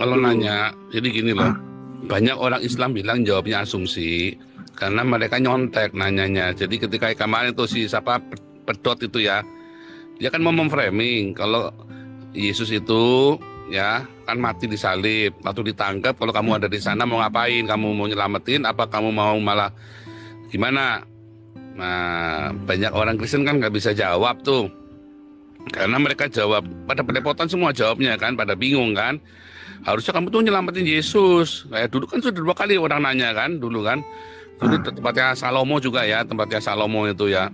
kalau nanya, jadi gini loh, banyak orang Islam bilang jawabnya asumsi karena mereka nyontek nanyanya. Jadi ketika kemarin itu si siapa pedot itu ya, dia kan mau memframing kalau Yesus itu ya kan mati disalib, waktu ditangkap kalau kamu ada di sana mau ngapain? Kamu mau nyelamatin? Apa kamu mau malah gimana? Nah banyak orang Kristen kan nggak bisa jawab tuh karena mereka jawab pada pendepotan semua jawabnya kan, pada bingung kan. Harusnya kamu tuh nyelamatin Yesus. Kayak dulu kan sudah dua kali orang nanya kan, dulu kan. Dulu tempatnya Salomo juga ya, tempatnya Salomo itu ya.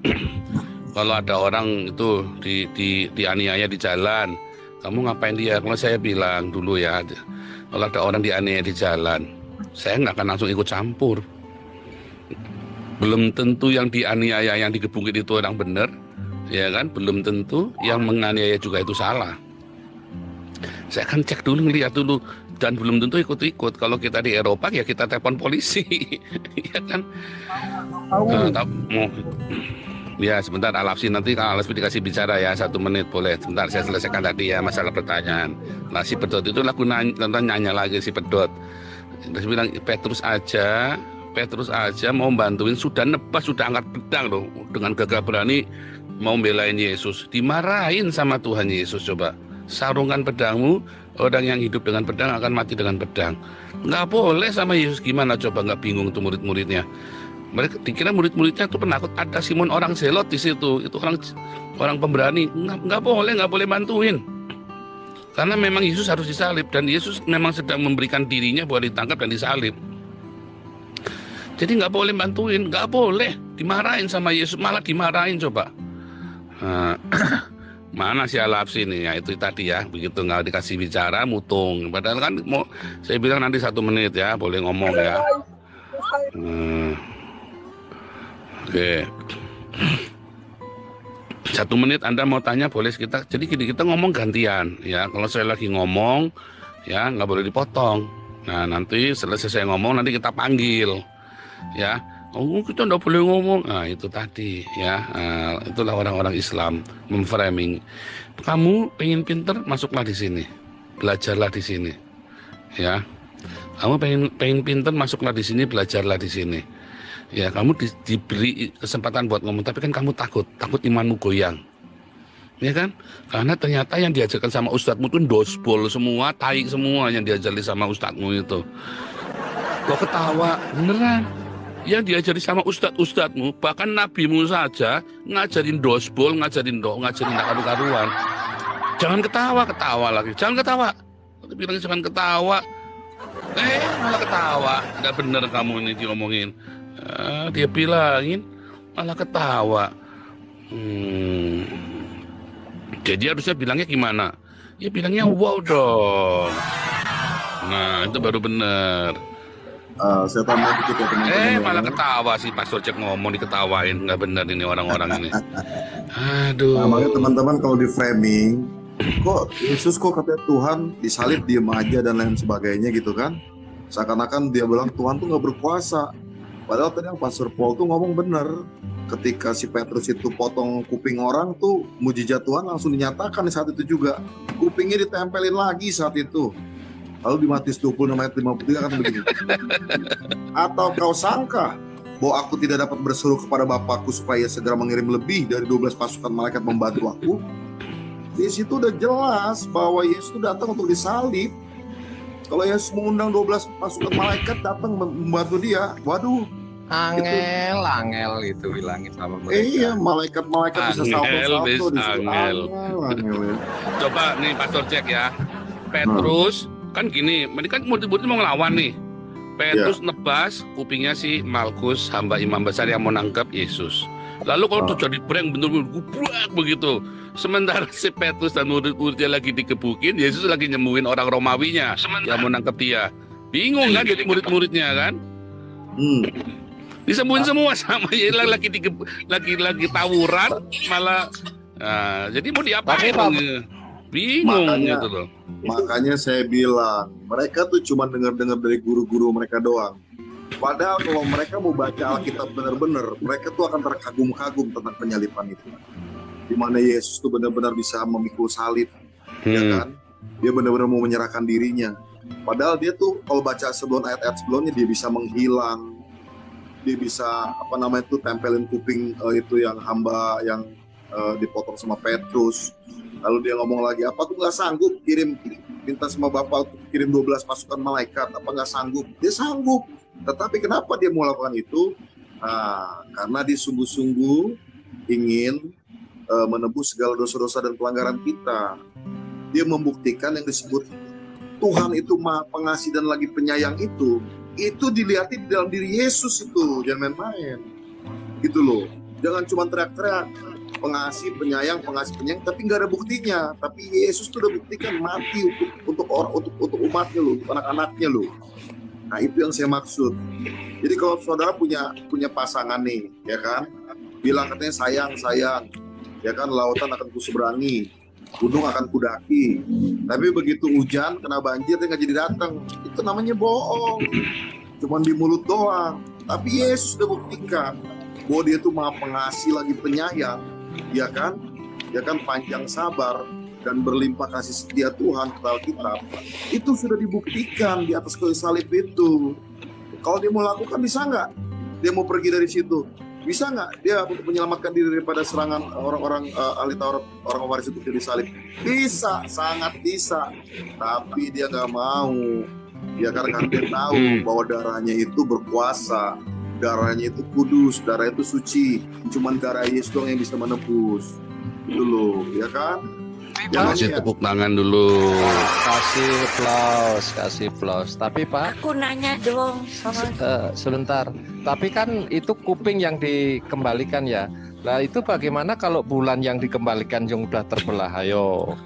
Kalau ada orang itu di, di dianiaya di jalan, kamu ngapain dia? Kalau saya bilang dulu ya, kalau ada orang dianiaya di jalan, saya nggak akan langsung ikut campur. Belum tentu yang dianiaya, yang digebukin itu orang benar, ya kan belum tentu yang menganiaya juga itu salah saya akan cek dulu lihat dulu. Dan belum tentu ikut-ikut. Kalau kita di Eropa ya kita telepon polisi. Ya kan? Uh, mau. Ya sebentar Alapsi nanti kalau Alapsi dikasih bicara ya satu menit boleh. Sebentar saya selesaikan tadi ya masalah pertanyaan. Nah si pedot itu lagu nanya, nanya lagi si pedot. Terus bilang Petrus aja Petrus aja mau bantuin sudah nebas sudah angkat pedang loh. Dengan gagah berani mau belain Yesus, dimarahin sama Tuhan Yesus coba. Sarungkan pedangmu, orang yang hidup dengan pedang akan mati dengan pedang. Nggak boleh sama Yesus gimana coba nggak bingung tuh murid-muridnya. Mereka dikira murid-muridnya tuh penakut. Ada Simon orang zelot di situ, itu orang orang pemberani. Nggak, nggak boleh, nggak boleh bantuin. Karena memang Yesus harus disalib dan Yesus memang sedang memberikan dirinya buat ditangkap dan disalib. Jadi nggak boleh bantuin, nggak boleh dimarahin sama Yesus, malah dimarahin coba. Uh, mana si Alapsi nih ya itu tadi ya begitu. Nggak dikasih bicara mutung. Padahal kan mau saya bilang nanti satu menit ya boleh ngomong ya. Uh, oke. Okay. satu menit anda mau tanya boleh kita jadi gini kita ngomong gantian ya. Kalau saya lagi ngomong ya nggak boleh dipotong. Nah nanti selesai saya ngomong nanti kita panggil ya Oh kita tidak boleh ngomong. Nah itu tadi ya. Nah, itulah orang-orang Islam memframing. Kamu pengen pinter masuklah di sini, belajarlah di sini, ya. Kamu pengen pengen pinter masuklah di sini, belajarlah di sini. Ya kamu di, diberi kesempatan buat ngomong, tapi kan kamu takut, takut imanmu goyang. Ya kan? Karena ternyata yang diajarkan sama ustadzmu itu dosbol semua, tai semua yang diajari sama ustadzmu itu. Kok ketawa? Beneran? Yang diajari sama ustadz-ustadzmu, bahkan nabimu saja ngajarin dosbol, ngajarin do, ngajarin karu-karuan. Jangan ketawa, ketawa lagi. Jangan ketawa. Bilang jangan ketawa. Eh, malah ketawa. Nggak bener kamu ini diomongin. Uh, dia bilangin, malah ketawa. Hmm. Jadi harusnya bilangnya gimana? Ya bilangnya wow dong. Nah, itu baru bener. Uh, saya tambah dikit ya teman-teman. Eh ya. malah ketawa sih Pastor Cek ngomong diketawain nggak benar ini orang-orang ini. Aduh. Nah, makanya teman-teman kalau di framing, kok Yesus kok katanya Tuhan disalib diem aja dan lain sebagainya gitu kan? Seakan-akan dia bilang Tuhan tuh nggak berkuasa. Padahal tadi yang Pastor Paul tuh ngomong bener. Ketika si Petrus itu potong kuping orang tuh mujizat Tuhan langsung dinyatakan di saat itu juga. Kupingnya ditempelin lagi saat itu Lalu di Matius 26 ayat 53 kan begini. Atau kau sangka bahwa aku tidak dapat berseru kepada Bapakku supaya segera mengirim lebih dari 12 pasukan malaikat membantu aku? Di situ udah jelas bahwa Yesus itu datang untuk disalib. Kalau Yesus mengundang 12 pasukan malaikat datang membantu dia, waduh, Angel, itu. angel itu bilangin sama mereka. Iya, malaikat-malaikat bisa salto-salto di situ. Angel, angel ya. Coba nih Pastor cek ya. Petrus kan gini, mereka kan murid-murid mau ngelawan nih. Petrus yeah. nebas kupingnya si Malkus hamba imam besar yang mau nangkep Yesus. Lalu kalau oh. terjadi prank bener-bener gubrak begitu. Sementara si Petrus dan murid-muridnya lagi dikebukin, Yesus lagi nyembuhin orang Romawinya Sementara. yang mau nangkep dia. Bingung kan jadi murid-muridnya kan? Hmm. Disembuhin ah. semua sama ya lagi lagi lagi tawuran malah nah, jadi mau diapain? Bingung makanya, gitu loh. Makanya saya bilang, mereka tuh cuma dengar-dengar dari guru-guru mereka doang. Padahal kalau mereka mau baca Alkitab benar-benar, mereka tuh akan terkagum-kagum tentang penyalipan itu. Di mana Yesus tuh benar-benar bisa memikul salib, ya hmm. ya kan? Dia benar-benar mau menyerahkan dirinya. Padahal dia tuh kalau baca sebelum ayat-ayat sebelumnya dia bisa menghilang, dia bisa apa namanya itu tempelin kuping eh, itu yang hamba yang eh, dipotong sama Petrus. Lalu dia ngomong lagi, apa tuh nggak sanggup kirim minta sama Bapak untuk kirim 12 pasukan malaikat, apa nggak sanggup? Dia sanggup. Tetapi kenapa dia mau lakukan itu? Nah, karena dia sungguh-sungguh ingin eh, menebus segala dosa-dosa dan pelanggaran kita. Dia membuktikan yang disebut Tuhan itu maha pengasih dan lagi penyayang itu, itu dilihat di dalam diri Yesus itu, jangan main-main. Gitu loh. Jangan cuma teriak-teriak pengasih, penyayang, pengasih, penyayang, tapi nggak ada buktinya. Tapi Yesus tuh udah buktikan mati untuk untuk orang untuk untuk umatnya loh, untuk anak-anaknya loh. Nah itu yang saya maksud. Jadi kalau saudara punya punya pasangan nih, ya kan, bilang katanya sayang sayang, ya kan lautan akan kuseberangi, gunung akan kudaki. Tapi begitu hujan kena banjir dia nggak jadi datang. Itu namanya bohong. Cuman di mulut doang. Tapi Yesus sudah buktikan bahwa dia itu maha pengasih lagi penyayang, ya kan? Ya kan panjang sabar dan berlimpah kasih setia Tuhan kata Alkitab. Itu sudah dibuktikan di atas kayu salib itu. Kalau dia mau lakukan bisa nggak? Dia mau pergi dari situ? Bisa nggak dia untuk menyelamatkan diri daripada serangan orang-orang uh, ahli Taurat, orang waris itu dari salib? Bisa, sangat bisa. Tapi dia nggak mau. Ya karena dia tahu Hmm. bahwa darahnya itu berkuasa, darahnya itu kudus, darah itu suci. Cuman darah Yesus doang yang bisa menebus. Itu loh, ya kan? Jangan Kasih ya. tepuk tangan dulu. Kasih plus, kasih plus. Tapi Pak, Aku nanya dong sama eh, sebentar. Tapi kan itu kuping yang dikembalikan ya. Nah itu bagaimana kalau bulan yang dikembalikan yang udah terbelah? Ayo.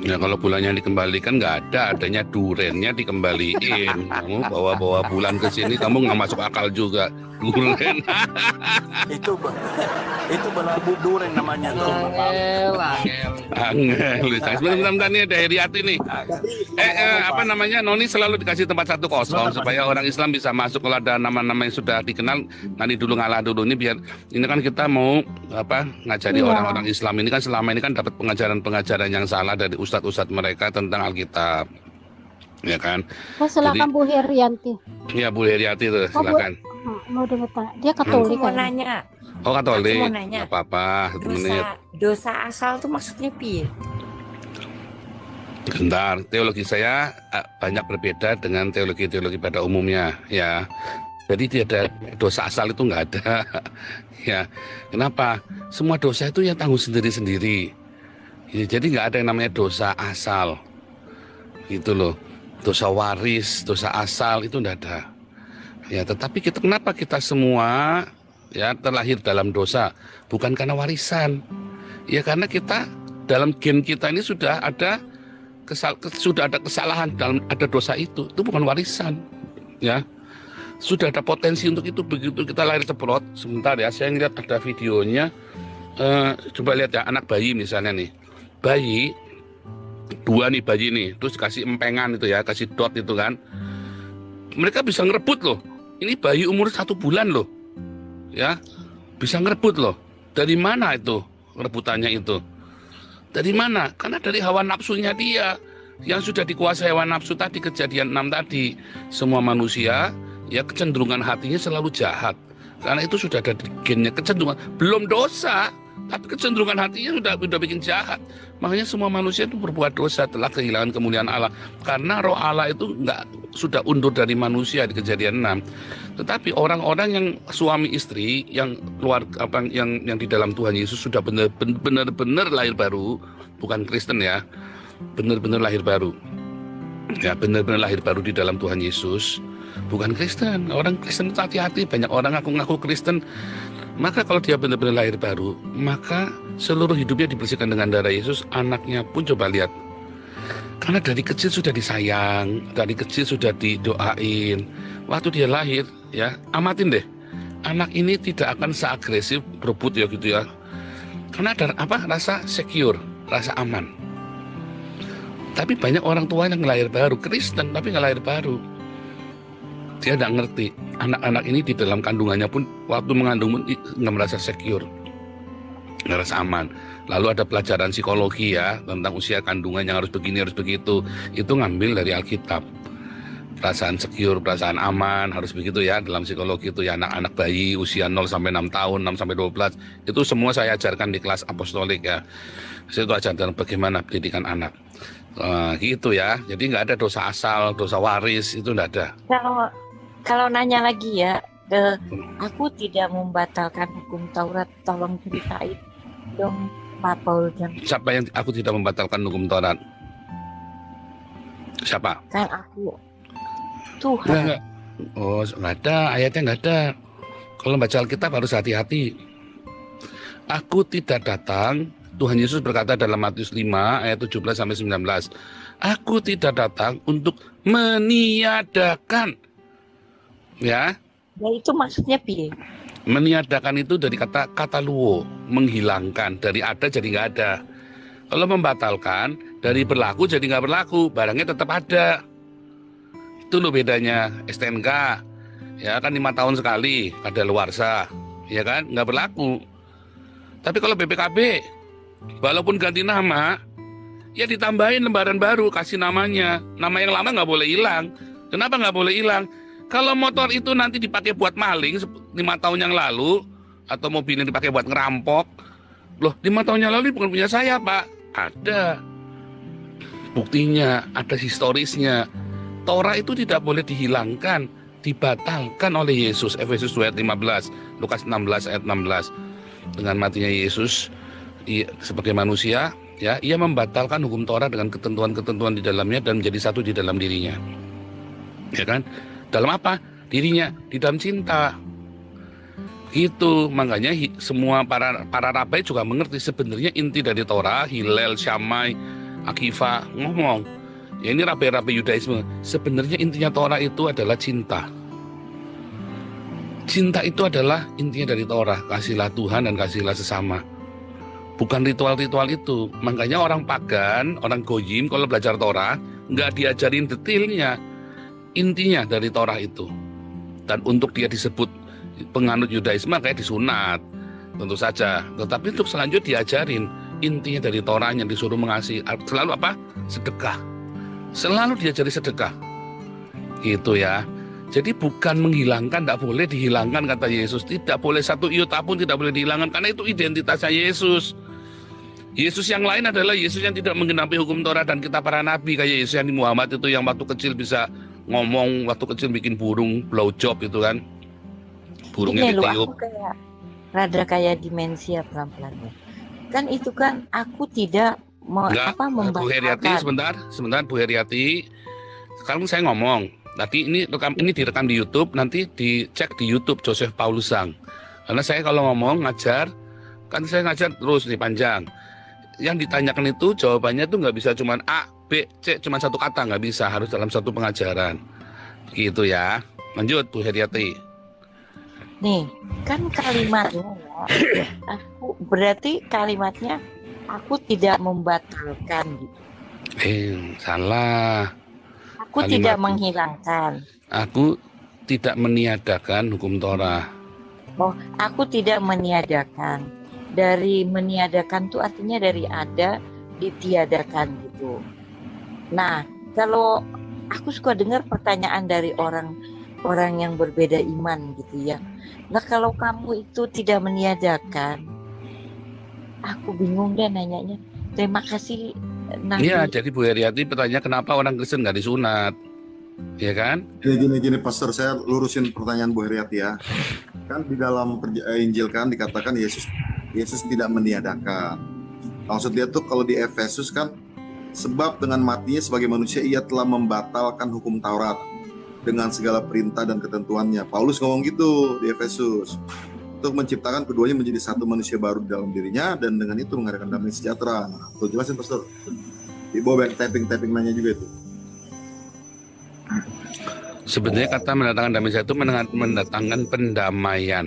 Ya kalau bulannya dikembalikan nggak ada, adanya durennya dikembaliin. Kamu bawa-bawa bulan ke sini, kamu nggak masuk akal juga. Duren. itu itu belabu duren namanya tuh. Angel, angel. Angel. Sebentar-bentar nih ada Heriati nih. Eh, eh, apa namanya Noni selalu dikasih tempat satu kosong supaya orang Islam bisa masuk kalau ada nama-nama yang sudah dikenal nanti dulu ngalah dulu ini biar ini kan kita mau apa ngajari Iya. orang-orang Islam ini kan selama ini kan dapat pengajaran-pengajaran yang salah dari ustadz-ustadz mereka tentang Alkitab ya kan Oh, silakan Bu Herianti. ya Bu Heriati tuh Oh, Bu. silakan Hmm, mau dengar tanya. Dia aku Katolik mau kan? nanya oh Katolik Aku mau nanya. nggak apa-apa satu menit dosa dosa asal tuh maksudnya piye? Bentar, teologi saya eh, banyak berbeda dengan teologi-teologi pada umumnya, ya. Jadi tidak dosa asal itu nggak ada, ya. Kenapa? Semua dosa itu ya tanggung sendiri-sendiri. Ya, jadi nggak ada yang namanya dosa asal, gitu loh. Dosa waris, dosa asal itu nggak ada. Ya, tetapi kita kenapa kita semua ya terlahir dalam dosa? Bukan karena warisan, ya karena kita dalam gen kita ini sudah ada kesal, ke- sudah ada kesalahan dalam ada dosa itu. Itu bukan warisan ya. Sudah ada potensi untuk itu. Begitu kita lahir ceprot sebentar ya saya ngeliat ada videonya. Eh, coba lihat ya anak bayi misalnya nih bayi dua nih bayi nih terus kasih empengan itu ya kasih dot itu kan. Mereka bisa ngerebut loh. Ini bayi umur satu bulan loh ya. Bisa ngerebut loh. Dari mana itu rebutannya itu? Dari mana? Karena dari hawa nafsunya dia. Yang sudah dikuasai hawa nafsu tadi kejadian 6 tadi. Semua manusia ya kecenderungan hatinya selalu jahat. Karena itu sudah ada gennya kecenderungan. Belum dosa, tapi kecenderungan hatinya sudah sudah bikin jahat. Makanya semua manusia itu berbuat dosa telah kehilangan kemuliaan Allah. Karena roh Allah itu enggak sudah undur dari manusia di kejadian 6. Tetapi orang-orang yang suami istri yang luar apa yang yang di dalam Tuhan Yesus sudah benar benar benar lahir baru, bukan Kristen ya. Benar-benar lahir baru. Ya, benar-benar lahir baru di dalam Tuhan Yesus. Bukan Kristen. Orang Kristen hati-hati, banyak orang ngaku-ngaku Kristen. Maka kalau dia benar-benar lahir baru, maka seluruh hidupnya dibersihkan dengan darah Yesus, anaknya pun coba lihat. Karena dari kecil sudah disayang, dari kecil sudah didoain. Waktu dia lahir, ya amatin deh. Anak ini tidak akan seagresif berebut ya gitu ya. Karena ada apa? Rasa secure, rasa aman. Tapi banyak orang tua yang lahir baru, Kristen tapi nggak lahir baru. Dia nggak ngerti. Anak-anak ini di dalam kandungannya pun waktu mengandung pun nggak merasa secure, nggak merasa aman. Lalu ada pelajaran psikologi ya tentang usia kandungan yang harus begini harus begitu. Itu ngambil dari Alkitab. perasaan secure, perasaan aman, harus begitu ya dalam psikologi itu ya anak-anak bayi usia 0 sampai 6 tahun, 6 sampai 12 itu semua saya ajarkan di kelas apostolik ya. Saya itu ajarkan bagaimana pendidikan anak. Eh, gitu ya. Jadi nggak ada dosa asal, dosa waris itu nggak ada. Kalau kalau nanya lagi ya, ke aku tidak membatalkan hukum Taurat. Tolong ceritain dong Pak Paul yang Siapa yang aku tidak membatalkan hukum Taurat? Siapa? kan aku Nggak, Tuhan. nggak. Oh, nggak ada. Ayatnya nggak ada. Kalau baca Alkitab harus hati-hati. Aku tidak datang. Tuhan Yesus berkata dalam Matius 5 ayat 17 sampai 19. Aku tidak datang untuk meniadakan. Ya, Ya itu maksudnya piye? meniadakan itu dari kata kata luo, menghilangkan dari ada jadi nggak ada. Kalau membatalkan dari berlaku jadi nggak berlaku, barangnya tetap ada. Itu loh bedanya STNK. Ya kan lima tahun sekali ada luarsa, ya kan nggak berlaku. Tapi kalau BPKB, walaupun ganti nama, ya ditambahin lembaran baru, kasih namanya. Nama yang lama nggak boleh hilang. Kenapa nggak boleh hilang? Kalau motor itu nanti dipakai buat maling lima tahun yang lalu atau mobil yang dipakai buat ngerampok, loh lima tahun yang lalu bukan punya saya pak, ada buktinya, ada historisnya. Torah itu tidak boleh dihilangkan, dibatalkan oleh Yesus. Efesus 2 ayat 15, Lukas 16 ayat 16. Dengan matinya Yesus ia- sebagai manusia, ya ia membatalkan hukum Torah dengan ketentuan-ketentuan di dalamnya dan menjadi satu di dalam dirinya. Ya kan? Dalam apa? Dirinya di dalam cinta. Gitu, makanya semua para para rabai juga mengerti sebenarnya inti dari Torah, Hillel, Syamai, Akifa ngomong. Ya ini rabai-rabai Yudaisme. Sebenarnya intinya Torah itu adalah cinta. Cinta itu adalah intinya dari Torah. Kasihlah Tuhan dan kasihlah sesama. Bukan ritual-ritual itu. Makanya orang pagan, orang goyim kalau belajar Torah nggak diajarin detailnya intinya dari Torah itu. Dan untuk dia disebut penganut Yudaisme kayak disunat. Tentu saja. Tetapi untuk selanjutnya diajarin intinya dari Torah yang disuruh mengasihi selalu apa? Sedekah. Selalu diajari sedekah. Gitu ya. Jadi bukan menghilangkan, tidak boleh dihilangkan kata Yesus. Tidak boleh satu iota pun tidak boleh dihilangkan karena itu identitasnya Yesus. Yesus yang lain adalah Yesus yang tidak menggenapi hukum Torah dan kita para nabi kayak Yesus yang di Muhammad itu yang waktu kecil bisa ngomong waktu kecil bikin burung blowjob itu kan. Burungnya Ini loh ditiup kayak rada kayak demensia pelan-pelan. Ya. Kan itu kan aku tidak me, Enggak, apa Bu Heriati sebentar sebentar Bu Heriati. Sekarang saya ngomong. Tadi ini rekam ini direkam di YouTube nanti dicek di YouTube Joseph Paulus Sang. Karena saya kalau ngomong ngajar kan saya ngajar terus nih panjang. Yang ditanyakan itu jawabannya tuh nggak bisa cuman A B C cuman satu kata nggak bisa harus dalam satu pengajaran gitu ya lanjut Bu Heriati Nih, kan kalimatnya ya. Aku berarti kalimatnya aku tidak membatalkan gitu. eh salah Aku Kalimat tidak menghilangkan. aku tidak meniadakan hukum Torah Oh, aku tidak meniadakan. Dari meniadakan tuh artinya dari ada ditiadakan gitu. Nah, kalau aku suka dengar pertanyaan dari orang orang yang berbeda iman gitu ya. Nah, kalau kamu itu tidak meniadakan, aku bingung deh nanyanya. Terima kasih Nabi. Iya, jadi Bu Heriati bertanya kenapa orang Kristen nggak disunat, ya kan? Gini, gini, gini, Pastor, saya lurusin pertanyaan Bu Heriati ya. Kan di dalam eh, Injil kan dikatakan Yesus Yesus tidak meniadakan. Maksud dia tuh kalau di Efesus kan sebab dengan matinya sebagai manusia ia telah membatalkan hukum Taurat dengan segala perintah dan ketentuannya. Paulus ngomong gitu di Efesus. Untuk menciptakan keduanya menjadi satu manusia baru dalam dirinya dan dengan itu mengadakan damai sejahtera. Tuh jelasin Pastor. Di bawah banyak typing-typing nanya juga itu. Sebenarnya kata mendatangkan damai sejahtera itu mendatang- mendatangkan pendamaian.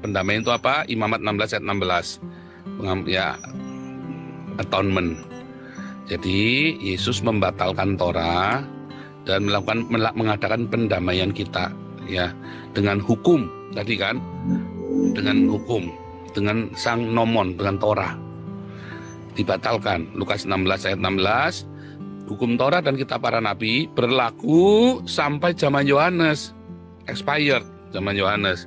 Pendamaian itu apa? Imamat 16 ayat 16. Pengam- Ya, atonement. Jadi Yesus membatalkan Torah dan melakukan mela- mengadakan pendamaian kita ya dengan hukum tadi kan? Dengan hukum dengan sang nomon dengan Torah. Dibatalkan. Lukas 16 ayat 16 hukum Taurat dan kitab para nabi berlaku sampai zaman Yohanes. Expired zaman Yohanes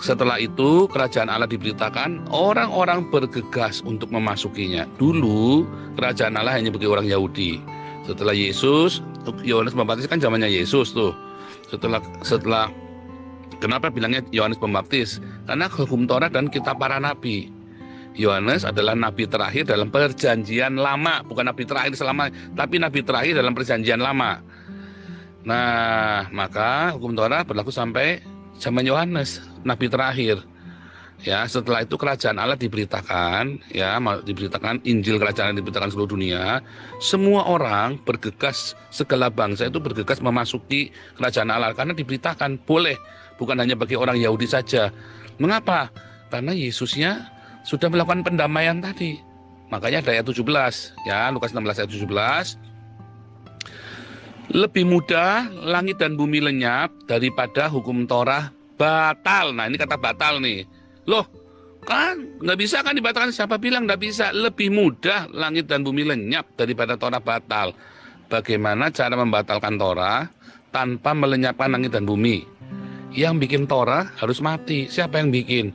setelah itu kerajaan Allah diberitakan orang-orang bergegas untuk memasukinya. Dulu kerajaan Allah hanya bagi orang Yahudi. Setelah Yesus Yohanes Pembaptis kan zamannya Yesus tuh. Setelah setelah kenapa bilangnya Yohanes Pembaptis? Karena hukum Taurat dan kitab para nabi. Yohanes adalah nabi terakhir dalam perjanjian lama. Bukan nabi terakhir selama tapi nabi terakhir dalam perjanjian lama. Nah maka hukum Taurat berlaku sampai zaman Yohanes nabi terakhir. Ya setelah itu kerajaan Allah diberitakan ya diberitakan Injil kerajaan diberitakan seluruh dunia. Semua orang bergegas segala bangsa itu bergegas memasuki kerajaan Allah karena diberitakan boleh bukan hanya bagi orang Yahudi saja. Mengapa? Karena Yesusnya sudah melakukan pendamaian tadi. Makanya ada ayat 17 ya Lukas 16 ayat 17 lebih mudah langit dan bumi lenyap daripada hukum Torah batal. Nah ini kata batal nih. Loh kan nggak bisa kan dibatalkan? Siapa bilang nggak bisa? Lebih mudah langit dan bumi lenyap daripada Torah batal. Bagaimana cara membatalkan Torah tanpa melenyapkan langit dan bumi? Yang bikin Torah harus mati. Siapa yang bikin?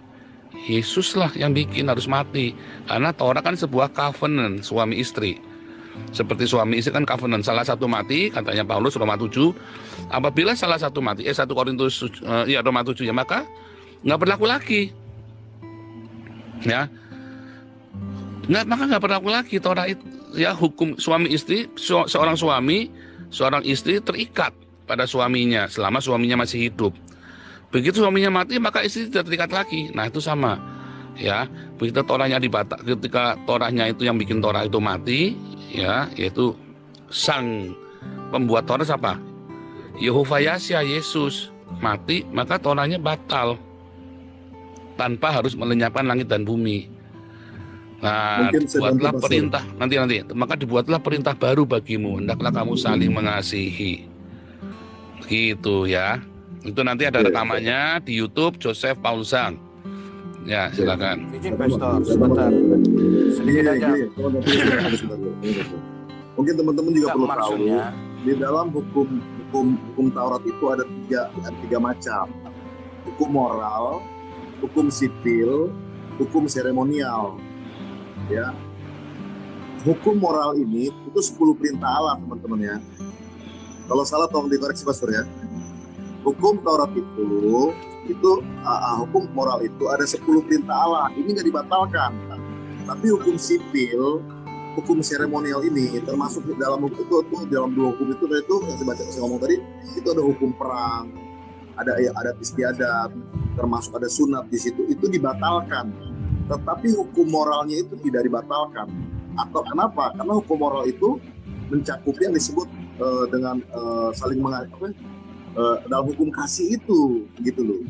Yesus lah yang bikin harus mati. Karena Torah kan sebuah covenant suami istri seperti suami istri kan covenant salah satu mati katanya Paulus Roma 7 apabila salah satu mati eh 1 Korintus eh, ya Roma 7 ya maka nggak berlaku lagi. Ya. Nggak maka nggak berlaku lagi. Torah itu ya hukum suami istri se- seorang suami seorang istri terikat pada suaminya selama suaminya masih hidup. Begitu suaminya mati maka istri tidak terikat lagi. Nah itu sama. Ya. Begitu torahnya dibatak ketika torahnya itu yang bikin torah itu mati ya yaitu sang pembuat torah siapa Yehova Yasya Yesus. Mati maka torahnya batal. Tanpa harus melenyapkan langit dan bumi. Nah Mungkin dibuatlah perintah. Nanti nanti. Maka dibuatlah perintah baru bagimu. Hendaklah kamu saling mengasihi. Gitu ya. Itu nanti ada Iya, rekamannya di YouTube Joseph Paulsang ya silakan Izin Pastor, sebentar. Sedikit Iya, aja. iya. Mungkin teman-teman juga Enggak, perlu tahu maksudnya di dalam hukum hukum hukum Taurat itu ada tiga ada tiga macam hukum moral, hukum sipil, hukum seremonial. Ya, hukum moral ini itu 10 perintah Allah teman-teman ya. Kalau salah tolong dikoreksi pastor ya. Hukum Taurat itu itu ah, hukum moral itu ada 10 perintah Allah. Ini nggak dibatalkan. Tapi hukum sipil hukum seremonial ini termasuk dalam hukum itu, itu dalam dua hukum itu itu yang saya baca saya ngomong tadi itu ada hukum perang ada ya adat istiadat termasuk ada sunat di situ itu dibatalkan tetapi hukum moralnya itu tidak dibatalkan atau kenapa karena hukum moral itu mencakup yang disebut eh, dengan eh, saling mengatakan dalam hukum kasih itu gitu loh.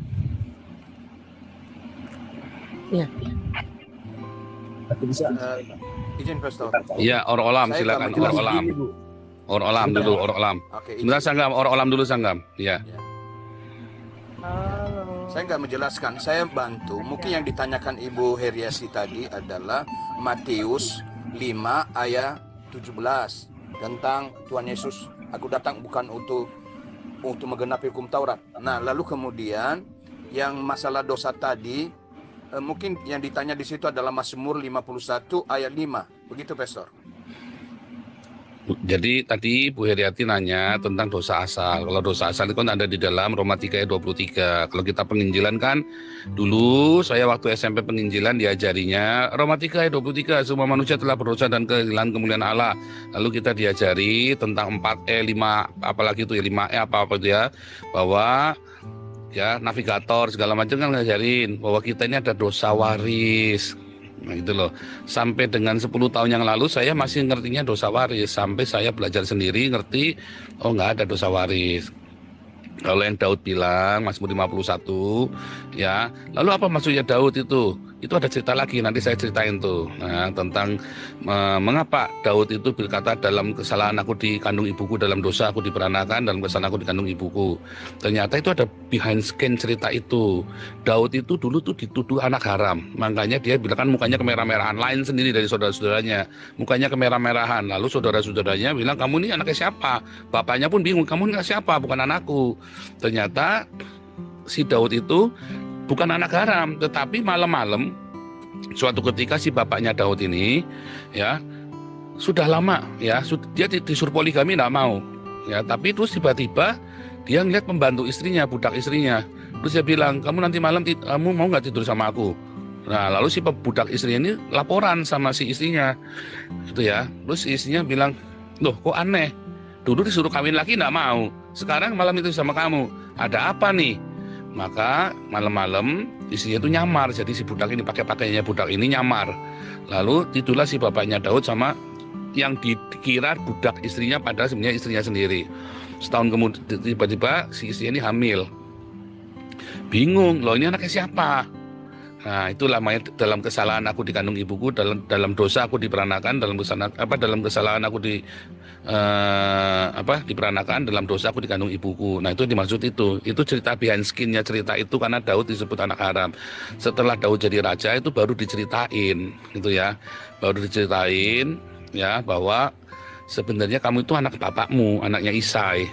Bisa eh, izin Pastor. ya or olam Saya silakan. or olam. ini, Bu. or olam dulu or olam. Oke, izin. sebentar sanggam. Or olam dulu sanggam. Ya Saya nggak menjelaskan, saya bantu. Mungkin yang ditanyakan Ibu Heriasi tadi adalah Matius 5 ayat 17 tentang Tuhan Yesus, aku datang bukan untuk untuk menggenapi hukum Taurat. Nah, lalu kemudian yang masalah dosa tadi eh, mungkin yang ditanya di situ adalah Mazmur 51 ayat 5. Begitu, Pastor. Jadi tadi Bu Heriati nanya tentang dosa asal. Kalau dosa asal itu kan ada di dalam Roma 3 ayat 23. Kalau kita penginjilan kan dulu saya waktu SMP penginjilan diajarinya Roma 3 ayat 23 semua manusia telah berdosa dan kehilangan kemuliaan Allah. Lalu kita diajari tentang 4E 5 apalagi itu ya 5E apa apa itu ya bahwa ya navigator segala macam kan ngajarin bahwa kita ini ada dosa waris. Nah itu loh. Sampai dengan 10 tahun yang lalu saya masih ngertinya dosa waris. Sampai saya belajar sendiri ngerti oh nggak ada dosa waris. Kalau yang Daud bilang Mazmur 51 ya. Lalu apa maksudnya Daud itu itu ada cerita lagi nanti saya ceritain tuh. Nah, tentang eh, mengapa Daud itu berkata dalam kesalahan aku dikandung ibuku dalam dosa aku diperanakan dalam kesalahan aku dikandung ibuku. Ternyata itu ada behind skin cerita itu. Daud itu dulu tuh dituduh anak haram. Makanya dia bilang kan mukanya kemerah-merahan. Lain sendiri dari saudara-saudaranya. Mukanya kemerah-merahan. Lalu saudara-saudaranya bilang kamu ini anaknya siapa? Bapaknya pun bingung kamu ini siapa bukan anakku. Ternyata si Daud itu bukan anak haram, tetapi malam-malam suatu ketika si bapaknya Daud ini ya sudah lama ya dia di- disuruh poligami nggak mau ya tapi terus tiba-tiba dia ngeliat pembantu istrinya budak istrinya. Terus dia bilang kamu nanti malam kamu mau nggak tidur sama aku? Nah lalu si budak istrinya ini laporan sama si istrinya gitu ya. Terus istrinya bilang loh kok aneh? Dulu disuruh kawin lagi nggak mau. Sekarang malam itu sama kamu. Ada apa nih maka malam-malam istrinya itu nyamar. Jadi si budak ini pakai pakaiannya budak ini nyamar. Lalu tidurlah si bapaknya Daud sama yang dikira budak istrinya padahal sebenarnya istrinya sendiri. Setahun kemudian tiba-tiba si istrinya ini hamil. Bingung loh ini anaknya siapa nah itulah namanya dalam kesalahan aku dikandung ibuku dalam dalam dosa aku diperanakan dalam kesalahan apa dalam kesalahan aku di eh, apa diperanakan dalam dosa aku dikandung ibuku. Nah itu dimaksud itu. Itu cerita behind skinnya cerita itu karena Daud disebut anak haram. Setelah Daud jadi raja itu baru diceritain gitu ya. Baru diceritain ya bahwa sebenarnya kamu itu anak bapakmu, anaknya Isai.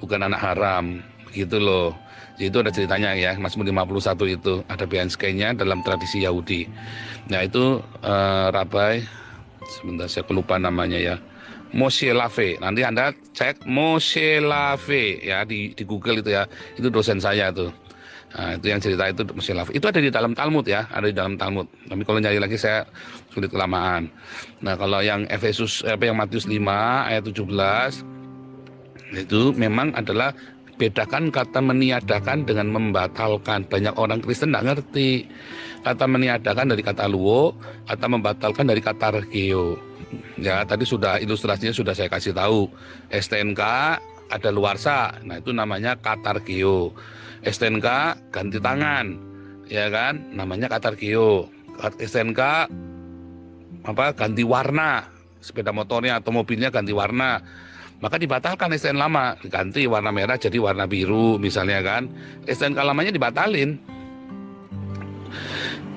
Bukan anak haram. Gitu loh. Itu ada ceritanya ya, Mazmur 51 itu ada behind skinnya dalam tradisi Yahudi. Nah itu eh, Rabai sebentar saya lupa namanya ya. Moshe Lave. Nanti Anda cek Moshe Lave ya di, di Google itu ya. Itu dosen saya tuh. Nah, itu yang cerita itu Moshe Lave. Itu ada di dalam Talmud ya, ada di dalam Talmud. Tapi kalau nyari lagi saya sulit kelamaan. Nah, kalau yang Efesus eh, apa yang Matius 5 ayat 17 itu memang adalah bedakan kata meniadakan dengan membatalkan. Banyak orang Kristen tidak ngerti. Kata meniadakan dari kata luo, kata membatalkan dari kata regio. Ya, tadi sudah ilustrasinya sudah saya kasih tahu. STNK ada luarsa. Nah, itu namanya katargio. STNK ganti tangan. Ya kan? Namanya katargio. STNK apa ganti warna. Sepeda motornya atau mobilnya ganti warna. Maka dibatalkan STN lama, ganti warna merah jadi warna biru misalnya kan. STNK lamanya dibatalin.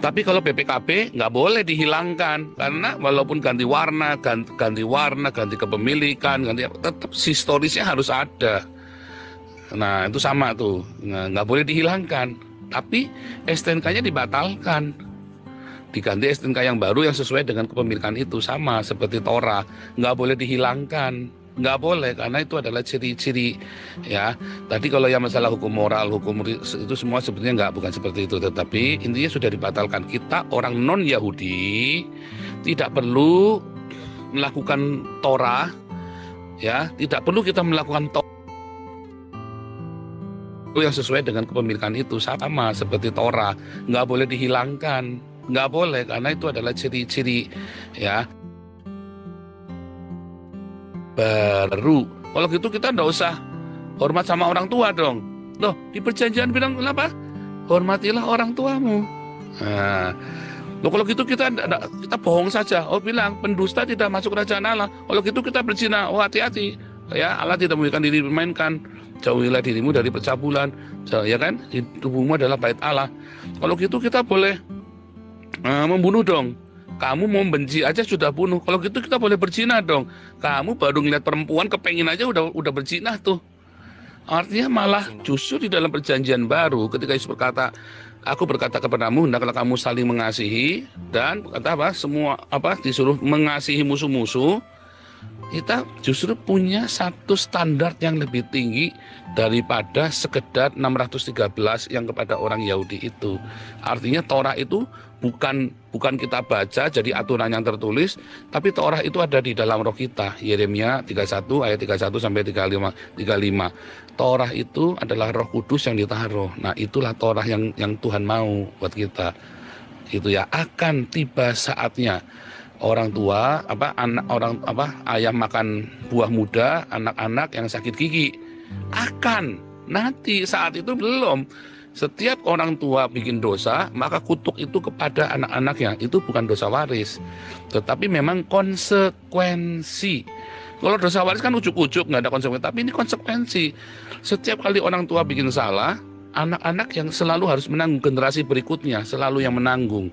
Tapi kalau PPKP nggak boleh dihilangkan karena walaupun ganti warna, ganti, ganti warna, ganti kepemilikan, ganti tetap historisnya harus ada. Nah itu sama tuh, nggak boleh dihilangkan. Tapi STNK-nya dibatalkan, diganti STNK yang baru yang sesuai dengan kepemilikan itu sama seperti Torah, nggak boleh dihilangkan nggak boleh karena itu adalah ciri-ciri ya. Tadi kalau yang masalah hukum moral hukum itu semua sebenarnya nggak bukan seperti itu. Tetapi intinya sudah dibatalkan. Kita orang non Yahudi tidak perlu melakukan Torah ya. Tidak perlu kita melakukan Torah yang sesuai dengan kepemilikan itu. Sama seperti Torah. Nggak boleh dihilangkan. Nggak boleh karena itu adalah ciri-ciri ya baru. Kalau gitu kita nggak usah hormat sama orang tua dong. Loh, di perjanjian bilang apa? Hormatilah orang tuamu. Nah, loh kalau gitu kita kita bohong saja. Oh bilang pendusta tidak masuk kerajaan Allah. Kalau gitu kita berzina. Oh hati-hati. Ya Allah tidak memberikan diri dimainkan. Jauhilah dirimu dari percabulan. Ya kan? Tubuhmu adalah bait Allah. Kalau gitu kita boleh eh, membunuh dong. Kamu mau benci aja sudah bunuh. Kalau gitu kita boleh berzina dong. Kamu baru ngeliat perempuan kepengin aja udah udah berzina tuh. Artinya malah justru di dalam perjanjian baru ketika Yesus berkata, Aku berkata kepadamu, hendaklah kamu saling mengasihi dan kata apa? Semua apa disuruh mengasihi musuh-musuh. Kita justru punya satu standar yang lebih tinggi daripada sekedar 613 yang kepada orang Yahudi itu. Artinya Torah itu bukan bukan kita baca jadi aturan yang tertulis, tapi Torah itu ada di dalam roh kita. Yeremia 31 ayat 31 sampai 35 35. Torah itu adalah Roh Kudus yang ditaruh. Nah, itulah Torah yang yang Tuhan mau buat kita. Itu ya akan tiba saatnya orang tua apa anak orang apa ayah makan buah muda, anak-anak yang sakit gigi akan nanti saat itu belum Setiap orang tua bikin dosa, maka kutuk itu kepada anak-anaknya. Itu bukan dosa waris, tetapi memang konsekuensi. Kalau dosa waris kan ujuk-ujuk nggak ada konsekuensi, tapi ini konsekuensi. Setiap kali orang tua bikin salah, anak-anak yang selalu harus menanggung generasi berikutnya, selalu yang menanggung.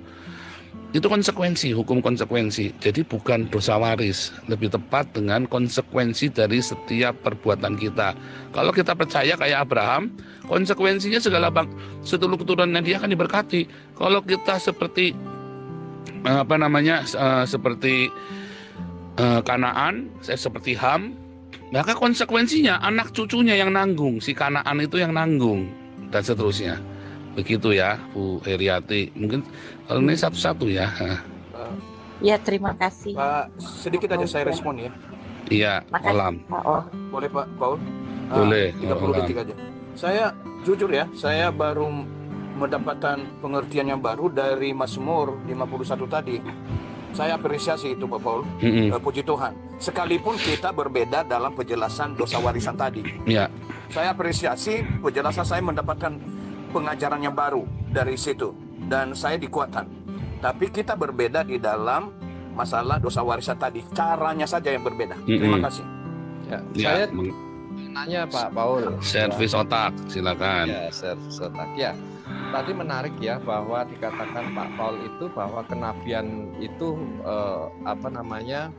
Itu konsekuensi, hukum konsekuensi. Jadi bukan dosa waris, lebih tepat dengan konsekuensi dari setiap perbuatan kita. Kalau kita percaya kayak Abraham, konsekuensinya segala bang, seluruh keturunannya dia akan diberkati. Kalau kita seperti eh, apa namanya, eh, seperti eh, Kanaan, seperti Ham, maka konsekuensinya anak cucunya yang nanggung, si Kanaan itu yang nanggung dan seterusnya. Begitu ya, Bu Heriati. Mungkin kalau ini satu-satu ya. Ya terima kasih Pak, sedikit aja saya respon ya. Iya, kolam. Pak Oh. Boleh Pak Paul? Boleh, 30 Pak detik aja. Saya jujur ya, saya baru mendapatkan pengertian yang baru dari Mazmur 51 tadi. Saya apresiasi itu Pak Paul. Mm-mm. Eh, puji Tuhan. Sekalipun kita berbeda dalam penjelasan dosa warisan tadi. Ya, Saya apresiasi penjelasan saya mendapatkan pengajaran yang baru dari situ dan saya dikuatkan. Tapi kita berbeda di dalam masalah dosa warisan tadi. Caranya saja yang berbeda. Terima kasih. Ya, ya. saya meng- nanya Pak Paul. servis otak, silakan. Ya, servis otak. Ya, tadi menarik ya bahwa dikatakan Pak Paul itu bahwa kenabian itu eh, apa namanya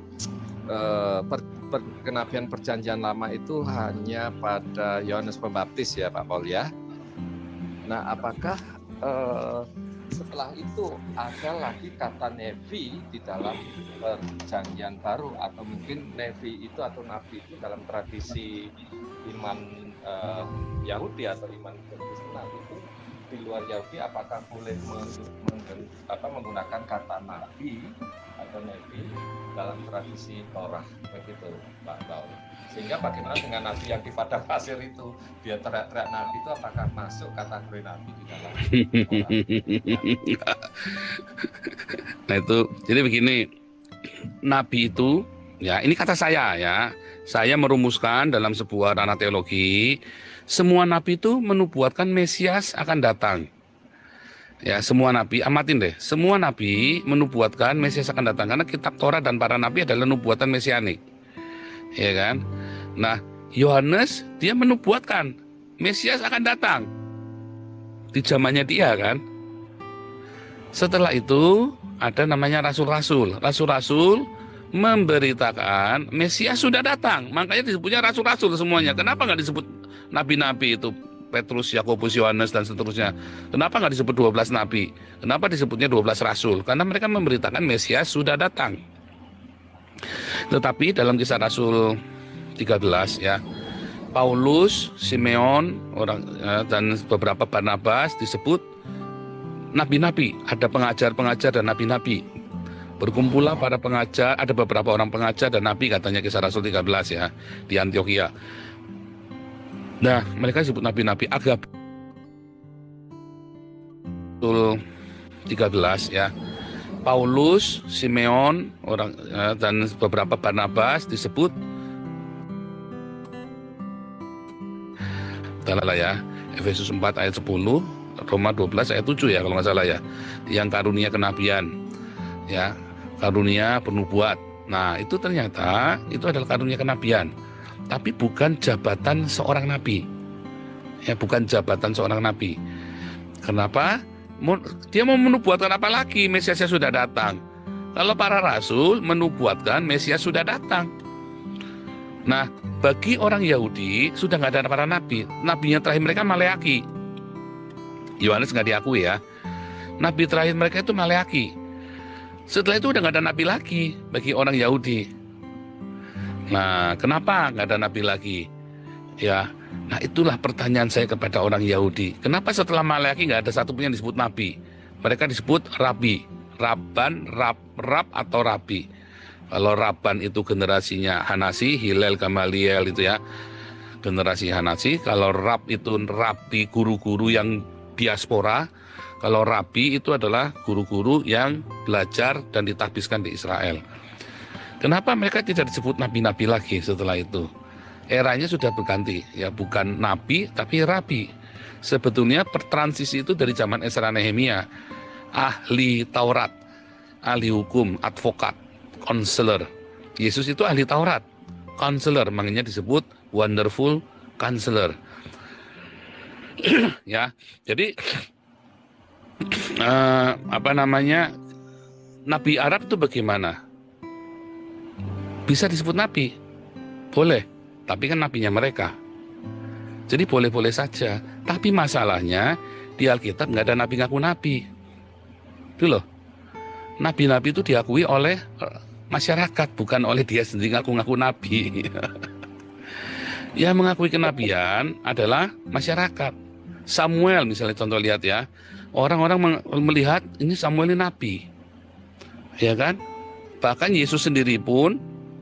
eh, per- per- kenabian perjanjian lama itu hanya pada Yohanes Pembaptis ya Pak Paul ya. Nah, apakah eh, setelah itu ada lagi kata nevi di dalam perjanjian baru? Atau mungkin nevi itu atau nabi itu dalam tradisi iman eh, Yahudi atau iman Kristen itu di luar Yahudi apakah boleh menggunakan kata nabi atau nabi dalam tradisi Torah? Begitu Pak Paul sehingga bagaimana dengan nabi yang di padang pasir itu dia teriak-teriak nabi itu apakah masuk kategori nabi di dalam? Nah itu, jadi begini, Nabi itu, ya ini kata saya ya, saya merumuskan dalam sebuah ranah teologi, semua Nabi itu menubuatkan Mesias akan datang. Ya, semua Nabi, amatin deh, semua Nabi menubuatkan Mesias akan datang karena kitab Torah dan para Nabi adalah nubuatan mesianik, ya kan? Nah, Yohanes dia menubuatkan Mesias akan datang di zamannya dia kan. Setelah itu ada namanya rasul-rasul. Rasul-rasul memberitakan Mesias sudah datang. Makanya disebutnya rasul-rasul semuanya. Kenapa nggak disebut nabi-nabi itu? Petrus, Yakobus, Yohanes dan seterusnya. Kenapa nggak disebut 12 nabi? Kenapa disebutnya 12 rasul? Karena mereka memberitakan Mesias sudah datang. Tetapi dalam kisah Rasul 13 ya, Paulus, Simeon, orang eh, dan beberapa Barnabas disebut nabi-nabi, ada pengajar-pengajar dan nabi-nabi. Berkumpullah para pengajar, ada beberapa orang pengajar dan nabi katanya kisah Rasul 13 ya di Antioquia. Nah, mereka disebut nabi-nabi agak Rasul 13 ya. Paulus, Simeon, orang eh, dan beberapa Barnabas disebut Salah ya. Efesus 4 ayat 10, Roma 12 ayat 7 ya kalau nggak salah ya. Yang karunia kenabian. Ya, karunia penubuat. Nah, itu ternyata itu adalah karunia kenabian. Tapi bukan jabatan seorang nabi. Ya, bukan jabatan seorang nabi. Kenapa? Dia mau menubuatkan apa lagi? Mesiasnya sudah datang. Kalau para rasul menubuatkan Mesias sudah datang. Nah, bagi orang Yahudi sudah nggak ada para nabi. Nabinya terakhir mereka Maleaki. Yohanes nggak diakui ya. Nabi terakhir mereka itu Maleaki. Setelah itu udah nggak ada nabi lagi bagi orang Yahudi. Nah, kenapa nggak ada nabi lagi? Ya, nah itulah pertanyaan saya kepada orang Yahudi. Kenapa setelah Maleaki nggak ada satupun yang disebut nabi? Mereka disebut rabi, raban, rab, rab atau rabi. Kalau Raban itu generasinya Hanasi, Hilal, Gamaliel itu ya. Generasi Hanasi. Kalau Rab itu rabi guru-guru yang diaspora. Kalau Rabi itu adalah guru-guru yang belajar dan ditahbiskan di Israel. Kenapa mereka tidak disebut nabi-nabi lagi setelah itu? Eranya sudah berganti, ya bukan nabi tapi rabi. Sebetulnya pertransisi itu dari zaman Esra Nehemia, ahli Taurat, ahli hukum, advokat, konselor. Yesus itu ahli Taurat, konselor, makanya disebut wonderful counselor. ya, jadi eh, apa namanya Nabi Arab itu bagaimana? Bisa disebut nabi, boleh, tapi kan nabinya mereka. Jadi boleh-boleh saja. Tapi masalahnya di Alkitab nggak ada nabi ngaku nabi. Itu loh. Nabi-nabi itu diakui oleh eh, masyarakat, bukan oleh dia sendiri ngaku-ngaku nabi. Yang mengakui kenabian adalah masyarakat. Samuel misalnya contoh lihat ya. Orang-orang melihat ini Samuel ini nabi. Ya kan? Bahkan Yesus sendiri pun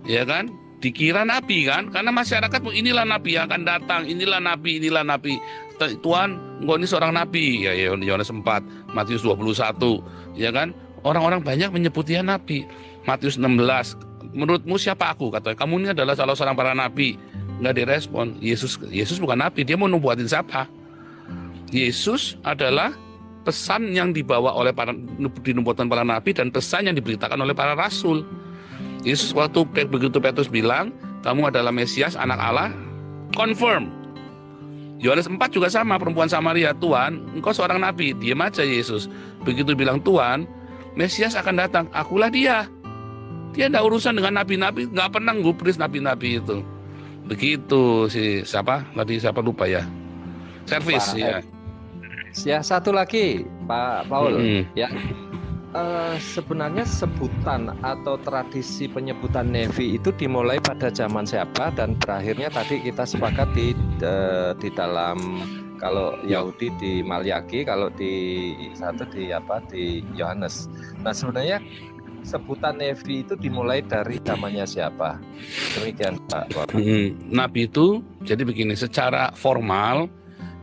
ya kan dikira nabi kan karena masyarakat "Oh, inilah nabi yang akan datang inilah nabi inilah nabi Tuhan engkau ini seorang nabi ya ya, Yohanes 4 Matius 21 ya kan orang-orang banyak menyebut dia nabi Matius 16 menurutmu siapa aku? Katanya kamu ini adalah salah seorang para nabi. Nggak direspon. Yesus Yesus bukan nabi dia mau nubuatin siapa? Yesus adalah pesan yang dibawa oleh para dinubuatkan para nabi dan pesan yang diberitakan oleh para rasul. Yesus waktu begitu Petrus bilang kamu adalah Mesias anak Allah. Confirm. Yohanes 4 juga sama perempuan Samaria Tuhan engkau seorang nabi. Diam aja Yesus. Begitu bilang Tuhan Mesias akan datang akulah dia dia tidak urusan dengan nabi-nabi nggak pernah gubris nabi-nabi itu begitu si siapa tadi siapa lupa ya servis ya Ya satu lagi Pak Paul. Mm-mm. Ya. Eh, sebenarnya sebutan atau tradisi penyebutan Nevi itu dimulai pada zaman siapa dan berakhirnya tadi kita sepakat di eh, di dalam kalau Yahudi di Malyaki, kalau di satu di apa di Yohanes. Nah sebenarnya sebutan Nevi itu dimulai dari zamannya siapa? Demikian Pak. Bapak. Mm, Nabi itu jadi begini secara formal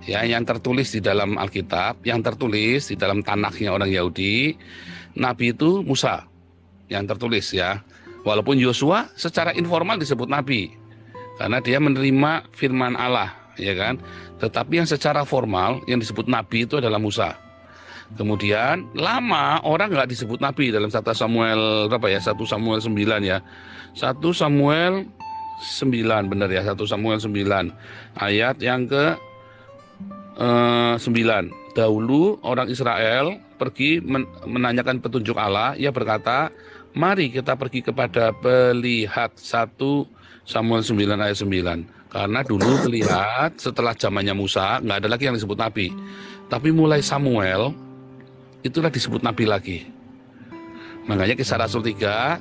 ya yang tertulis di dalam Alkitab, yang tertulis di dalam tanahnya orang Yahudi, Nabi itu Musa yang tertulis ya. Walaupun Yosua secara informal disebut nabi karena dia menerima firman Allah ya kan. Tetapi yang secara formal yang disebut nabi itu adalah Musa. Kemudian lama orang nggak disebut nabi dalam 1 Samuel berapa ya? 1 Samuel 9 ya. 1 Samuel 9 benar ya? 1 Samuel 9 ayat yang ke eh, 9 dahulu orang Israel pergi men- menanyakan petunjuk Allah. Ia berkata mari kita pergi kepada pelihat 1 Samuel 9 ayat 9 karena dulu pelihat setelah zamannya Musa nggak ada lagi yang disebut nabi. Tapi mulai Samuel itulah disebut nabi lagi. Makanya kisah Rasul 3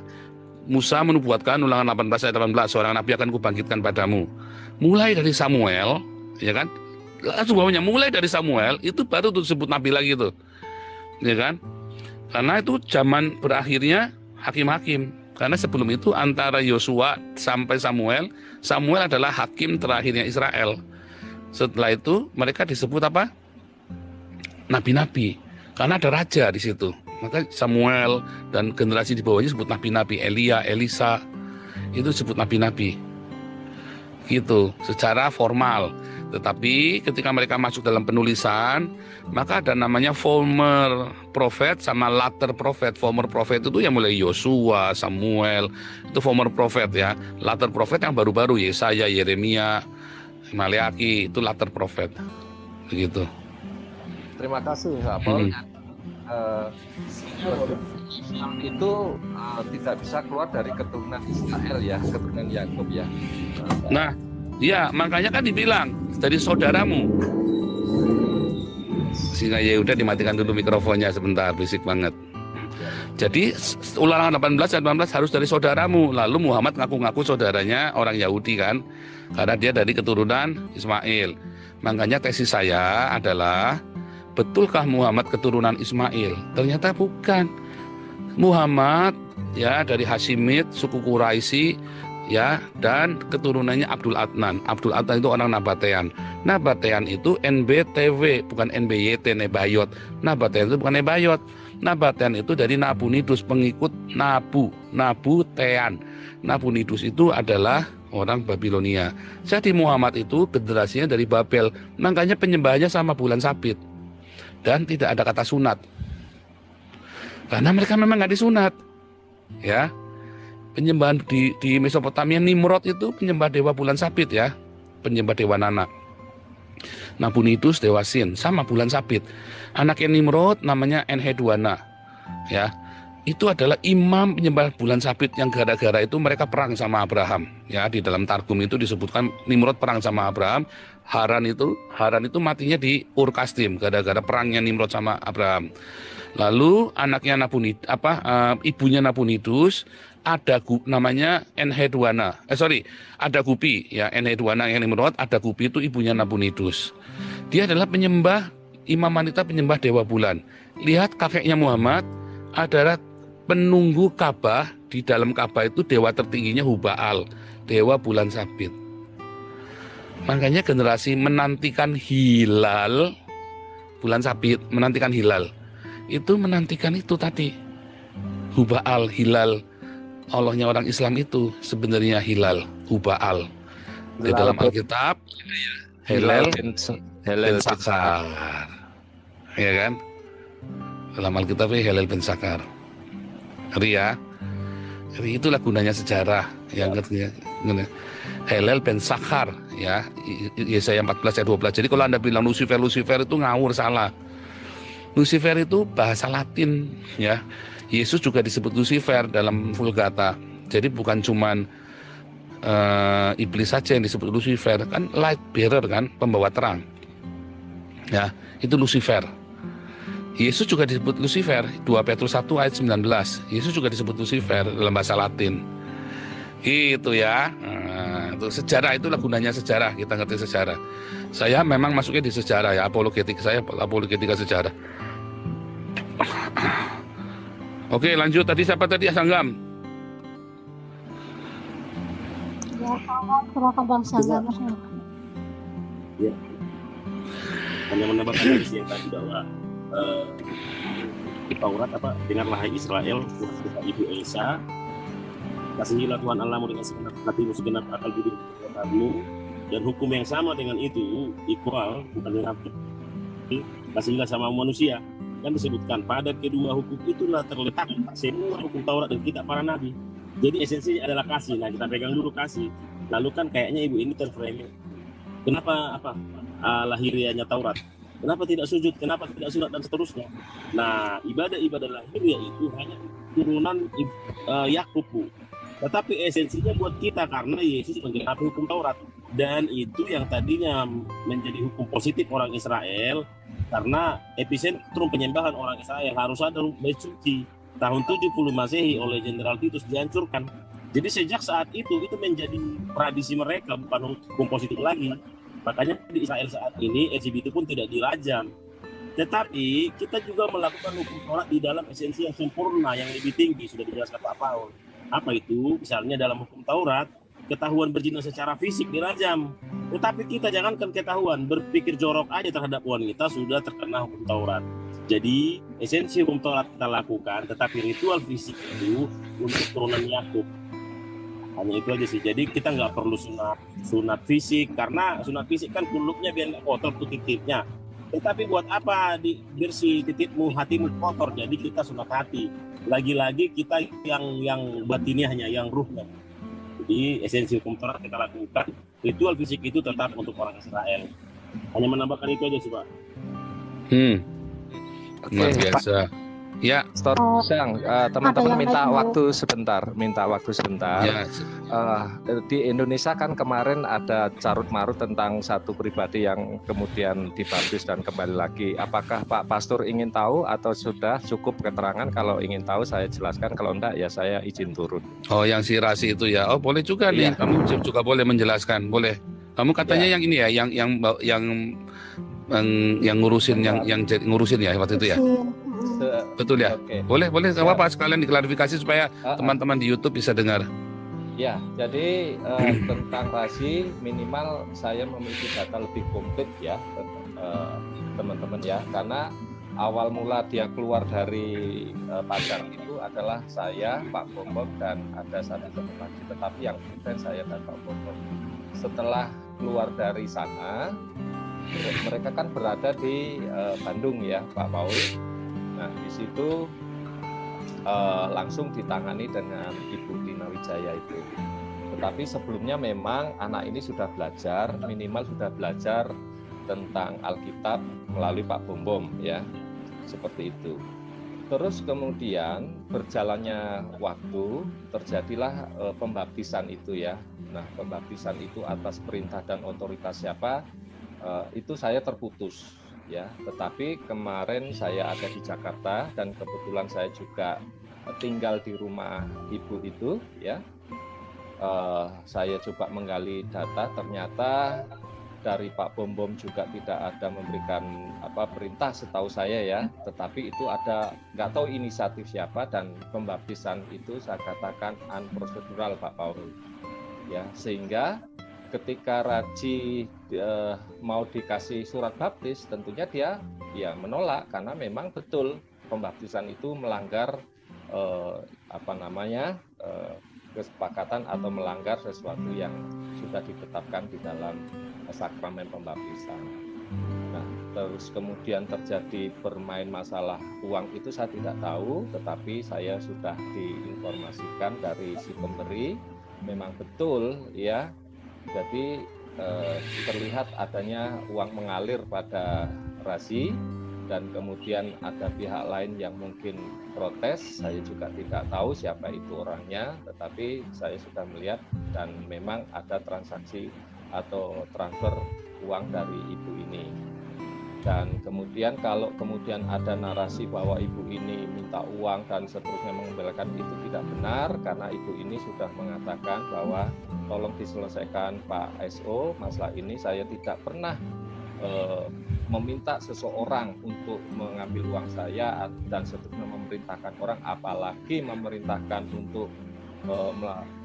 Musa menubuatkan ulangan 18 ayat 18 seorang nabi akan kubangkitkan padamu. Mulai dari Samuel ya kan? Langsung bawahnya mulai dari Samuel itu baru disebut nabi lagi tuh. Ya kan? Karena itu zaman berakhirnya hakim-hakim. Karena sebelum itu antara Yosua sampai Samuel Samuel adalah hakim terakhirnya Israel. Setelah itu mereka disebut apa? Nabi-nabi karena ada raja di situ. Maka Samuel dan generasi di bawahnya disebut nabi-nabi. Elia Elisa itu disebut nabi-nabi. Gitu. Secara formal. Tetapi ketika mereka masuk dalam penulisan maka ada namanya former prophet sama later prophet. Former prophet itu yang mulai Yosua Samuel. Itu former prophet ya. Later prophet yang baru-baru. Yesaya Yeremia Maleaki itu later prophet. Begitu Terima kasih Pak Paul. Hmm. Islam itu eh, tidak bisa keluar dari keturunan Israel ya, keturunan Yakub ya. Nah, ya makanya kan dibilang dari saudaramu. Sehingga ya udah dimatikan dulu mikrofonnya sebentar, berisik banget. Jadi ulangan 18 dan 18 harus dari saudaramu. Lalu Muhammad ngaku-ngaku saudaranya orang Yahudi kan, karena dia dari keturunan Ismail. Makanya tesis saya adalah betulkah Muhammad keturunan Ismail? Ternyata bukan. Muhammad ya dari Hashimid, suku Quraisy ya dan keturunannya Abdul Adnan. Abdul Adnan itu orang Nabatean. Nabatean itu NBTW bukan NBYT Nebayot. Nabatean itu bukan Nebayot. Nabatean itu dari Nabunidus pengikut Nabu. Nabutean. Nabonidus itu adalah orang Babilonia. Jadi Muhammad itu generasinya dari Babel. Makanya penyembahnya sama bulan sabit. Dan tidak ada kata sunat. Karena mereka memang nggak disunat. Ya. Penyembahan di, di Mesopotamia Nimrod itu penyembah dewa bulan sabit ya. Penyembah dewa Nana. Nabonidus dewa Sin sama bulan sabit. Anaknya Nimrod namanya Enheduana. Ya, itu adalah imam penyembah bulan sabit yang gara-gara itu mereka perang sama Abraham. Ya, di dalam Targum itu disebutkan Nimrod perang sama Abraham. Haran itu Haran itu matinya di Ur Kasdim gara-gara perangnya Nimrod sama Abraham. Lalu anaknya Nabunid apa uh, ibunya Nabonidus ada gu, namanya Enheduana. Eh sorry, ada Gupi ya Enheduana yang Nimrod, ada Gupi itu ibunya Nabonidus. Dia adalah penyembah imam wanita penyembah dewa bulan. Lihat kakeknya Muhammad adalah penunggu Ka'bah di dalam Ka'bah itu dewa tertingginya Hubaal, dewa bulan sabit. Makanya generasi menantikan hilal bulan sabit, menantikan hilal. Itu menantikan itu tadi. Hubaal, hilal. Allahnya orang Islam itu sebenarnya hilal, Hubaal. Di dalam Alkitab Hilal Helel bin Sakar. Ya kan? Dalam Alkitab Helel bin Sakar. Ya. Ngeri itulah gunanya sejarah. Yang ngerti ya. Helel bin Sakar ya. Yesaya 14 ayat 12. Jadi kalau Anda bilang Lucifer Lucifer itu ngawur salah. Lucifer itu bahasa Latin ya. Yesus juga disebut Lucifer dalam Vulgata. Jadi bukan cuman eh, iblis saja yang disebut Lucifer kan light bearer kan pembawa terang ya itu Lucifer Yesus juga disebut Lucifer 2 Petrus 1 ayat 19 Yesus juga disebut Lucifer dalam bahasa Latin itu ya nah, itu sejarah itulah gunanya sejarah. Kita ngerti sejarah. Saya memang masuknya di sejarah ya. Apologetik saya apologetika sejarah. Oke lanjut. Tadi siapa tadi? Asanggam Ya, hanya menambahkan yang tadi bahwa eh, Taurat apa? Dengarlah Israel kita ibu Esa kasihlah Tuhan Allahmu dengan segenap hatimu segenap akal budi kekuatanmu dan hukum yang sama dengan itu equal bukan dengan kasihlah sama manusia. Kan disebutkan pada kedua hukum itulah terletak semua hukum Taurat dan kitab para nabi. Jadi esensinya adalah kasih. Nah kita pegang dulu kasih. Lalu kan kayaknya ibu ini terframing kenapa apa ah, lahirianya Taurat? Kenapa tidak sujud? Kenapa tidak sunat dan seterusnya? Nah ibadah-ibadah lahiriah itu hanya turunan ib- eh, Yakub. Tetapi esensinya buat kita karena Yesus menggenapi hukum Taurat dan itu yang tadinya menjadi hukum positif orang Israel karena epicentrum penyembahan orang Israel harus ada bait suci tahun 70 Masehi oleh Jenderal Titus dihancurkan. Jadi sejak saat itu itu menjadi tradisi mereka bukan hukum positif lagi. Makanya di Israel saat ini LGBT pun tidak dirajam. Tetapi kita juga melakukan hukum Taurat di dalam esensi yang sempurna yang lebih tinggi sudah dijelaskan Pak Paul. Apa itu? Misalnya dalam hukum Taurat ketahuan berzina secara fisik dirajam. Tetapi kita jangankan ketahuan berpikir jorok aja terhadap wanita sudah terkena hukum Taurat. Jadi esensi hukum Taurat kita lakukan, tetapi ritual fisik itu untuk turunan Yakub. Hanya itu aja sih. Jadi kita nggak perlu sunat sunat fisik karena sunat fisik kan kulupnya biar nggak kotor tuh titiknya. Tetapi buat apa di bersih titikmu hatimu kotor? Jadi kita sunat hati. Lagi-lagi kita yang yang batinnya hanya yang ruhnya. Jadi esensi hukum Taurat kita lakukan. Ritual fisik itu tetap untuk orang Israel. Hanya menambahkan itu aja sih Pak. hmm luar Pak biasa ya Stor Oh, Sang, eh, teman-teman minta waktu sebentar, minta waktu sebentar. ya Eh, di Indonesia kan kemarin ada carut marut tentang satu pribadi yang kemudian dibaptis dan kembali lagi. Apakah Pak Pastor ingin tahu atau sudah cukup keterangan? Kalau ingin tahu saya jelaskan, kalau enggak ya saya izin turun. Oh, yang si Rasi itu ya. Oh, boleh juga nih. Iya. Kamu juga boleh menjelaskan. Boleh. Kamu katanya yang ini ya, yang yang yang yang, yang ngurusin yang yang ngurusin ya waktu itu ya. Se- Betul ya? Oke. Boleh, boleh. Siap. apa-apa sekalian diklarifikasi supaya ah. teman-teman di YouTube bisa dengar. Ya, jadi eh, tentang rasi minimal saya memiliki data lebih komplit ya eh, teman-teman ya, karena awal mula dia keluar dari uh, pagar itu adalah saya, Pak Bombom dan ada satu teman lagi. Tetapi yang bukan saya dan Pak Bombom. Setelah keluar dari sana, mereka kan berada di uh, Bandung ya, Pak Paul. Nah di situ uh, langsung ditangani dengan Ibu Dina Wijaya itu. Tetapi sebelumnya memang anak ini sudah belajar, minimal sudah belajar tentang Alkitab melalui Pak Bombom ya seperti itu. Terus kemudian berjalannya waktu terjadilah e, pembaptisan itu ya. Nah pembaptisan itu atas perintah dan otoritas siapa e, itu saya terputus ya. Tetapi kemarin saya ada di Jakarta dan kebetulan saya juga tinggal di rumah ibu itu ya. E, saya coba menggali data ternyata dari Pak Bom Bom juga tidak ada memberikan apa perintah setahu saya ya, tetapi itu ada nggak tahu inisiatif siapa dan pembaptisan itu saya katakan unprocedural Pak Paul ya sehingga ketika Raji eh, mau dikasih surat baptis tentunya dia ya menolak karena memang betul pembaptisan itu melanggar eh, apa namanya eh, kesepakatan atau melanggar sesuatu yang sudah ditetapkan di dalam sakramen pembaptisan. Nah, terus kemudian terjadi bermain masalah uang itu saya tidak tahu, tetapi saya sudah diinformasikan dari si pemberi memang betul ya. Jadi eh, terlihat adanya uang mengalir pada rasi dan kemudian ada pihak lain yang mungkin protes. Saya juga tidak tahu siapa itu orangnya tetapi saya sudah melihat dan memang ada transaksi atau transfer uang dari ibu ini dan kemudian kalau kemudian ada narasi bahwa ibu ini minta uang dan seterusnya mengembalikan itu tidak benar. Karena ibu ini sudah mengatakan bahwa tolong diselesaikan Pak SO masalah ini saya tidak pernah eh, meminta seseorang untuk mengambil uang saya dan seterusnya memerintahkan orang. Apalagi memerintahkan untuk uh,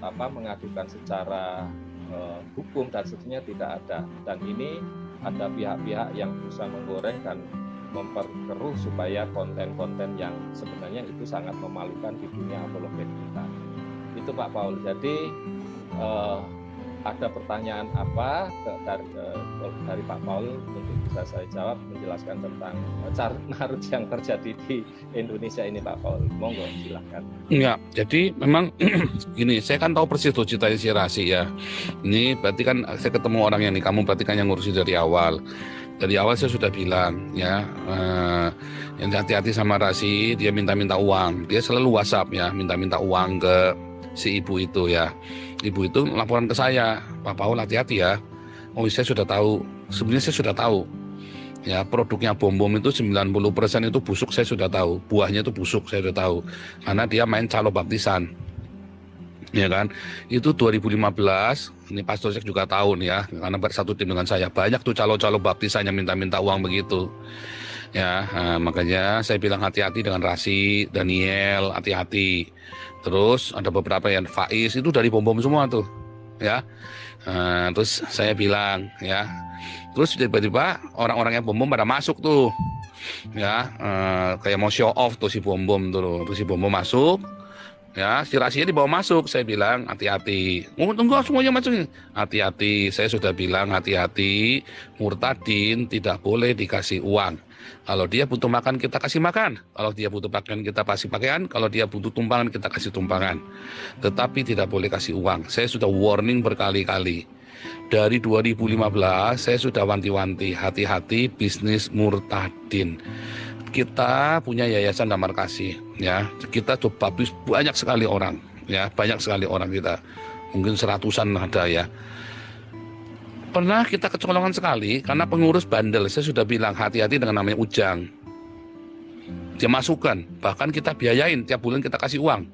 apa mengadukan secara uh, hukum dan seterusnya tidak ada. Dan ini ada pihak-pihak yang berusaha menggoreng dan memperkeruh supaya konten-konten yang sebenarnya itu sangat memalukan di dunia apologet kita. Itu Pak Paul. Jadi uh, ada pertanyaan apa dari, dari Pak Paul untuk bisa saya jawab menjelaskan tentang carut marut yang terjadi di Indonesia ini Pak Paul. Monggo silahkan. Enggak, jadi memang gini, saya kan tahu persis tuh ceritanya si Rasi ya. Ini berarti kan saya ketemu orang yang nih, kamu berarti kan yang ngurusin dari awal. Dari awal saya sudah bilang ya, eh, yang hati-hati sama Rasi, dia minta-minta uang. Dia selalu WhatsApp ya, minta-minta uang ke si ibu itu ya ibu itu laporan ke saya, Pak Paul hati-hati ya. Oh saya sudah tahu, sebenarnya saya sudah tahu. Ya produknya bom bom itu 90% itu busuk saya sudah tahu, buahnya itu busuk saya sudah tahu. Karena dia main calo baptisan. Ya kan, itu 2015, ini Pastor Jack juga tahu nih ya, karena bersatu tim dengan saya. Banyak tuh calo-calo baptisan yang minta-minta uang begitu ya nah, makanya saya bilang hati-hati dengan Rasi Daniel hati-hati terus ada beberapa yang Faiz itu dari bom bom semua tuh ya. Uh, terus saya bilang ya. Terus tiba-tiba orang-orang yang bom bom pada masuk tuh ya. Uh, kayak mau show off tuh si bom bom tuh terus si bom bom masuk ya. Si rahasianya dibawa masuk. Saya bilang hati-hati. Oh tunggu semuanya masuk hati-hati. Saya sudah bilang hati-hati. Murtadin tidak boleh dikasih uang kalau dia butuh makan kita kasih makan. Kalau dia butuh pakaian kita kasih pakaian. Kalau dia butuh tumpangan kita kasih tumpangan. Tetapi tidak boleh kasih uang. Saya sudah warning berkali-kali. Dari 2015 saya sudah wanti-wanti hati-hati bisnis murtadin. Kita punya yayasan damar kasih ya. Kita coba banyak sekali orang ya, banyak sekali orang kita. Mungkin seratusan ada ya pernah kita kecolongan sekali karena pengurus bandel. Saya sudah bilang hati-hati dengan namanya ujang. Dia masukkan, bahkan kita biayain tiap bulan kita kasih uang.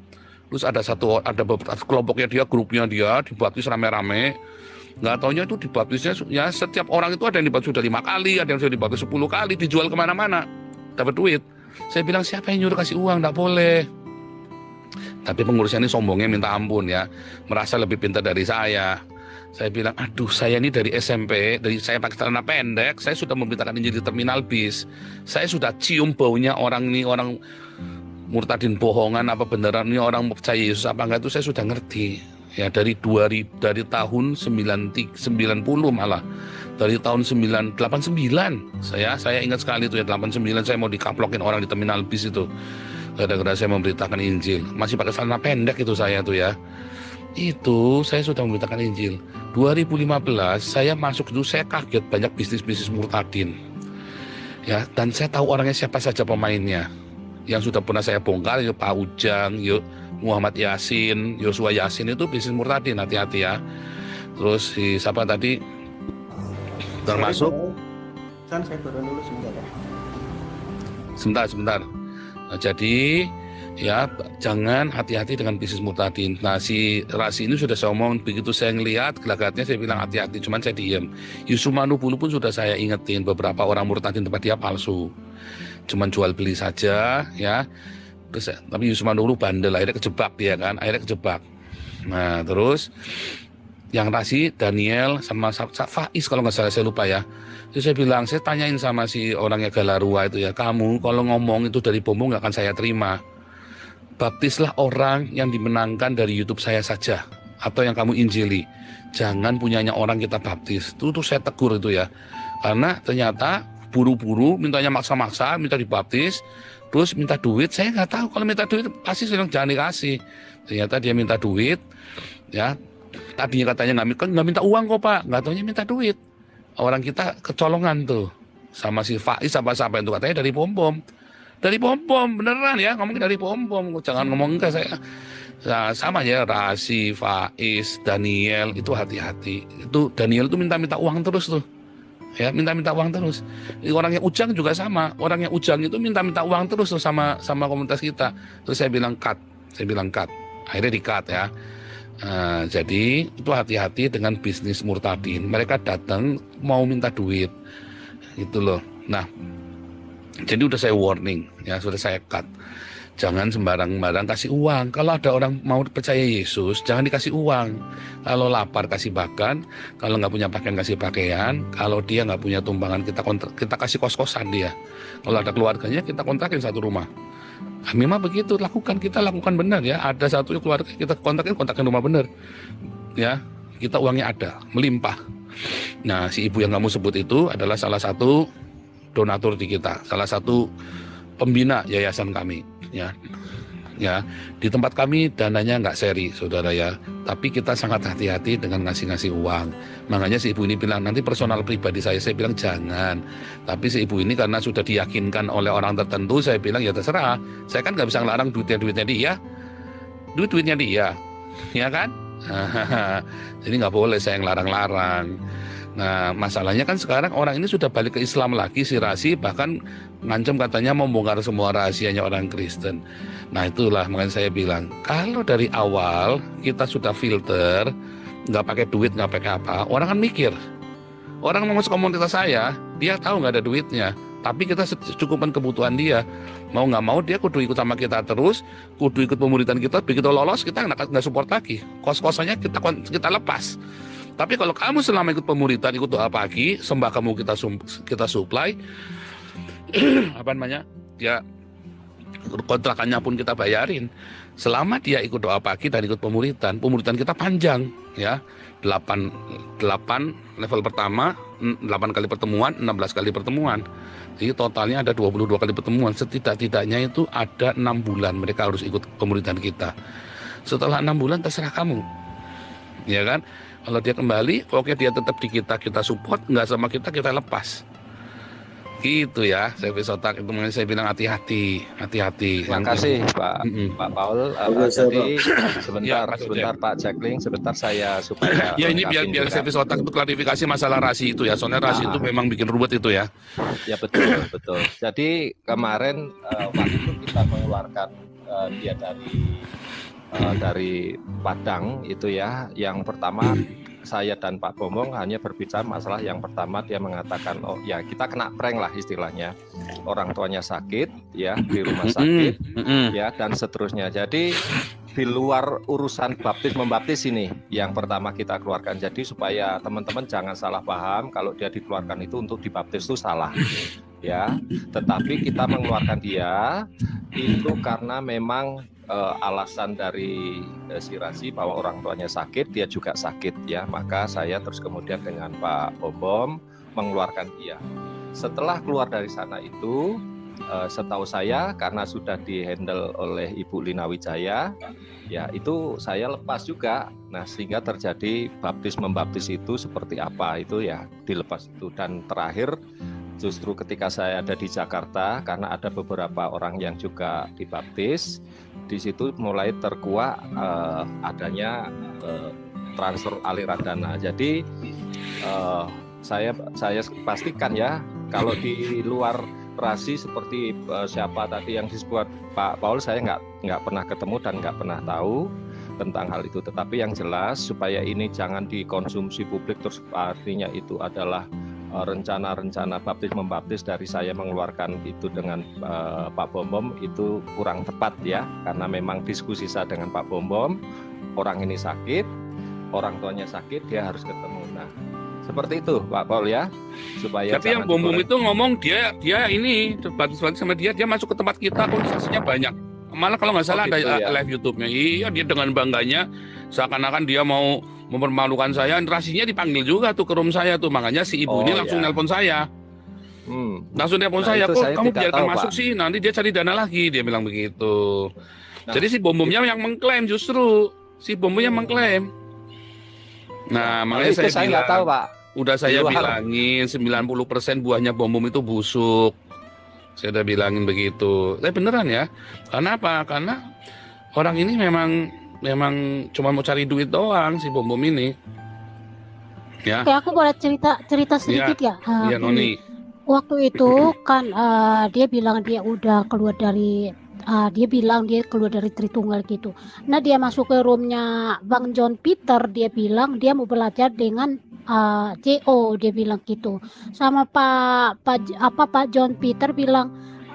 Terus ada satu ada kelompoknya dia, grupnya dia dibaptis rame-rame. Nggak taunya itu dibaptisnya ya setiap orang itu ada yang dibaptis sudah lima kali, ada yang sudah dibaptis sepuluh kali, dijual ke mana-mana, dapat duit. Saya bilang siapa yang nyuruh kasih uang, nggak boleh. Tapi pengurusnya ini sombongnya minta ampun ya, merasa lebih pintar dari saya Saya bilang, aduh saya ini dari SMP, dari saya pakai celana pendek, saya sudah memberitakan Injil di terminal bis. Saya sudah cium baunya orang ini, orang murtadin bohongan apa beneran ini orang percaya Yesus apa enggak itu saya sudah ngerti. Ya dari 2000 dari tahun 90 90 malah. Dari tahun 989 saya saya ingat sekali itu ya 89 saya mau dikaplokin orang di terminal bis itu. Gara-gara saya memberitakan Injil. Masih pakai celana pendek itu saya tuh ya itu saya sudah memberitakan Injil. 2015 saya masuk itu saya kaget banyak bisnis-bisnis murtadin. Ya dan saya tahu orangnya siapa saja pemainnya. Yang sudah pernah saya bongkar yuk Pak Ujang yuk Muhammad Yasin Yosua Yasin itu bisnis murtadin hati-hati ya. Terus si siapa tadi? Termasuk? San saya turun dulu sebentar ya. sebentar sebentar. Nah, jadi ya jangan hati-hati dengan bisnis murtadin. Nah si Rasi ini sudah saya omong begitu saya ngelihat gelagatnya saya bilang hati-hati, cuman saya diem. Yusuf Manubulu pun sudah saya ingetin beberapa orang murtadin tempat dia palsu, cuman jual beli saja ya. Terus, tapi Yusuf Manubulu bandel akhirnya kejebak dia kan, akhirnya kejebak. Nah terus yang Rasi, Daniel sama Sa- Sa- Faiz kalau nggak salah saya lupa ya. Terus saya bilang, saya tanyain sama si orangnya Galarua itu ya, kamu kalau ngomong itu dari bom nggak akan saya terima. Baptislah orang yang dimenangkan dari YouTube saya saja atau yang kamu injili. Jangan punyanya orang kita baptis. Itu tuh saya tegur itu ya. Karena ternyata buru-buru mintanya maksa-maksa, minta dibaptis, terus minta duit. Saya nggak tahu kalau minta duit pasti bilang jangan dikasih. Ternyata dia minta duit, ya. Tadinya katanya nggak minta, nggak minta uang kok pak, nggak taunya minta duit. Orang kita kecolongan tuh sama si Faiz apa siapa itu katanya dari pom pom dari pom pom beneran ya ngomong dari pom pom jangan ngomong enggak saya Nah, sama ya Rasi, Faiz, Daniel itu hati-hati. Itu Daniel tuh minta-minta uang terus tuh. Ya, minta-minta uang terus. Orangnya Ujang juga sama. Orangnya Ujang itu minta-minta uang terus tuh sama sama komunitas kita. Terus saya bilang cut. Saya bilang cut. Akhirnya di-cut ya. Nah, jadi itu hati-hati dengan bisnis murtadin. Mereka datang mau minta duit. Gitu loh. Nah, jadi udah saya warning ya, sudah saya cut jangan sembarang-sembarang kasih uang. Kalau ada orang mau percaya Yesus, jangan dikasih uang. Kalau lapar kasih makan, kalau nggak punya pakaian kasih pakaian, kalau dia nggak punya tumbangan kita kontrak, kita kasih kos-kosan dia. Kalau ada keluarganya kita kontrakin satu rumah. Kami mah begitu lakukan kita lakukan benar ya. Ada satu keluarga kita kontrakin kontrakin rumah benar. Ya, kita uangnya ada, melimpah. Nah, si ibu yang kamu sebut itu adalah salah satu donatur di kita, salah satu pembina yayasan kami ya. Ya di tempat kami dananya nggak seri saudara ya. Tapi kita sangat hati-hati dengan ngasih-ngasih uang. Makanya si ibu ini bilang nanti personal pribadi saya. Saya bilang jangan. Tapi si ibu ini karena sudah diyakinkan oleh orang tertentu saya bilang ya terserah. Saya kan nggak bisa ngelarang duitnya duitnya dia. Duit duitnya dia ya kan? Jadi nggak boleh saya ngelarang-larang Nah, masalahnya kan sekarang orang ini sudah balik ke Islam lagi si Rasi bahkan ngancam katanya mau bongkar semua rahasianya orang Kristen. Nah, itulah makanya saya bilang kalau dari awal kita sudah filter nggak pakai duit nggak pakai apa, orang kan mikir. Orang mau masuk komunitas saya, dia tahu nggak ada duitnya, tapi kita cukupkan kebutuhan dia. Mau nggak mau dia kudu ikut sama kita terus, kudu ikut pemuritan kita. Begitu lolos kita nggak support lagi, kos-kosannya kita kita lepas. Tapi kalau kamu selama ikut pemuritan, ikut doa pagi, sembah kamu kita kita supply, apa namanya? Ya kontrakannya pun kita bayarin. Selama dia ikut doa pagi dan ikut pemuritan, pemuritan kita panjang ya. 8 8 level pertama 8 kali pertemuan, 16 kali pertemuan. Jadi totalnya ada 22 kali pertemuan. Setidak-tidaknya itu ada enam bulan mereka harus ikut pemuritan kita. Setelah enam bulan terserah kamu, ya kan? Kalau dia kembali, oke dia tetap di kita, kita support, nggak sama kita, kita lepas. Gitu ya, service otak itu makanya saya bilang hati-hati, hati-hati. Terima kasih Pak Mm-mm. Pak Paul. Uh, jadi Ya, sebentar Mas sebentar Pak Jackling, sebentar saya supaya Ya ini biar biar juga. service otak itu klarifikasi masalah rasi itu ya. Soalnya rasi Nah. itu memang bikin ruwet itu ya. Ya betul betul. Jadi kemarin eh, waktu itu kita mengeluarkan eh, dia dari eh, dari Padang itu ya. Yang pertama saya dan Pak Bombong hanya berbicara masalah yang pertama dia mengatakan oh ya kita kena prank lah istilahnya. Orang tuanya sakit ya di rumah sakit ya dan seterusnya. Jadi di luar urusan baptis membaptis ini yang pertama kita keluarkan. Jadi supaya teman-teman jangan salah paham kalau dia dikeluarkan itu untuk dibaptis itu salah. Ya, tetapi kita mengeluarkan dia itu karena memang eh, alasan dari eh, si Rasi bahwa orang tuanya sakit, dia juga sakit ya. Maka saya terus kemudian dengan Pak Bobom mengeluarkan dia. Setelah keluar dari sana itu eh, setahu saya karena sudah dihandle oleh Ibu Lina Wijaya ya itu saya lepas juga nah sehingga terjadi baptis membaptis itu seperti apa itu ya dilepas itu dan terakhir justru ketika saya ada di Jakarta karena ada beberapa orang yang juga dibaptis di situ mulai terkuak eh, adanya eh, transfer aliran dana. Jadi eh, saya saya pastikan ya kalau di luar rasi seperti eh, siapa tadi yang disebut Pak Paul saya nggak nggak pernah ketemu dan nggak pernah tahu tentang hal itu. Tetapi yang jelas supaya ini jangan dikonsumsi publik terus artinya itu adalah rencana-rencana baptis membaptis dari saya mengeluarkan itu dengan eh, Pak Bom Bom itu kurang tepat ya karena memang diskusi saya dengan Pak Bom Bom orang ini sakit orang tuanya sakit dia harus ketemu nah seperti itu Pak Paul ya supaya Tapi yang jangan bom bom digoreng. itu ngomong dia dia ini batis-batis sama dia dia masuk ke tempat kita organisasinya banyak. Malah kalau nggak salah Oh, ada gitu ya. live YouTube-nya. Iya dia dengan bangganya seakan-akan dia mau mempermalukan saya. Rasinya dipanggil juga tuh ke room saya tuh. Makanya si ibu Oh, ini langsung ya. nelpon saya. Hmm. Langsung nelpon Nah, saya, kok saya kamu biarkan tahu, masuk Pak." sih, nanti dia cari dana lagi, dia bilang begitu. Nah. Jadi si bom bomnya yang mengklaim justru si bom bomnya mengklaim. Nah, makanya itu saya, saya bilang, tahu Pak udah saya luar. bilangin 90% buahnya bom bom itu busuk. Saya udah bilangin begitu. Tapi beneran ya. Karena apa? Karena orang ini memang memang cuma mau cari duit doang si bom bom ini. Ya, Oke, aku boleh cerita cerita sedikit ya. Iya gini. Noni. Waktu itu kan eh, dia bilang dia udah keluar dari ah, dia bilang dia keluar dari Tritunggal gitu. Nah dia masuk ke roomnya Bang John Peter dia bilang dia mau belajar dengan JO dia bilang gitu. Sama Pak Pak apa Pak John Peter bilang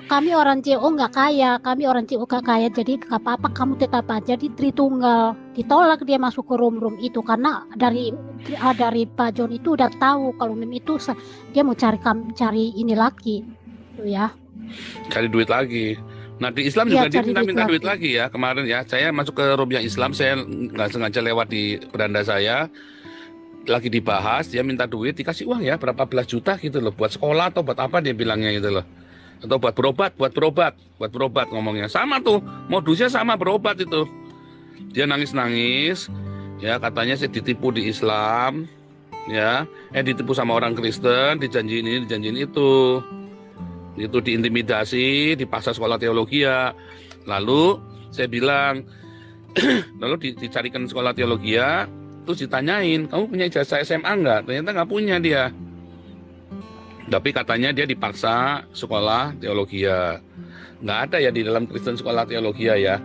kami orang JO nggak kaya, kami orang JO nggak kaya, jadi nggak apa-apa kamu tetap aja di Tritunggal. Ditolak dia masuk ke room-room itu karena dari ah, dari Pak John itu udah tahu kalau mem itu dia mau cari cari ini lagi tuh ya cari duit lagi. Nah di Islam Iya, juga dia minta minta duit lagi. ya kemarin ya. Saya masuk ke yang Islam, saya nggak sengaja lewat di beranda saya. Lagi dibahas, dia minta duit, dikasih uang ya berapa belas juta gitu loh buat sekolah atau buat apa dia bilangnya gitu loh. Atau buat berobat, buat berobat, buat berobat ngomongnya. Sama tuh, modusnya sama berobat itu. Dia nangis-nangis, ya katanya saya ditipu di Islam, ya, eh ditipu sama orang Kristen, dijanjiin ini, dijanjiin itu itu diintimidasi, dipaksa sekolah teologi ya. Lalu saya bilang, lalu di- dicarikan sekolah teologi ya, terus ditanyain, kamu punya ijazah SMA nggak? Ternyata nggak punya dia. Tapi katanya dia dipaksa sekolah teologi ya. Nggak ada ya di dalam Kristen sekolah teologi ya.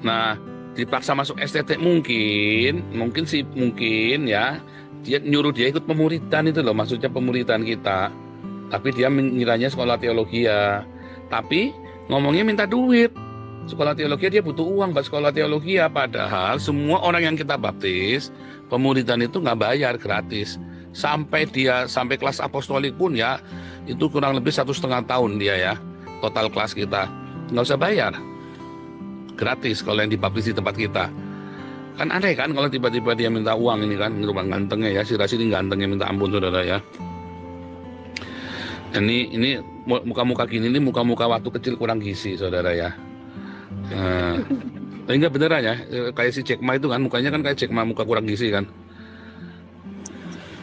Nah, dipaksa masuk STT mungkin, mungkin sih mungkin ya. Dia nyuruh dia ikut pemuridan itu loh, maksudnya pemuridan kita tapi dia mengiranya sekolah teologi ya. Tapi ngomongnya minta duit. Sekolah teologi dia butuh uang buat sekolah teologi ya. Padahal semua orang yang kita baptis, pemuridan itu nggak bayar gratis. Sampai dia sampai kelas apostolik pun ya, itu kurang lebih satu setengah tahun dia ya. Total kelas kita nggak usah bayar. Gratis kalau yang dibaptis di tempat kita. Kan aneh kan kalau tiba-tiba dia minta uang ini kan, rumah gantengnya ya, si Rasi ini gantengnya minta ampun saudara ya. Ini ini mu- muka-muka gini ini muka-muka waktu kecil kurang gizi saudara ya. Nah, tapi enggak beneran ya, Eh, kayak si Jack Ma itu kan mukanya kan kayak Jack Ma muka kurang gizi kan.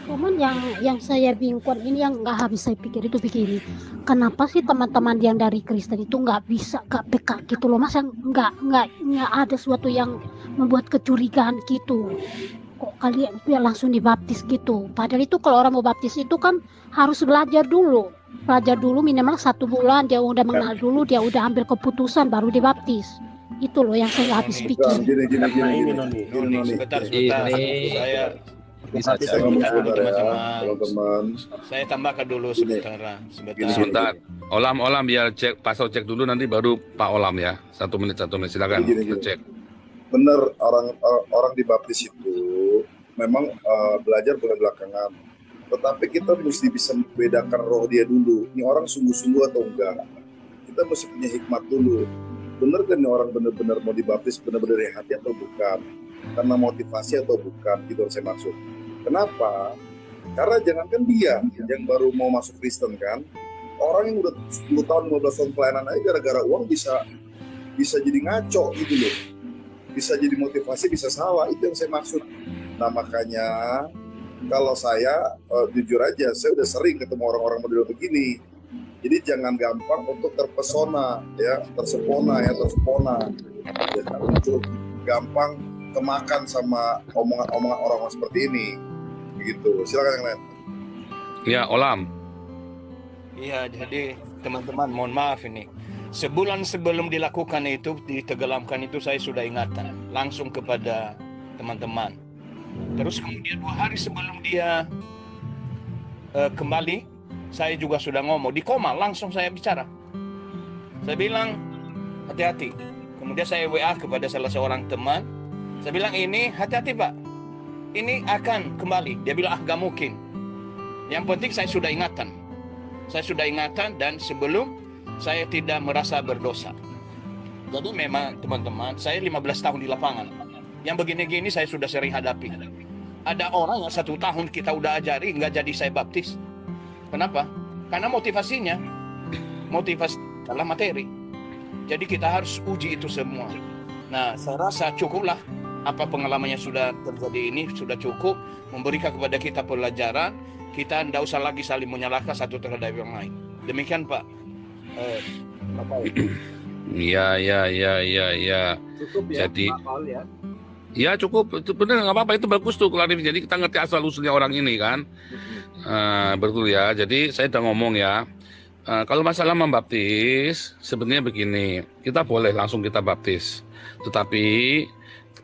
cuman yang yang saya bingungkan ini yang nggak habis saya pikir itu begini kenapa sih teman-teman yang dari Kristen itu nggak bisa nggak peka gitu loh masa nggak nggak nggak ada sesuatu yang membuat kecurigaan gitu kok kalian itu ya langsung dibaptis gitu padahal itu kalau orang mau baptis itu kan harus belajar dulu belajar dulu minimal satu bulan dia udah mengenal dulu dia udah ambil keputusan baru dibaptis itu loh yang saya habis Nah, pikir gini gini gini ini gini. Noni. Gini, Noni, Noni. sebentar, sebentar. Ini- Saya bisa Saya ya, teman-teman. saya tambahkan dulu sebentar. Sebentar. Gini, Sebentar. Olam olam biar cek pasal cek dulu nanti baru Pak Olam ya. Satu menit satu menit silakan Gini, gini. cek. Bener orang orang- dibaptis itu memang eh, belajar boleh belakangan. Tetapi kita mesti bisa membedakan roh dia dulu. Ini orang sungguh-sungguh atau enggak? Kita mesti punya hikmat dulu. Bener kan ini orang bener-bener mau dibaptis bener-bener dari hati atau bukan? Karena motivasi atau bukan? Gitu yang saya maksud. Kenapa? Karena jangankan dia yang baru mau masuk Kristen kan? Orang yang udah 10 tahun 15 tahun pelayanan aja gara-gara uang bisa bisa jadi ngaco gitu loh bisa jadi motivasi bisa salah. Itu yang saya maksud. Nah makanya kalau saya eh, jujur aja saya udah sering ketemu orang-orang model begini. Jadi jangan gampang untuk terpesona ya. Tersepona ya tersepona. Ya, untuk gampang kemakan sama omongan-omongan orang-orang seperti ini. Begitu silakan yang lain. Ya, Olam. Iya, jadi teman-teman mohon maaf ini. Sebulan sebelum dilakukan itu, ditenggelamkan itu saya sudah ingatkan langsung kepada teman-teman. Terus kemudian dua hari sebelum dia eh, kembali, saya juga sudah ngomong di koma langsung saya bicara. Saya bilang hati-hati. Kemudian saya WA kepada salah seorang teman. Saya bilang ini hati-hati pak. Ini akan kembali. Dia bilang ah gak mungkin. Yang penting saya sudah ingatkan saya sudah ingatkan dan sebelum saya tidak merasa berdosa. Jadi memang teman-teman, saya 15 tahun di lapangan. Yang begini-gini saya sudah sering hadapi. Ada orang yang satu tahun kita udah ajari nggak jadi saya baptis. Kenapa? Karena motivasinya motivasi adalah materi. Jadi kita harus uji itu semua. Nah, saya rasa cukuplah apa pengalamannya sudah terjadi ini sudah cukup memberikan kepada kita pelajaran kita tidak usah lagi saling menyalahkan satu terhadap yang lain. Demikian Pak. Eh, Bapak. Ya, ya, ya, ya, ya. Cukup ya, Jadi- Paul ya. Ya cukup, itu benar nggak apa-apa itu bagus tuh klarifikasi. Jadi kita ngerti asal usulnya orang ini kan. Eh, betul ya. Jadi saya udah ngomong ya. eh, kalau masalah membaptis, sebenarnya begini, kita boleh langsung kita baptis. Tetapi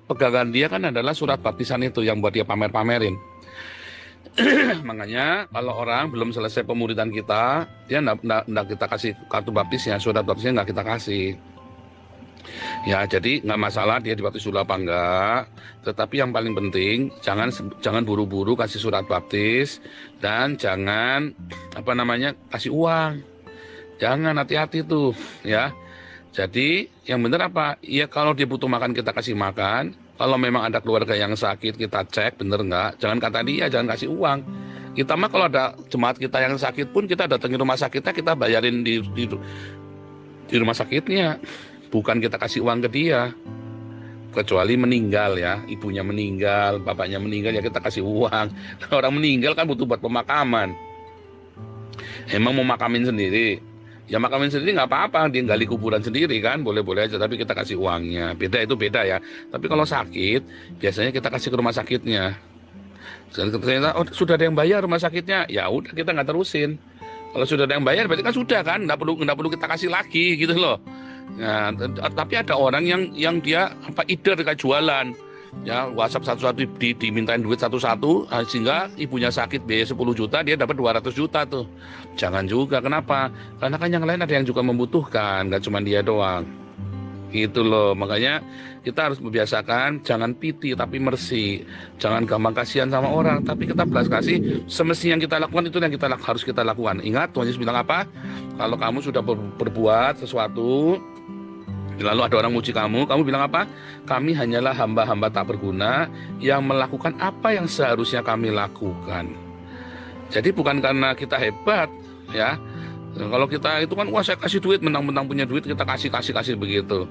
pegangan dia kan adalah surat baptisan itu yang buat dia pamer-pamerin. Makanya kalau orang belum selesai pemuridan kita, dia nggak kita kasih kartu baptisnya, surat baptisnya nggak kita kasih. Ya, jadi nggak masalah dia dibaptis dulu apa enggak. Tetapi yang paling penting jangan jangan buru-buru kasih surat baptis dan jangan apa namanya kasih uang. Jangan hati-hati tuh, ya. Jadi yang benar apa? Ya kalau dia butuh makan kita kasih makan. Kalau memang ada keluarga yang sakit kita cek bener nggak. Jangan kata dia, jangan kasih uang. Kita mah kalau ada jemaat kita yang sakit pun kita datangin rumah sakitnya kita bayarin di di, di rumah sakitnya. Bukan kita kasih uang ke dia. Kecuali meninggal ya ibunya meninggal bapaknya meninggal ya kita kasih uang. Orang meninggal kan butuh buat pemakaman. Emang mau makamin sendiri ya makamin sendiri nggak apa-apa dia gali kuburan sendiri kan boleh-boleh aja tapi kita kasih uangnya. Beda itu beda ya. Tapi kalau sakit biasanya kita kasih ke rumah sakitnya. Ternyata oh, sudah ada yang bayar rumah sakitnya. Ya udah kita nggak terusin. Kalau sudah ada yang bayar berarti kan sudah kan nggak perlu nggak perlu kita kasih lagi gitu loh. Nah, tapi ada orang yang yang dia apa ide kayak jualan ya WhatsApp satu-satu di, dimintain duit satu-satu ah, sehingga ibunya sakit biaya 10 juta dia dapat 200 juta tuh. Jangan juga kenapa? Karena kan yang lain ada yang juga membutuhkan nggak cuma dia doang. Gitu loh makanya kita harus membiasakan jangan piti tapi mercy jangan gampang kasihan sama orang tapi kita belas kasih semestinya yang kita lakukan itu yang kita harus kita lakukan. Ingat Tuhan Yesus bilang apa? Kalau kamu sudah ber- berbuat sesuatu lalu ada orang muji kamu kamu bilang apa? Kami hanyalah hamba-hamba tak berguna yang melakukan apa yang seharusnya kami lakukan. Jadi bukan karena kita hebat ya. Kalau kita itu kan wah saya kasih duit menang-menang punya duit kita kasih kasih kasih begitu.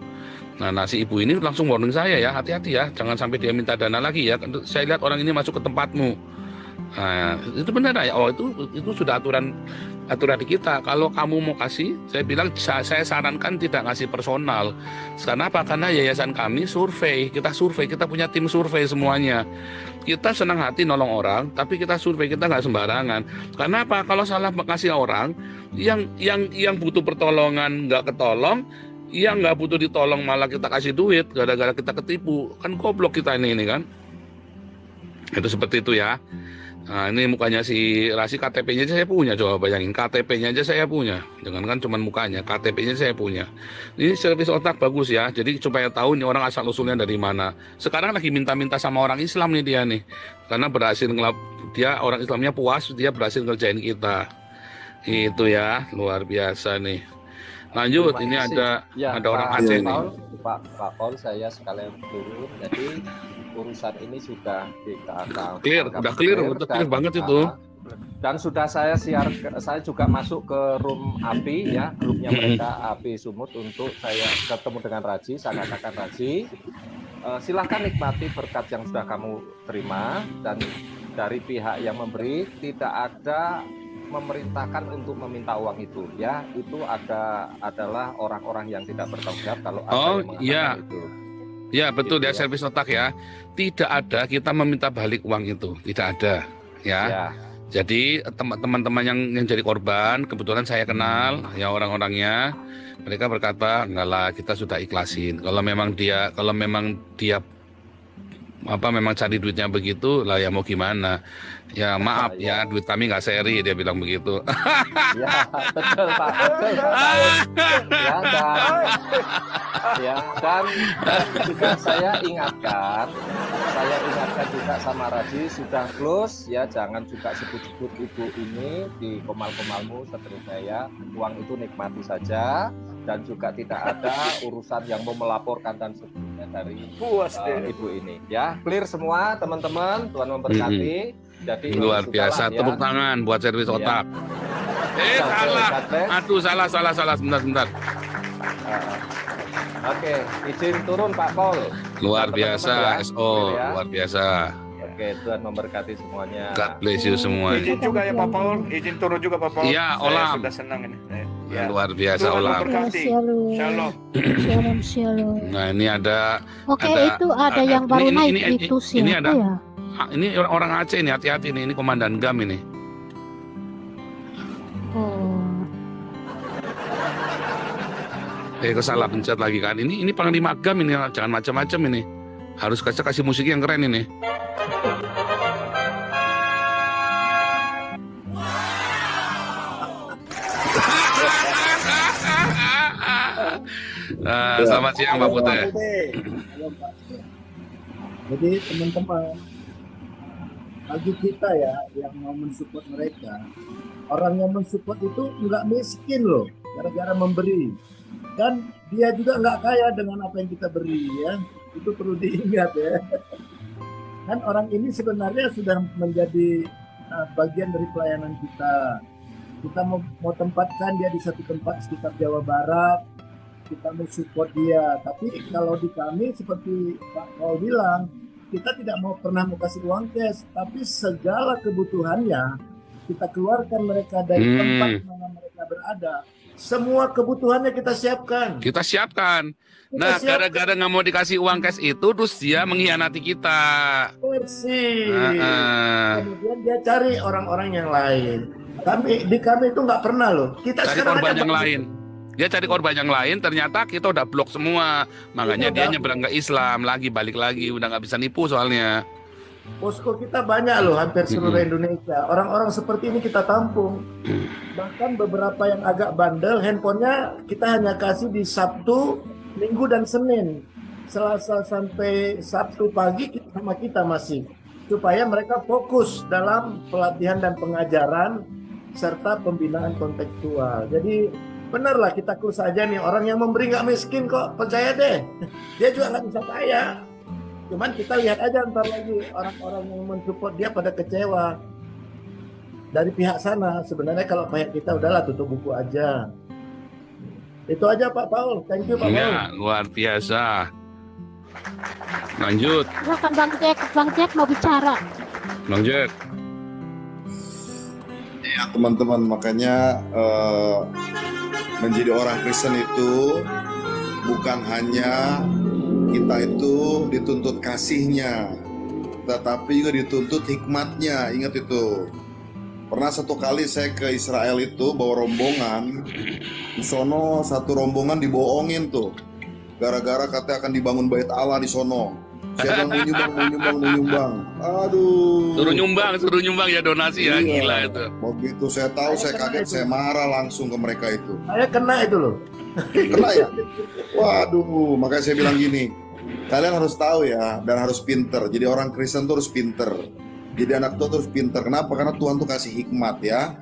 Nah nasi ibu ini langsung warning saya ya. Hati-hati ya. Jangan sampai dia minta dana lagi ya. Saya lihat orang ini masuk ke tempatmu nah itu benar ya. Oh itu itu sudah aturan aturan di kita. Kalau kamu mau kasih saya bilang sa- saya sarankan tidak ngasih personal. Karena apa? Karena yayasan kami survei. Kita survei kita punya tim survei semuanya. Kita senang hati nolong orang tapi kita survei kita nggak sembarangan. Karena apa? Kalau salah kasih orang yang yang yang butuh pertolongan nggak ketolong yang nggak butuh ditolong malah kita kasih duit gara-gara kita ketipu. Kan goblok kita ini ini kan? Itu seperti itu ya. Nah, ini mukanya si Rasi KTP-nya aja saya punya. Coba bayangin KTP-nya aja saya punya. Jangan kan cuma mukanya, KTP-nya saya punya. Ini servis otak bagus ya. Jadi supaya tahu nih orang asal usulnya dari mana. Sekarang lagi minta-minta sama orang Islam nih dia nih. Karena berhasil ngelap dia orang Islamnya puas, dia berhasil ngerjain kita. Itu ya, luar biasa nih. Lanjut, Terima ini kasih. ada Ya, ada orang Pak Aceh Iya, nih. Pak Pak Paul saya sekalian turun. Jadi urusan ini sudah kita Clear, anggap udah clear, udah dan- clear banget itu. Dan sudah saya siar, saya juga masuk ke room API ya, grupnya mereka API Sumut untuk saya ketemu dengan Raji, saya katakan Raji, eh, silahkan nikmati berkat yang sudah kamu terima dan dari pihak yang memberi tidak ada memerintahkan untuk meminta uang itu ya itu ada adalah orang-orang yang tidak bertanggung jawab kalau ada Oh, yang mengatakan iya. itu. Ya betul Gitu ya ya. servis otak ya. Tidak ada kita meminta balik uang itu, tidak ada. Ya. Ya, Jadi tem- teman-teman yang yang jadi korban kebetulan saya kenal ya orang-orangnya. Mereka berkata enggak lah kita sudah ikhlasin. Kalau memang dia kalau memang dia apa memang cari duitnya begitu? Lah ya mau gimana? Ya maaf ya duit kami nggak seri dia bilang begitu. Ya betul Pak, betul. Ya dan ya dan dan juga saya ingatkan, saya ingatkan juga sama Raji sudah close ya jangan juga sebut-sebut ibu ini di komal-komalmu seperti saya uang itu nikmati saja dan juga tidak ada urusan yang mau melaporkan dan sebagainya dari Puas uh, ibu ini. Ya clear semua teman-teman. Tuhan memberkati. Jadi luar biasa. ya. tepuk tangan buat servis Iya. otak. Eh salah. Aduh salah salah salah. Sebentar sebentar. Uh, Oke, izin turun Pak Paul. luar Teman-teman biasa ya, SO ya. luar biasa Oke, Tuhan memberkati semuanya. God bless you semua Izin juga ya Pak Paul, izin turun juga Pak Paul. Iya, Saya Olam. sudah senang ini. Ya. luar biasa Tuhan olah memberkati. Shalom. Shalom. Shalom, shalom. nah ini ada Oke, Ada- itu ada ada- yang baru ini- naik ini- ini- itu ini siapa ada- ya? ah, ini orang orang Aceh ini hati-hati nih ini komandan GAM ini Oh, eh kesalah pencet lagi kan ini ini panglima GAM ini jangan macam-macam ini harus kasih kasih musik yang keren ini Ah, selamat siang Pak Putih. Jadi teman-teman, bagi kita ya yang mau mensupport mereka, orang yang mensupport itu nggak miskin loh, gara-gara memberi. Dan dia juga nggak kaya dengan apa yang kita beri ya, itu perlu diingat ya. Kan orang ini sebenarnya sudah menjadi uh, bagian dari pelayanan kita. Kita mau, mau tempatkan dia di satu tempat sekitar Jawa Barat, kita mau support dia. Tapi kalau di kami seperti Pak Paul bilang, kita tidak mau pernah mau kasih uang cash, tapi segala kebutuhannya kita keluarkan mereka dari Hmm. tempat mana mereka berada. Semua kebutuhannya kita siapkan. Kita siapkan. Kita Nah, gara-gara nggak mau dikasih uang cash itu, terus dia mengkhianati kita. ah. Kemudian dia cari orang-orang yang lain. Kami di kami itu nggak pernah loh. Kita Cari korban yang lain. Dia cari korban yang lain, ternyata kita udah blok semua. Makanya Iya, dia nyebrang ke Islam lagi, balik lagi, udah nggak bisa nipu soalnya. Posko kita banyak loh, hampir seluruh. Indonesia. Orang-orang seperti ini kita tampung. Bahkan beberapa yang agak bandel, handphonenya kita hanya kasih di Sabtu, Minggu dan Senin. Selasa sampai Sabtu pagi kita- sama kita masih. Supaya mereka fokus dalam pelatihan dan pengajaran serta pembinaan kontekstual. Jadi benarlah kita close aja nih orang yang memberi nggak miskin kok percaya deh dia juga nggak bisa kaya Cuman kita lihat aja ntar lagi orang-orang yang mensupport dia pada kecewa dari pihak sana. Sebenarnya kalau pihak kita udahlah tutup buku aja. Itu aja Pak Paul. Thank you Pak Paul. Ya, luar biasa. Lanjut, silakan Bang Jack, Bang Jack mau bicara. Bang Jack. Ya teman-teman makanya eh, menjadi orang Kristen itu bukan hanya kita itu dituntut kasihnya, tetapi juga dituntut hikmatnya. Ingat itu. Pernah satu kali saya ke Israel itu bawa rombongan, di sono satu rombongan dibohongin tuh, gara-gara katanya akan dibangun bait Allah di sono. Siapa yang mau nyumbang, mau nyumbang, mau nyumbang. Aduh. Suruh nyumbang, suruh nyumbang ya donasi ya, Iya. gila itu. Begitu saya tahu, saya kaget, saya marah langsung ke mereka itu. Saya kena itu loh. Kena ya? Waduh, makanya saya bilang gini, kalian harus tahu ya, dan harus pinter. Jadi orang Kristen tuh harus pinter. Jadi anak Tuhan tuh harus pinter. Kenapa? Karena Tuhan tuh kasih hikmat ya.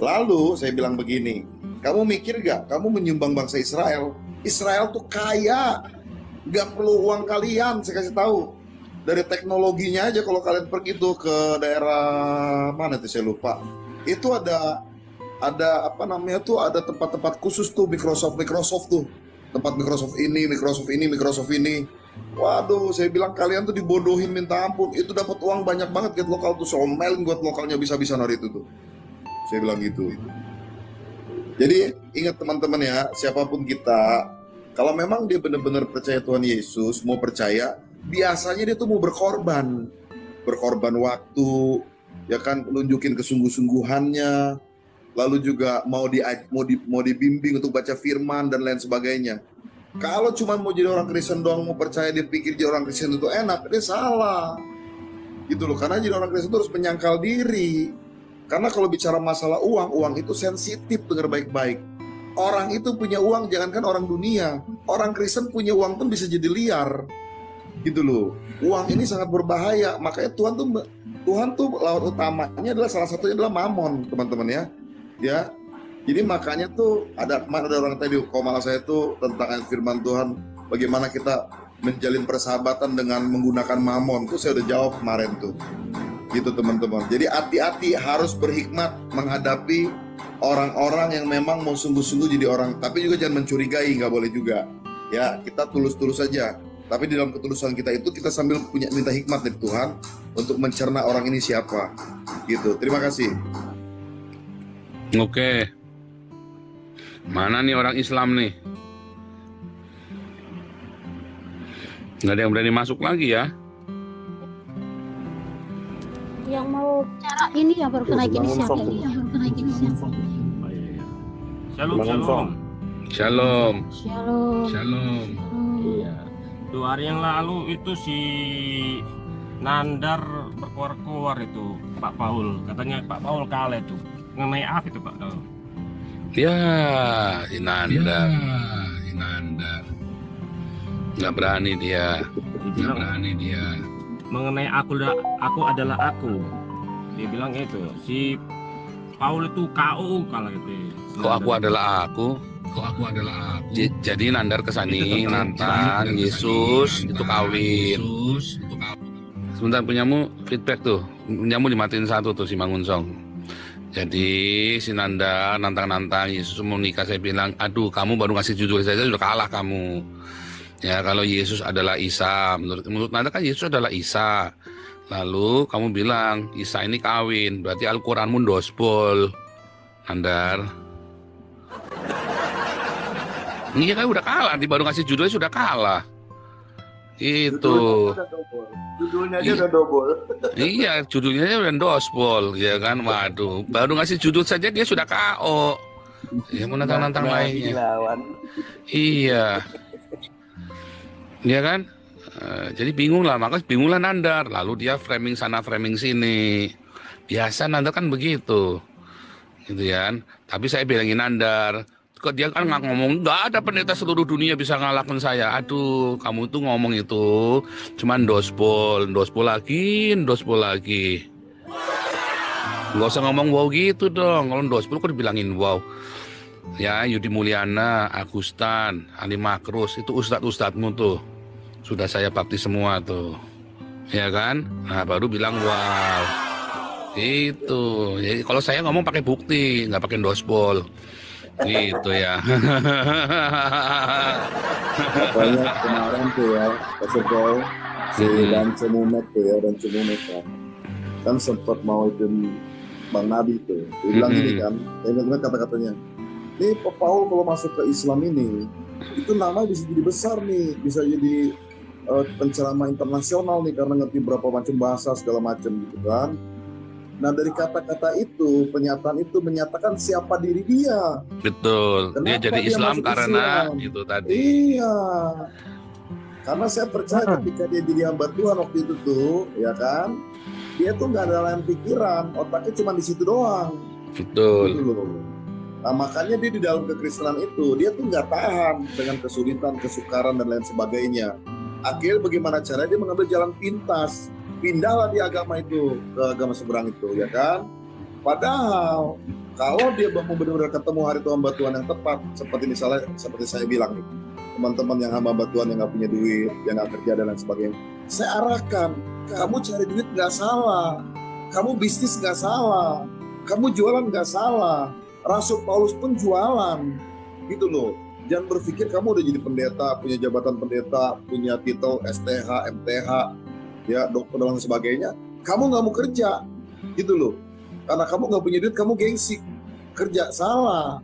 Lalu saya bilang begini, kamu mikir gak, kamu menyumbang bangsa Israel? Israel tuh kaya, gak perlu uang kalian, saya kasih tahu. Dari teknologinya aja kalau kalian pergi tuh ke daerah mana tuh saya lupa. Itu ada ada apa namanya tuh ada tempat-tempat khusus tuh Microsoft Microsoft tuh tempat Microsoft ini Microsoft ini Microsoft ini waduh saya bilang kalian tuh dibodohin minta ampun. Itu dapat uang banyak banget. Get lokal tuh somelin buat lokalnya bisa-bisa hari itu tuh. Saya bilang gitu. Jadi ingat teman-teman ya siapa pun kita kalau memang dia benar-benar percaya Tuhan Yesus mau percaya biasanya dia tuh mau berkorban. Berkorban waktu ya kan nunjukin kesungguh-sungguhannya. Lalu juga mau di mau di mau dibimbing untuk baca firman dan lain sebagainya. Kalau cuma mau jadi orang Kristen doang mau percaya dia pikir jadi orang Kristen itu enak, dia salah. Gitu loh, karena jadi orang Kristen itu harus menyangkal diri. Karena kalau bicara masalah uang, uang itu sensitif dengar baik-baik. Orang itu punya uang jangankan orang dunia, orang Kristen punya uang pun bisa jadi liar. Gitu loh. Uang ini sangat berbahaya, makanya Tuhan tuh Tuhan tuh lawan utamanya adalah salah satunya adalah mamon, teman-teman ya ya jadi makanya tuh ada mana ada orang tadi komal saya tuh tentang firman Tuhan bagaimana kita menjalin persahabatan dengan menggunakan mamon. Tuh saya udah jawab kemarin tuh. Gitu teman-teman. Jadi hati-hati harus berhikmat menghadapi orang-orang yang memang mau sungguh-sungguh jadi orang. Tapi juga jangan mencurigai nggak boleh juga. Ya kita tulus-tulus saja. Tapi di dalam ketulusan kita itu kita sambil punya minta hikmat dari Tuhan untuk mencerna orang ini siapa. Gitu. Terima kasih. Oke. Mana nih orang Islam nih? Nggak ada yang berani masuk lagi ya? Yang mau bicara ini ya baru kena gini siapa ini? Yang baru kena gini siapa? Shalom, shalom. Shalom. Shalom. Shalom. Iya. Dua hari yang lalu itu si Nandar berkuar-kuar itu Pak Paul. Katanya Pak Paul kalah itu. Mengenai apa itu Pak? Paul? Ya, Inanda. Inanda. Nggak berani dia. Nggak berani dia. mengenai aku aku adalah aku. Dia bilang itu. Si Paul itu KO kalah gitu. Kok aku adalah aku? Kok aku adalah aku? J- Jadi Nandar kesani nantang Yesus itu kawin. Sebentar punyamu feedback tuh. Punyamu dimatiin satu tuh si Mangunsong. Jadi si Nanda nantang-nantang Yesus mau nikah saya bilang, aduh kamu baru ngasih judul saja sudah kalah kamu. Ya kalau Yesus adalah Isa, menurut menurut Nanda kan Yesus adalah Isa. Lalu kamu bilang Isa ini kawin, berarti Al-Quranmu dospol. Nandar. Iya kan udah kalah, di baru ngasih judulnya sudah kalah. Itu. Judulnya Iya. aja udah double. Iya, judulnya aja udah dospol, ya kan? Waduh, baru ngasih judul saja dia sudah KO. Ya mau nantang-nantang lainnya. Dilawan. Iya. Iya kan? Eh, jadi bingung lah, makanya bingung lah Nandar. Lalu dia framing sana, framing sini. Biasa Nandar kan begitu. Gitu kan. Tapi saya bilangin Nandar, kok dia kan nggak ngomong, nggak ada pendeta seluruh dunia bisa ngalahkan saya. Aduh, kamu tuh ngomong itu cuman dospol, dospol lagi, dospol lagi. Nggak usah ngomong wow gitu dong. Kalau dospol kok dibilangin wow. Ya, Yudi Mulyana, Agustan, Ali Makrus, itu ustadz-ustadzmu tuh. Sudah saya baptis semua tuh. Ya kan? Nah, baru bilang wow. Itu. Jadi kalau saya ngomong pakai bukti, nggak pakai dospol. Gitu ya. Makanya kemarin tuh ya, Paul, si Hmm. dan Cemumet tuh ya, dan Cemumet kan, kan sempat mau itu Bang Nabi tuh. Dia bilang Hmm. gini kan, ingat kata-katanya, nih Pak Paul kalau masuk ke Islam ini, itu nama bisa jadi besar nih, bisa jadi eh, penceramah internasional nih karena ngerti berapa macam bahasa segala macam gitu kan. Nah dari kata-kata itu, pernyataan itu menyatakan siapa diri dia. Betul. Dia Kenapa jadi dia Islam masuk karena Islam? itu tadi. Iya. Karena saya percaya Ah. ketika dia jadi hamba Tuhan waktu itu tuh, ya kan, dia tuh nggak ada lain pikiran, otaknya cuma di situ doang. Betul. Gitu loh. Nah makanya dia di dalam kekristenan itu dia tuh nggak tahan dengan kesulitan, kesukaran dan lain sebagainya. Akhirnya bagaimana caranya dia mengambil jalan pintas, pindahlah di agama itu ke agama seberang itu, ya kan? Padahal kalau dia benar-benar ketemu hari Tuhan hamba Tuhan yang tepat, seperti misalnya seperti saya bilang nih, teman-teman yang hamba Tuhan yang nggak punya duit, yang nggak kerja dan lain sebagainya, saya arahkan, kamu cari duit nggak salah, kamu bisnis nggak salah, kamu jualan nggak salah, Rasul Paulus pun jualan. Gitu loh. Jangan berpikir kamu udah jadi pendeta punya jabatan pendeta punya titel STH MTH ya dokter dan sebagainya kamu nggak mau kerja. Gitu loh. Karena kamu nggak punya duit kamu gengsi. Kerja salah.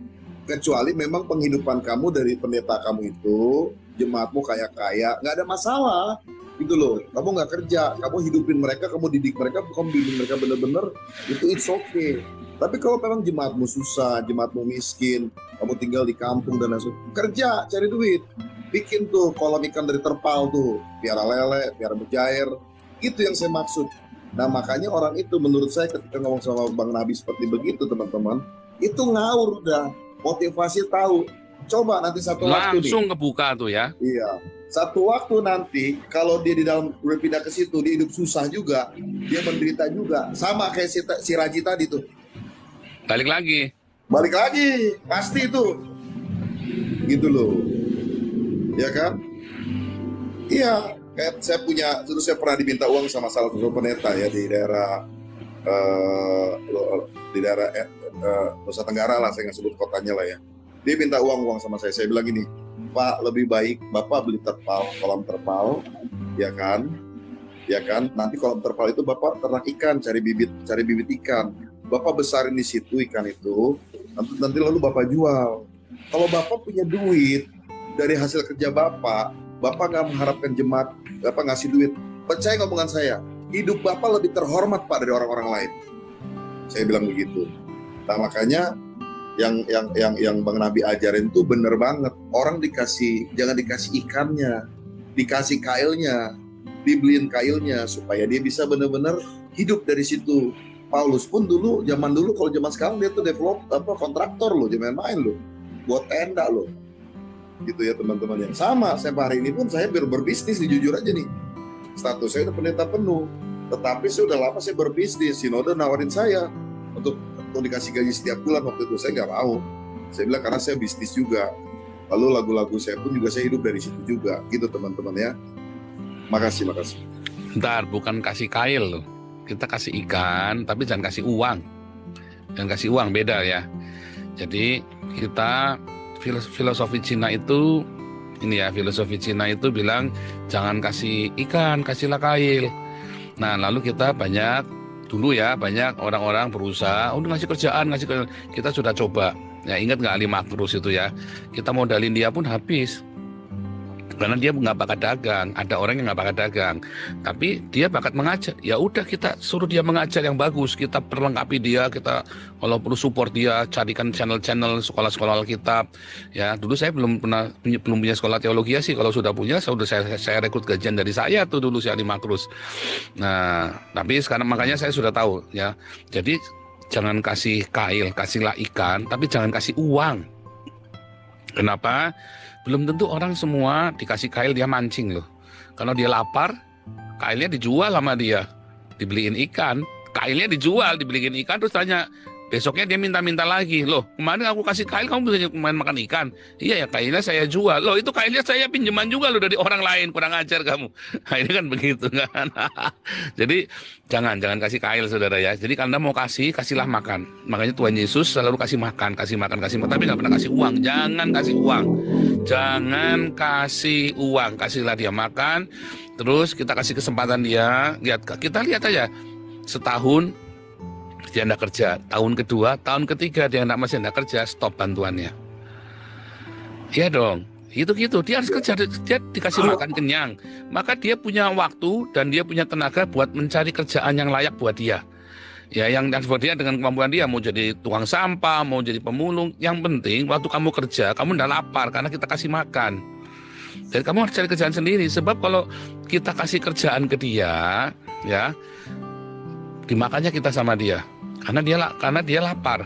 Kecuali memang penghidupan kamu dari pendeta kamu itu jemaatmu kaya kaya nggak ada masalah. Gitu loh. Kamu nggak kerja kamu hidupin mereka kamu didik mereka kamu bimbing mereka bener-bener itu it's okay. Tapi kalau memang jemaatmu susah, jemaatmu miskin, kamu tinggal di kampung dan sebagainya, kerja, cari duit. Bikin tuh kolam ikan dari terpal tuh, piara lele, piara mujair. Itu yang saya maksud. Nah makanya orang itu menurut saya ketika ngomong sama Bang Nabi seperti begitu teman-teman, itu ngawur udah. Motivasi tahu. Coba nanti satu waktu nih. Langsung kebuka tuh ya. Iya. Satu waktu nanti kalau dia di dalam udah pindah ke situ, dia hidup susah juga, dia menderita juga. Sama kayak si, si Raji tadi tuh Balik lagi. balik lagi pasti itu gitu loh ya kan iya kayak saya punya dulu saya pernah diminta uang sama salah satu pendeta ya di daerah lo- di daerah eh, Nusa Tenggara lah saya nggak sebut kotanya lah ya. Dia minta uang uang sama saya. Saya bilang gini Pak lebih baik Bapak beli terpal kolam terpal ya kan? Ya kan? Nanti kolam terpal itu Bapak ternak ikan cari bibit cari bibit ikan. Bapak besarin di situ ikan itu, nanti, nanti lalu Bapak jual. Kalau Bapak punya duit dari hasil kerja Bapak, Bapak nggak mengharapkan jemaat, Bapak ngasih duit. Percaya ngomongan saya, hidup Bapak lebih terhormat Pak dari orang-orang lain. Saya bilang begitu. Nah makanya yang yang yang yang Bang Nabi ajarin tuh bener banget. Orang dikasih jangan dikasih ikannya, dikasih kailnya, dibeliin kailnya supaya dia bisa bener-bener hidup dari situ. Paulus pun dulu zaman dulu kalau zaman sekarang dia tuh develop apa kontraktor loh jangan main loh buat tenda loh gitu ya teman-teman. Yang sama sampai hari ini pun saya ber berbisnis nih, jujur aja nih. Status saya udah pendeta penuh. Tetapi saya udah lama saya berbisnis. Sinode nawarin saya untuk untuk dikasih gaji setiap bulan. Waktu itu saya nggak mau. Saya bilang karena saya bisnis juga. Lalu lagu-lagu saya pun juga saya hidup dari situ juga. Gitu teman-teman ya. Makasih makasih. Ntar bukan kasih kail loh. Kita kasih ikan, tapi jangan kasih uang. Jangan kasih uang beda ya. Jadi kita filosofi Cina itu ini ya filosofi Cina itu bilang jangan kasih ikan, kasihlah kail. Nah lalu kita banyak dulu ya banyak orang-orang berusaha udah ngasih kerjaan ngasih kerjaan. kita sudah coba ya ingat nggak Ali Makrus itu ya kita modalin dia pun habis karena dia nggak bakat dagang. Ada orang yang nggak bakat dagang. Tapi dia bakat mengajar ya udah kita suruh dia mengajar yang bagus. Kita perlengkapi dia kita kalau perlu support dia carikan channel-channel sekolah-sekolah Alkitab. Ya dulu saya belum pernah punya, belum punya sekolah teologi sih. Kalau sudah punya saya udah saya, saya rekrut gajian dari saya tuh dulu si Ali Makrus. Nah tapi sekarang makanya saya sudah tahu ya. Jadi jangan kasih kail kasihlah ikan tapi jangan kasih uang. Kenapa belum tentu orang semua dikasih kail dia mancing loh. Kalau dia lapar, kailnya dijual sama dia. Dibeliin ikan, kailnya dijual, dibeliin ikan terus tanya, besoknya dia minta-minta lagi. Loh, kemarin aku kasih kail kamu bisa main makan ikan. Iya ya, kailnya saya jual. Loh, itu kailnya saya pinjaman juga loh dari orang lain, kurang ajar kamu. Nah, ini kan begitu kan. Jadi jangan jangan kasih kail saudara ya. Jadi kalau Anda mau kasih, kasihlah makan. Makanya Tuhan Yesus selalu kasih makan, kasih makan, kasih makan. Tapi nggak pernah kasih uang. Jangan kasih uang. Jangan kasih uang. Kasihlah dia makan. Terus kita kasih kesempatan dia. Lihat kita lihat aja setahun dia tidak kerja. Tahun kedua, tahun ketiga dia tidak masih tidak kerja. Stop bantuannya. Iya dong. Itu gitu. Dia harus kerja. Dia dikasih makan kenyang. Maka dia punya waktu dan dia punya tenaga buat mencari kerjaan yang layak buat dia. Ya, yang yang dia dengan kemampuan dia mau jadi tukang sampah, mau jadi pemulung. Yang penting waktu kamu kerja, kamu tidak lapar karena kita kasih makan. Dan kamu harus cari kerjaan sendiri. Sebab kalau kita kasih kerjaan ke dia, ya dimakannya kita sama dia. Karena dia karena dia lapar.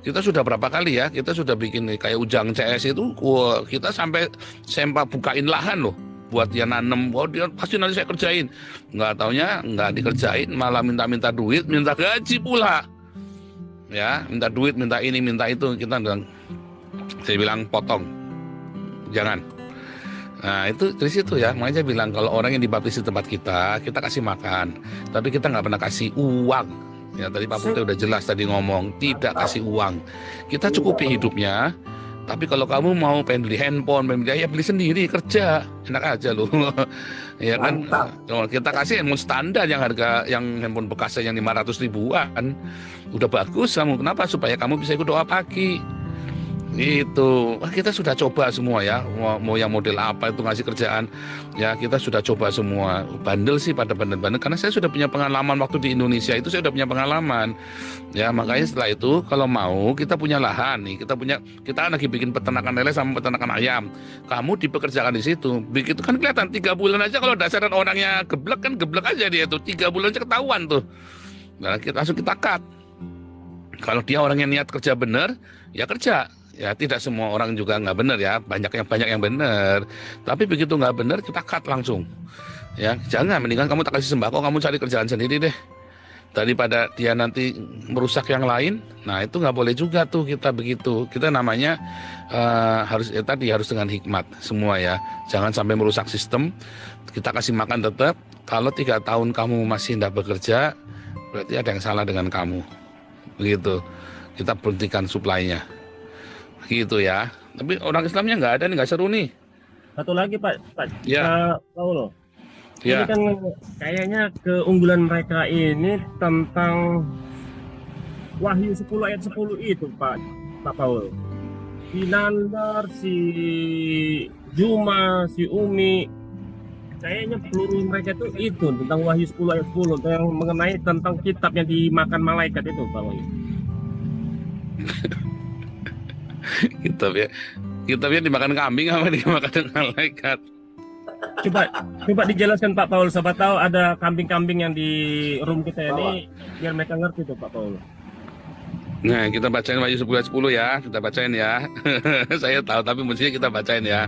Kita sudah berapa kali ya? Kita sudah bikin kayak ujang CS itu, wah, kita sampai sempat bukain lahan loh buat dia nanem. Oh dia pasti nanti saya kerjain. Nggak taunya nggak dikerjain, malah minta-minta duit, minta gaji pula. Ya, minta duit, minta ini, minta itu. Kita bilang, saya bilang potong, jangan. Nah itu dari situ ya, makanya bilang kalau orang yang dibaptis di tempat kita, kita kasih makan, tapi kita nggak pernah kasih uang. Ya tadi Pak Putih udah jelas tadi ngomong tidak kasih uang. Kita cukupi hidupnya, tapi kalau kamu mau pengen beli handphone, pengen beli ya beli sendiri kerja, enak aja loh. ya kan, kalau kita kasih handphone standar yang harga yang handphone bekasnya yang 500 ribuan, udah bagus kamu. Kenapa? Supaya kamu bisa ikut doa pagi. Itu Wah, kita sudah coba semua ya. Mau, mau yang model apa itu ngasih kerjaan. Ya kita sudah coba semua. Bandel sih pada bandel-bandel. Karena saya sudah punya pengalaman waktu di Indonesia itu saya sudah punya pengalaman. Ya makanya setelah itu kalau mau kita punya lahan nih. Kita punya kita lagi bikin peternakan lele sama peternakan ayam. Kamu dipekerjakan di situ. Begitu kan kelihatan tiga bulan aja kalau dasaran orangnya geblek kan geblek aja dia tuh. Tiga bulan aja ketahuan tuh. Nah, kita langsung kita cut. Kalau dia orang yang niat kerja bener ya kerja ya tidak semua orang juga nggak bener ya. Banyak yang banyak yang bener tapi begitu nggak bener kita cut langsung. Ya jangan. Mendingan kamu tak kasih sembako kamu cari kerjaan sendiri deh. Daripada dia nanti merusak yang lain nah itu nggak boleh juga tuh kita begitu. Kita namanya eh, harus ya tadi harus dengan hikmat semua ya. Jangan sampai merusak sistem. Kita kasih makan tetap. Kalau tiga tahun kamu masih tidak bekerja berarti ada yang salah dengan kamu. Begitu. Kita berhentikan suplainya gitu ya tapi orang Islamnya nggak ada nih nggak seru nih Satu lagi Pak, Pak Ya. Pak Paulo. ya Ini kan kayaknya keunggulan mereka ini tentang Wahyu 10 ayat 10 itu Pak Pak Paul. Si Nandar, si Juma, si Umi kayaknya peluru mereka itu itu tentang Wahyu 10 ayat 10 yang mengenai tentang kitab yang dimakan malaikat itu Pak Paul. kitab ya kitabnya dimakan kambing apa dimakan malaikat Coba coba dijelaskan Pak Paul. Siapa tahu ada kambing-kambing yang di room kita ini biar mereka ngerti tuh Pak Paul. Nah, kita bacain Wahyu 10 ayat 10 ya, kita bacain ya. Saya tahu tapi mestinya kita bacain ya.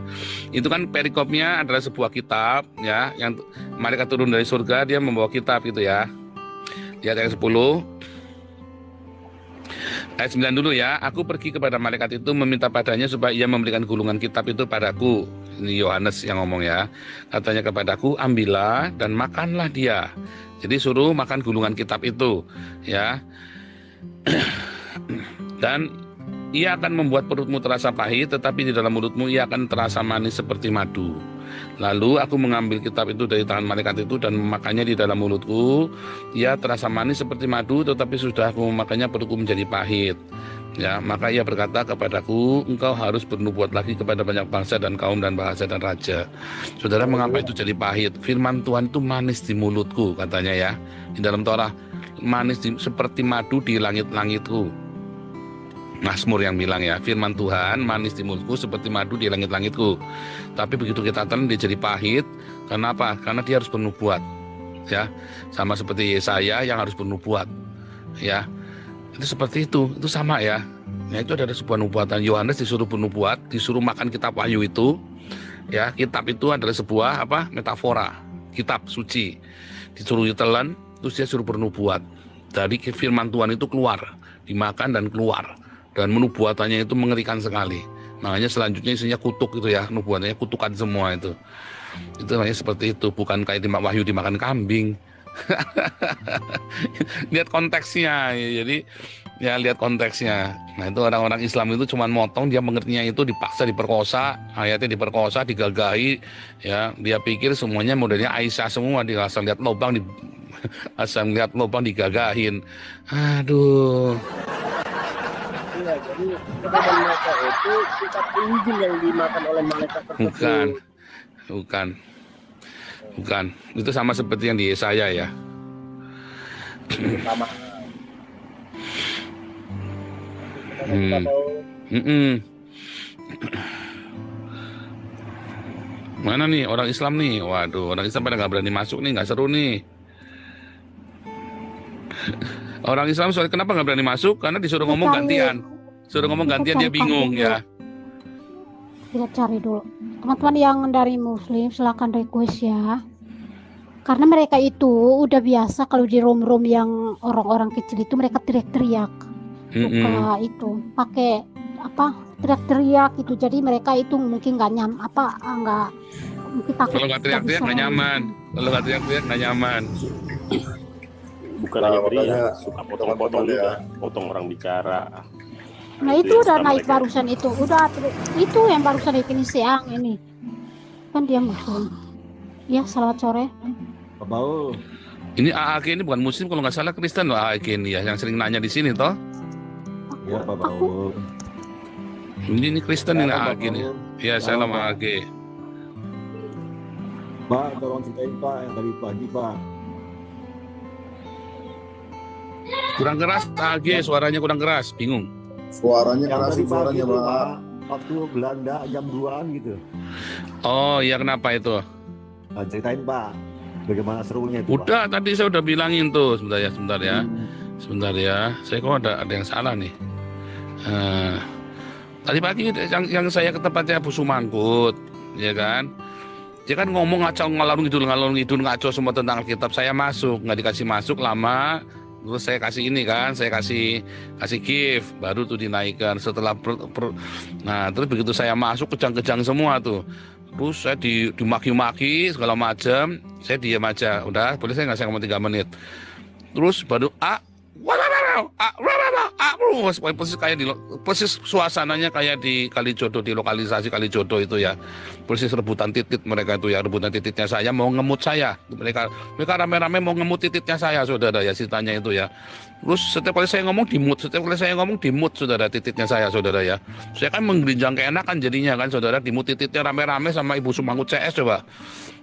Itu kan perikopnya adalah sebuah kitab ya, yang malaikat turun dari surga dia membawa kitab gitu ya. Di ayat yang 10 Ayat 9 dulu ya, aku pergi kepada malaikat itu meminta padanya supaya ia memberikan gulungan kitab itu padaku. Ini Yohanes yang ngomong ya. Katanya kepadaku, ambillah dan makanlah dia. Jadi suruh makan gulungan kitab itu ya. Dan ia akan membuat perutmu terasa pahit, tetapi di dalam mulutmu ia akan terasa manis seperti madu. Lalu aku mengambil kitab itu dari tangan malaikat itu dan memakannya di dalam mulutku. Ia terasa manis seperti madu, tetapi sudah aku memakannya perutku menjadi pahit. Ya, maka ia berkata kepadaku, engkau harus bernubuat lagi kepada banyak bangsa dan kaum dan bahasa dan raja. Saudara, mengapa itu jadi pahit? Firman Tuhan itu manis di mulutku, katanya ya. Di dalam Torah, manis di- seperti madu di langit-langitku. Mazmur yang bilang ya, firman Tuhan manis di mulutku seperti madu di langit-langitku. Tapi begitu kita telan dia jadi pahit. Kenapa? Karena dia harus bernubuat. Ya, sama seperti Yesaya yang harus bernubuat. Ya, itu seperti itu. Itu sama ya. Ya itu ada sebuah nubuatan. Yohanes disuruh bernubuat, disuruh makan kitab Wahyu itu. Ya, kitab itu adalah sebuah apa? Metafora, kitab suci. Disuruh ditelan, terus dia suruh bernubuat. Dari firman Tuhan itu keluar, dimakan dan keluar dan nubuatannya itu mengerikan sekali. Makanya selanjutnya isinya kutuk itu ya, nubuatannya kutukan semua itu. Itu namanya seperti itu, bukan kayak di Wahyu dimakan kambing. lihat konteksnya, ya. jadi ya lihat konteksnya. Nah itu orang-orang Islam itu cuma motong, dia mengertinya itu dipaksa diperkosa, ayatnya diperkosa, digagahi, ya dia pikir semuanya modelnya Aisyah semua, dia asal lihat lubang di asal lihat lubang digagahin. Aduh. Jadi kebenaran mereka itu kitab Injil yang dimakan oleh malaikat tersebut. Bukan. Bukan. Bukan. Itu sama seperti yang di Yesaya ya. Sama. Hmm. Mm-mm. Mana nih orang Islam nih? Waduh, orang Islam pada nggak berani masuk nih, nggak seru nih. Orang Islam soalnya kenapa nggak berani masuk? Karena disuruh ngomong gantian. Suruh ngomong gantian dia bingung dulu. ya. Kita cari dulu. Teman-teman yang dari Muslim silakan request ya. Karena mereka itu udah biasa kalau di room-room yang orang-orang kecil itu mereka teriak-teriak. Suka itu pakai apa teriak-teriak itu. Jadi mereka itu mungkin nggak nyam apa nggak mungkin takut Kalau nggak teriak-teriak nggak nyaman. Kalau nggak teriak-teriak nggak nyaman. bukan Nah, hanya teriak suka potong-potong juga ya. potong orang bicara Nah Itu udah naik mereka. barusan itu, udah itu yang barusan ini siang ini. Kan dia muslim. Ya selamat sore. Pak Baul, Ini AAG ini bukan Muslim kalau nggak salah Kristen loh AAG ini ya yang sering nanya di sini toh. ya Pak Baul. Ini, ini Kristen ini AAG ini. Ya Salam, salam Pak. Tolong ceritain Pak yang tadi pagi Pak. Kurang keras AAG suaranya kurang keras. Bingung. Suaranya Yang keras suaranya, itu Pak. Pak, waktu Belanda jam 2-an gitu. Oh iya kenapa itu? Nah, ceritain Pak, bagaimana serunya itu Pak. Udah tadi saya udah bilangin tuh sebentar ya sebentar ya. Hmm. Sebentar ya. Saya kok ada ada yang salah nih. Eh, tadi pagi yang yang saya ke tempatnya Bu Sumangkut, ya kan? Dia kan ngomong ngacau ngalor ngidul ngalor ngidul ngaco semua tentang Alkitab. Saya masuk, nggak dikasih masuk lama. Terus saya kasih ini kan, saya kasih kasih gift, baru tuh dinaikkan. Setelah per- per- nah terus begitu saya masuk kejang-kejang semua tuh. Terus saya di, dimaki-maki segala macam. Saya diam aja. Udah, boleh saya nggak saya ngomong tiga menit. Terus baru ah ah, ah, persis kayak di persis suasananya kayak di Kalijodo di lokalisasi Kalijodo itu ya. Persis rebutan titit mereka itu ya rebutan tititnya saya mau ngemut saya. Mereka mereka rame-rame mau ngemut tititnya saya saudara ya ceritanya itu ya terus setiap kali saya ngomong dimut setiap kali saya ngomong dimut saudara tititnya saya saudara ya. Saya kan menggerinjang keenakan jadinya kan saudara. Dimut tititnya rame-rame sama ibu Sumangkut CS coba.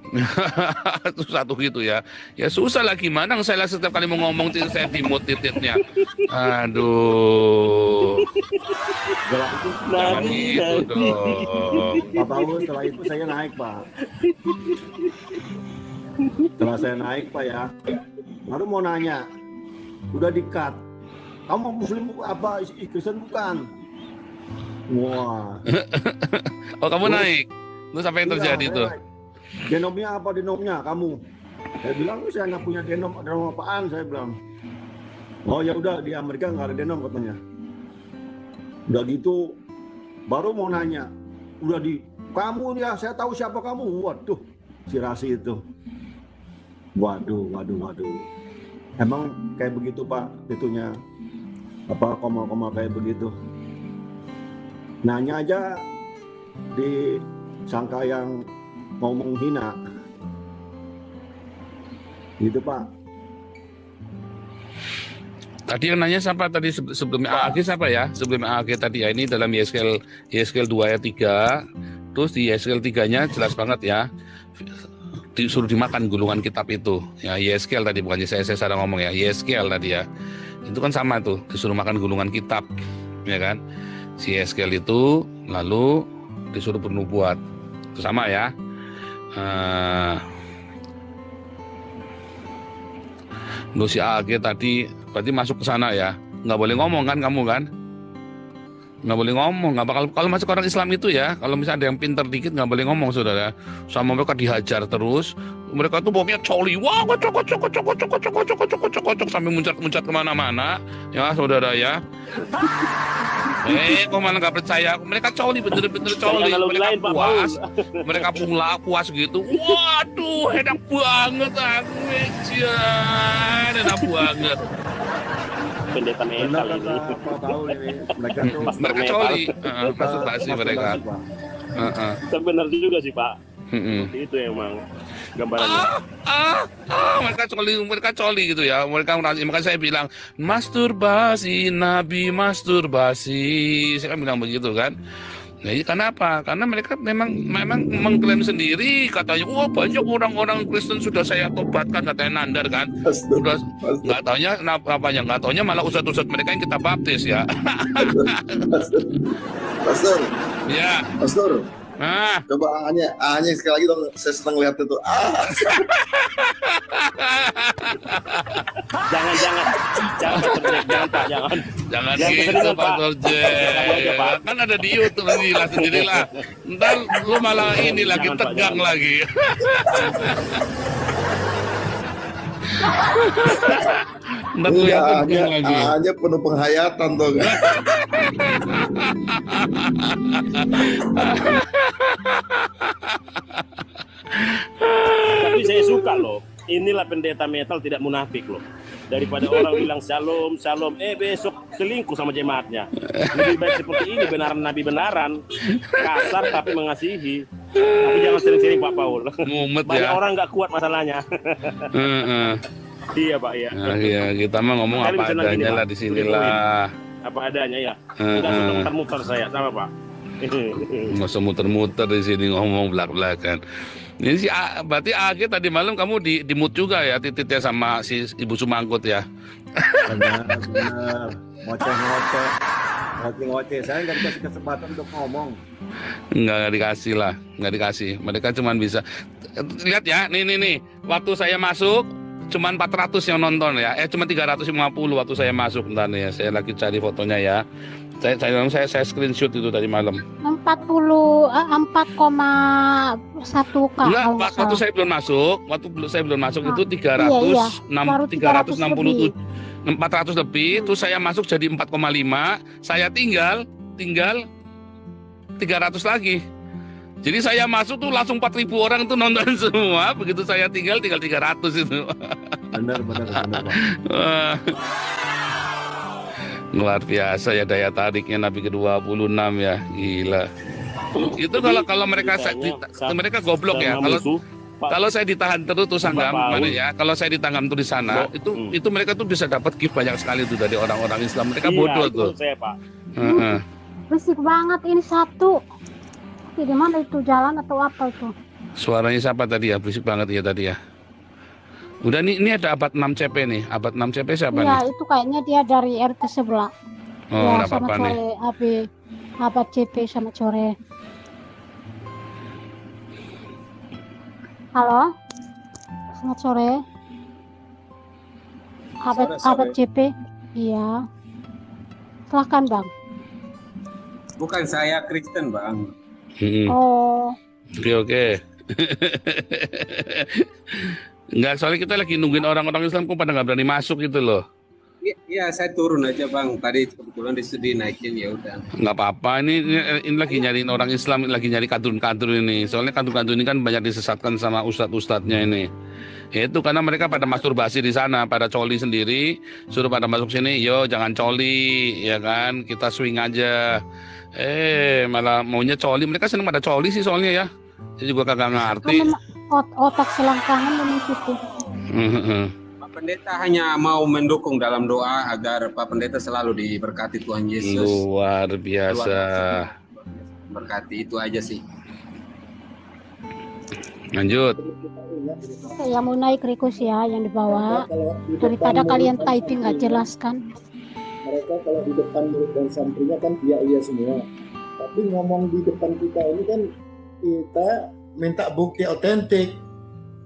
Itu satu gitu ya. Ya susah lah gimana? Saya setiap kali mau ngomong titit saya dimut tititnya. Aduh. Jangan gitu dong. Pak Baul, setelah itu saya naik Pak. Setelah saya naik Pak ya, baru mau nanya, udah di-cut. Kamu muslim apa Kristen bukan? Wah. oh kamu Terus- naik terus apa yang Iya, terjadi saya tuh naik. Denomnya apa denomnya kamu? Saya bilang saya nggak punya denom, denom apaan? Saya bilang. Oh ya udah di Amerika nggak ada denom katanya. Udah gitu, baru mau nanya, udah di kamu ya saya tahu siapa kamu. Waduh, si Rasi itu. Waduh, waduh, waduh. Emang kayak begitu Pak, itunya apa koma-koma kayak begitu. Nanya aja di sangka yang mau menghina. Gitu Pak. Tadi yang nanya siapa tadi sebe- sebelum AAG siapa ya? Sebelum AAG tadi ya ini dalam YSKL YSKL 2 ayat 3. Terus di YSKL 3-nya jelas banget ya. Disuruh dimakan gulungan kitab itu. Ya YSKL tadi bukan saya saya salah ngomong ya. YSKL tadi ya. Itu kan sama tuh, disuruh makan gulungan kitab. Ya kan? Si YSKL itu lalu disuruh bernubuat. Itu sama ya. Eh Lu si tadi berarti masuk ke sana ya. Nggak boleh ngomong kan kamu kan? Nggak boleh ngomong. Nggak bakal kalau masuk orang Islam itu ya. Kalau misalnya ada yang pinter dikit nggak boleh ngomong saudara. Sama mereka dihajar terus. Mereka tuh pokoknya coli. Wah, kocok, kocok, kocok, kocok, kocok, kocok, kocok, kocok, kocok, sampai muncat-muncat ke mana-mana. Ya saudara ya. Eh, kok malah nggak percaya? Mereka coli, bener-bener coli. Mereka puas. Mereka pula puas gitu. Waduh, enak banget aku. Enak banget. Pendeta metal kata ini. Mereka Mereka coli. Heeh, masturbasi mereka. Pak. Heeh. Tapi benar juga sih pak itu emang gambarannya ah, ah, ah, mereka coli, mereka coli gitu ya. Mereka merasa, makanya saya bilang masturbasi, Nabi masturbasi. Saya kan bilang begitu kan. Nah, ini kenapa? Karena mereka memang memang mengklaim sendiri katanya, wah banyak orang-orang Kristen sudah saya tobatkan katanya Nandar kan. Udah nggak taunya kenapa apanya nggak taunya malah ustadz-ustadz mereka yang kita baptis ya. Pastor, ya, Pastor, Ah, Coba A-nya, A-nya sekali lagi dong. Saya senang lihat itu. Ah, Jangan jangan jangan Pak jangan Pak, jangan. jangan Jangan gitu Pak Pak. Torje. Jangan aja, Pak. Kan ada di YouTube nanti lah sendirilah. Ntar lu malah ini lagi Jangan, Pak, tegang jangan. lagi. Lu Iya, yang A-nya, tegang lagi. A-nya penuh penghayatan tuh. kan. Tapi saya suka loh. Inilah pendeta metal tidak munafik loh. Daripada orang bilang shalom, shalom, eh besok selingkuh sama jemaatnya. Lebih baik seperti ini benaran nabi benaran, kasar tapi mengasihi. Tapi jangan sering-sering Pak Paul. Mumet Banyak ya. orang nggak kuat masalahnya. Heeh. Iya Pak ya. Nah, iya, kita mah ngomong Kali apa adanya lah di sinilah. Apa adanya ya. Enggak suka muter-muter saya sama Pak. Nggak usah muter-muter di sini ngomong belak-belakan. Ini si A, berarti AG tadi malam kamu di di mood juga ya tititnya sama si Ibu Sumangkut ya. Benar, benar. Ngoceh-ngoceh. Ngoceh-ngoceh. Saya nggak dikasih kesempatan untuk ngomong. Nggak, nggak dikasih lah, nggak dikasih. Mereka cuman bisa lihat ya, nih nih nih. Waktu saya masuk cuman 400 yang nonton ya. Eh cuma 350 waktu saya masuk bentar nih ya. Saya lagi cari fotonya ya. Saya saya saya, saya screenshot itu tadi malam. 40 eh, 4,1 k Enggak, kalau nggak waktu saya belum masuk, waktu belum saya belum masuk Ah, itu iya, iya. 300 Baru 367 400 lebih, terus saya masuk jadi 4,5, saya tinggal tinggal 300 lagi. Jadi saya masuk tuh langsung 4000 orang tuh nonton semua, begitu saya tinggal tinggal 300 itu. Benar, benar, benar. Luar biasa ya daya tariknya Nabi ke-26 ya, gila. Itu kalau kalau mereka Ceritanya, mereka goblok ya. Kalau musuh, Pak. kalau saya ditahan terus tuh sanggam, mana ya? Kalau saya ditangkap tuh di sana, Bo- itu hmm. itu mereka tuh bisa dapat gift banyak sekali tuh dari orang-orang Islam. Mereka Iya, bodoh itu tuh. Saya Pak. Heeh. Berisik banget ini satu. Tapi di mana itu jalan atau apa itu? Suaranya siapa tadi ya? Berisik banget ya tadi ya. Udah nih, ini ada abad 6 CP nih. Abad 6 CP siapa Iya, nih? itu kayaknya dia dari RT sebelah. Oh, ya, sama apa-apa nih. sore AB apa CP sama sore. Halo? Selamat sore. Abad Sore, sore. abad CP. Iya. Silahkan bang. Bukan saya Kristen, Bang. Hmm. Oh, Oke oke. Enggak, soalnya kita lagi nungguin orang-orang Islam kok pada nggak berani masuk gitu loh. Iya, iya, saya turun aja, Bang. Tadi kebetulan disuruh dinaikin ya udah. nggak apa-apa ini, ini ini lagi nyariin orang Islam lagi nyari kadrun-kadrun ini soalnya kadrun-kadrun ini kan banyak disesatkan sama ustadz-ustadznya ini Ya itu karena mereka pada masturbasi di sana pada coli sendiri suruh pada masuk sini yo jangan coli ya kan kita swing aja eh malah maunya coli mereka seneng pada coli sih soalnya ya saya juga kagak ngerti ot- otak selangkangan memang situ. Pak Pendeta hanya mau mendukung dalam doa agar Pak Pendeta selalu diberkati Tuhan Yesus. luar biasa Berkati itu aja sih. lanjut Yang mau naik request ya yang dibawa daripada kalian typing nggak jelas kan. Mereka kalau di depan murid dan santrinya kan iya iya semua. Tapi ngomong di depan kita ini kan kita minta bukti otentik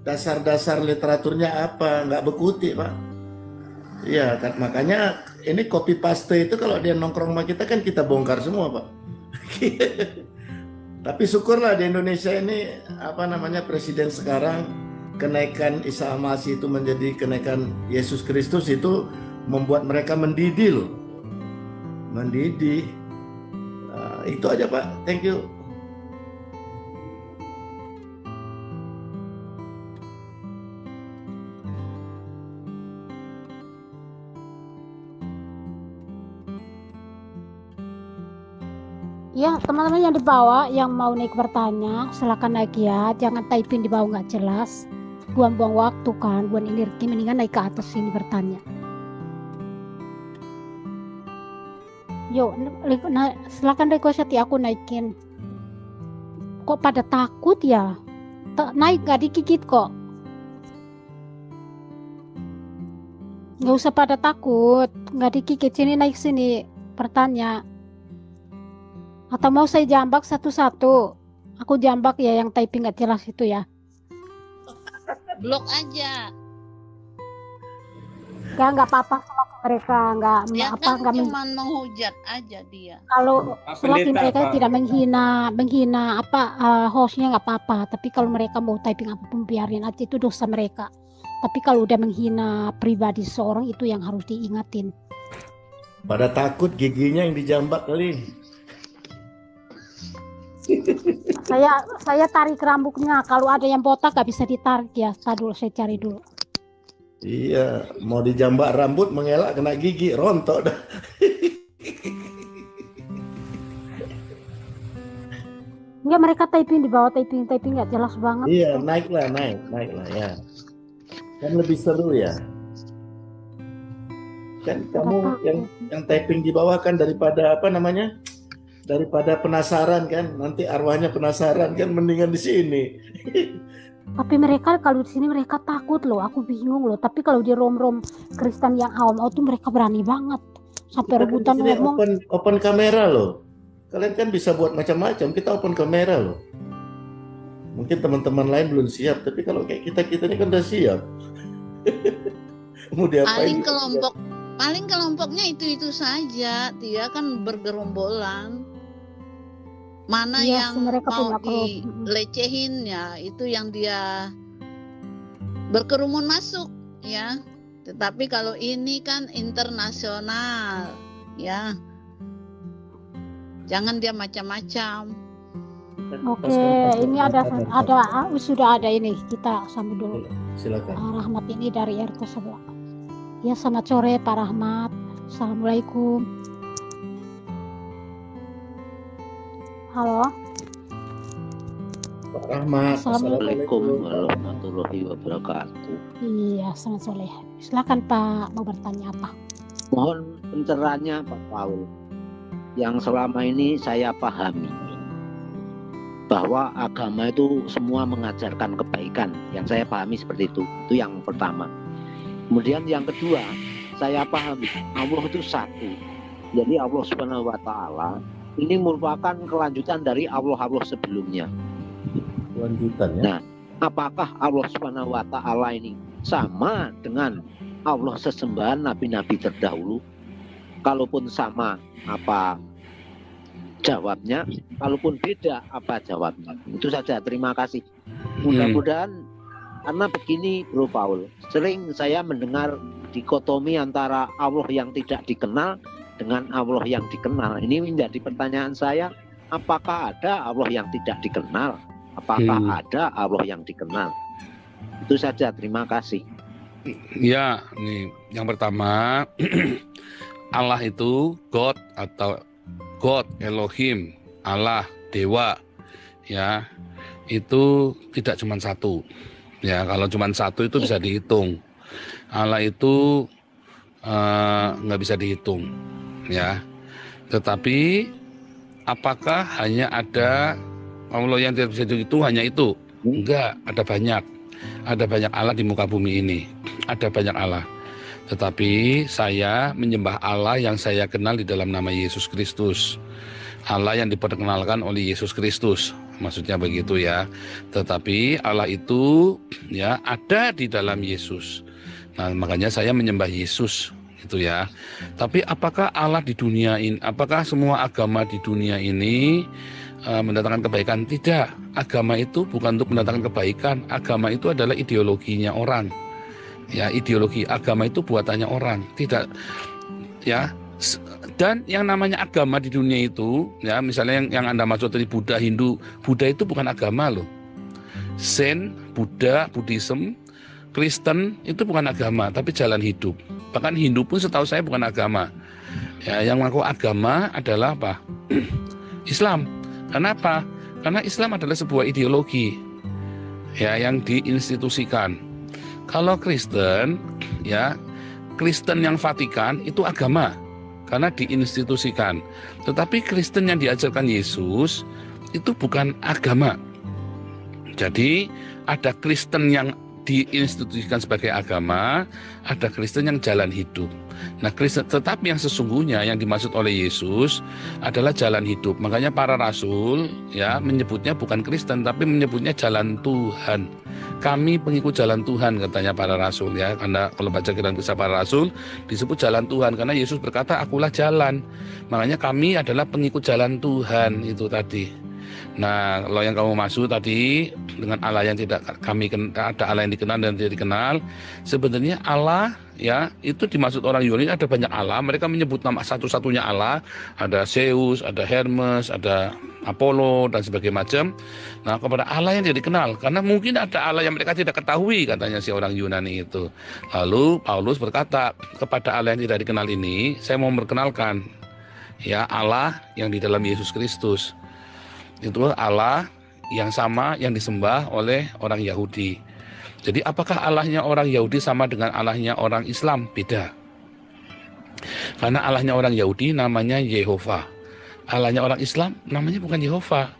dasar-dasar literaturnya apa? Nggak bekuti pak. Iya kan. Makanya ini copy paste itu kalau dia nongkrong sama kita kan kita bongkar semua pak. Tapi syukurlah di Indonesia ini apa namanya presiden sekarang kenaikan Isa Masih itu menjadi kenaikan Yesus Kristus itu membuat mereka mendidih loh. Mendidih. Nah, itu aja Pak. Thank you. Ya, teman-teman yang dibawa yang mau naik bertanya, silakan naik ya. Jangan typing di bawah nggak jelas. Buang-buang waktu kan, buang energi. Mendingan naik ke atas sini bertanya. Yuk, na- silakan request ya aku naikin. Kok pada takut ya? Naik nggak dikikit kok. Nggak usah pada takut, nggak dikikit sini naik sini bertanya. Atau mau saya jambak satu-satu? Aku jambak ya yang typing nggak jelas itu ya. Blok aja. Nggak nggak apa-apa sama mereka nggak Ya apa kan nggak cuman menghujat aja dia. kalau Pendeta, mereka Pak. tidak menghina menghina apa eh, hostnya nggak apa-apa tapi kalau mereka mau typing apa pun biarin aja itu dosa mereka tapi kalau udah menghina pribadi seorang itu yang harus diingatin Pada takut giginya yang dijambak kali. saya saya tarik rambutnya kalau ada yang botak nggak bisa ditarik ya Tadi dulu saya cari dulu Iya, mau dijambak rambut mengelak kena gigi, rontok dah. Enggak mereka typing di bawah typing typing nggak jelas banget Iya, naik lah, naik, naik lah ya. Kan lebih seru ya. Kan kamu yang yang typing di bawah kan daripada apa namanya? Daripada penasaran kan, nanti arwahnya penasaran kan mendingan di sini. tapi mereka kalau di sini mereka takut loh aku bingung loh tapi kalau di rom rom Kristen yang awam awam tuh mereka berani banget sampai Kita kan rebutan sini ngomong open open kamera loh. Kalian kan bisa buat macam-macam. Kita open kamera loh. Mungkin teman-teman lain belum siap, tapi kalau kayak kita kita ini kan udah siap. Mau diapain? Paling kelompok paling kelompoknya itu-itu saja. Dia kan bergerombolan. Mana Iya, yang mereka mau dilecehin ya itu yang dia berkerumun masuk ya. Tetapi kalau ini kan internasional ya. Jangan dia macam-macam. Oke, ini ada ada ah, sudah ada ini kita sambut dulu. Silakan. Ah, Rahmat ini dari RT sebelah. Ya selamat sore Pak Rahmat. Assalamualaikum. Halo. Rahmat. Assalamualaikum warahmatullahi wabarakatuh. Iya selamat sore. Silakan Pak mau bertanya apa? Mohon pencerahannya Pak Paul. Yang selama ini saya pahami bahwa agama itu semua mengajarkan kebaikan. Yang saya pahami seperti itu. Itu yang pertama. Kemudian yang kedua, saya pahami Allah itu satu. Jadi Allah Subhanahu wa taala ini merupakan kelanjutan dari Allah-Allah sebelumnya. Lanjutan ya. Nah, apakah Allah Subhanahu wa taala ini sama dengan Allah sesembahan nabi-nabi terdahulu? Kalaupun sama, apa jawabnya? Kalaupun beda, apa jawabnya? Itu saja. Terima kasih. Mudah-mudahan karena begini, Bro Paul, sering saya mendengar dikotomi antara Allah yang tidak dikenal dengan Allah yang dikenal. Ini menjadi pertanyaan saya, apakah ada Allah yang tidak dikenal? Apakah Hmm. ada Allah yang dikenal? Itu saja. Terima kasih. Ya, nih yang pertama Allah itu God atau God Elohim, Allah, dewa. Ya. Itu tidak cuma satu. Ya, kalau cuma satu itu bisa dihitung. Allah itu eh, nggak bisa dihitung. Ya. Tetapi apakah hanya ada Allah yang tidak bisa dihitung hanya itu? Enggak, ada banyak. Ada banyak Allah di muka bumi ini. Ada banyak Allah. Tetapi saya menyembah Allah yang saya kenal di dalam nama Yesus Kristus. Allah yang diperkenalkan oleh Yesus Kristus. Maksudnya begitu ya. Tetapi Allah itu ya ada di dalam Yesus. Nah, makanya saya menyembah Yesus itu ya. Tapi apakah Allah di dunia ini, apakah semua agama di dunia ini eh, mendatangkan kebaikan? Tidak. Agama itu bukan untuk mendatangkan kebaikan. Agama itu adalah ideologinya orang. Ya, ideologi agama itu buatannya orang. Tidak ya. Dan yang namanya agama di dunia itu, ya misalnya yang, yang Anda maksud tadi Buddha, Hindu, Buddha itu bukan agama loh. Zen, Buddha, Buddhism, Kristen itu bukan agama, tapi jalan hidup. Bahkan Hindu pun setahu saya bukan agama. Ya, yang mengaku agama adalah apa? Islam. Kenapa? Karena Islam adalah sebuah ideologi ya yang diinstitusikan. Kalau Kristen, ya Kristen yang Vatikan itu agama karena diinstitusikan. Tetapi Kristen yang diajarkan Yesus itu bukan agama. Jadi ada Kristen yang diinstitusikan sebagai agama, ada Kristen yang jalan hidup. Nah, Kristen tetapi yang sesungguhnya yang dimaksud oleh Yesus adalah jalan hidup. Makanya para rasul ya menyebutnya bukan Kristen tapi menyebutnya jalan Tuhan. Kami pengikut jalan Tuhan katanya para rasul ya. Karena kalau baca kitab kisah para rasul disebut jalan Tuhan karena Yesus berkata akulah jalan. Makanya kami adalah pengikut jalan Tuhan itu tadi. Nah, kalau yang kamu maksud tadi dengan Allah yang tidak kami ada Allah yang dikenal dan tidak dikenal, sebenarnya Allah ya itu dimaksud orang Yunani ada banyak Allah. Mereka menyebut nama satu-satunya Allah, ada Zeus, ada Hermes, ada Apollo dan sebagainya macam. Nah, kepada Allah yang tidak dikenal karena mungkin ada Allah yang mereka tidak ketahui katanya si orang Yunani itu. Lalu Paulus berkata kepada Allah yang tidak dikenal ini, saya mau memperkenalkan ya Allah yang di dalam Yesus Kristus itu Allah yang sama yang disembah oleh orang Yahudi. Jadi apakah Allahnya orang Yahudi sama dengan Allahnya orang Islam? Beda. Karena Allahnya orang Yahudi namanya Yehova. Allahnya orang Islam namanya bukan Yehova.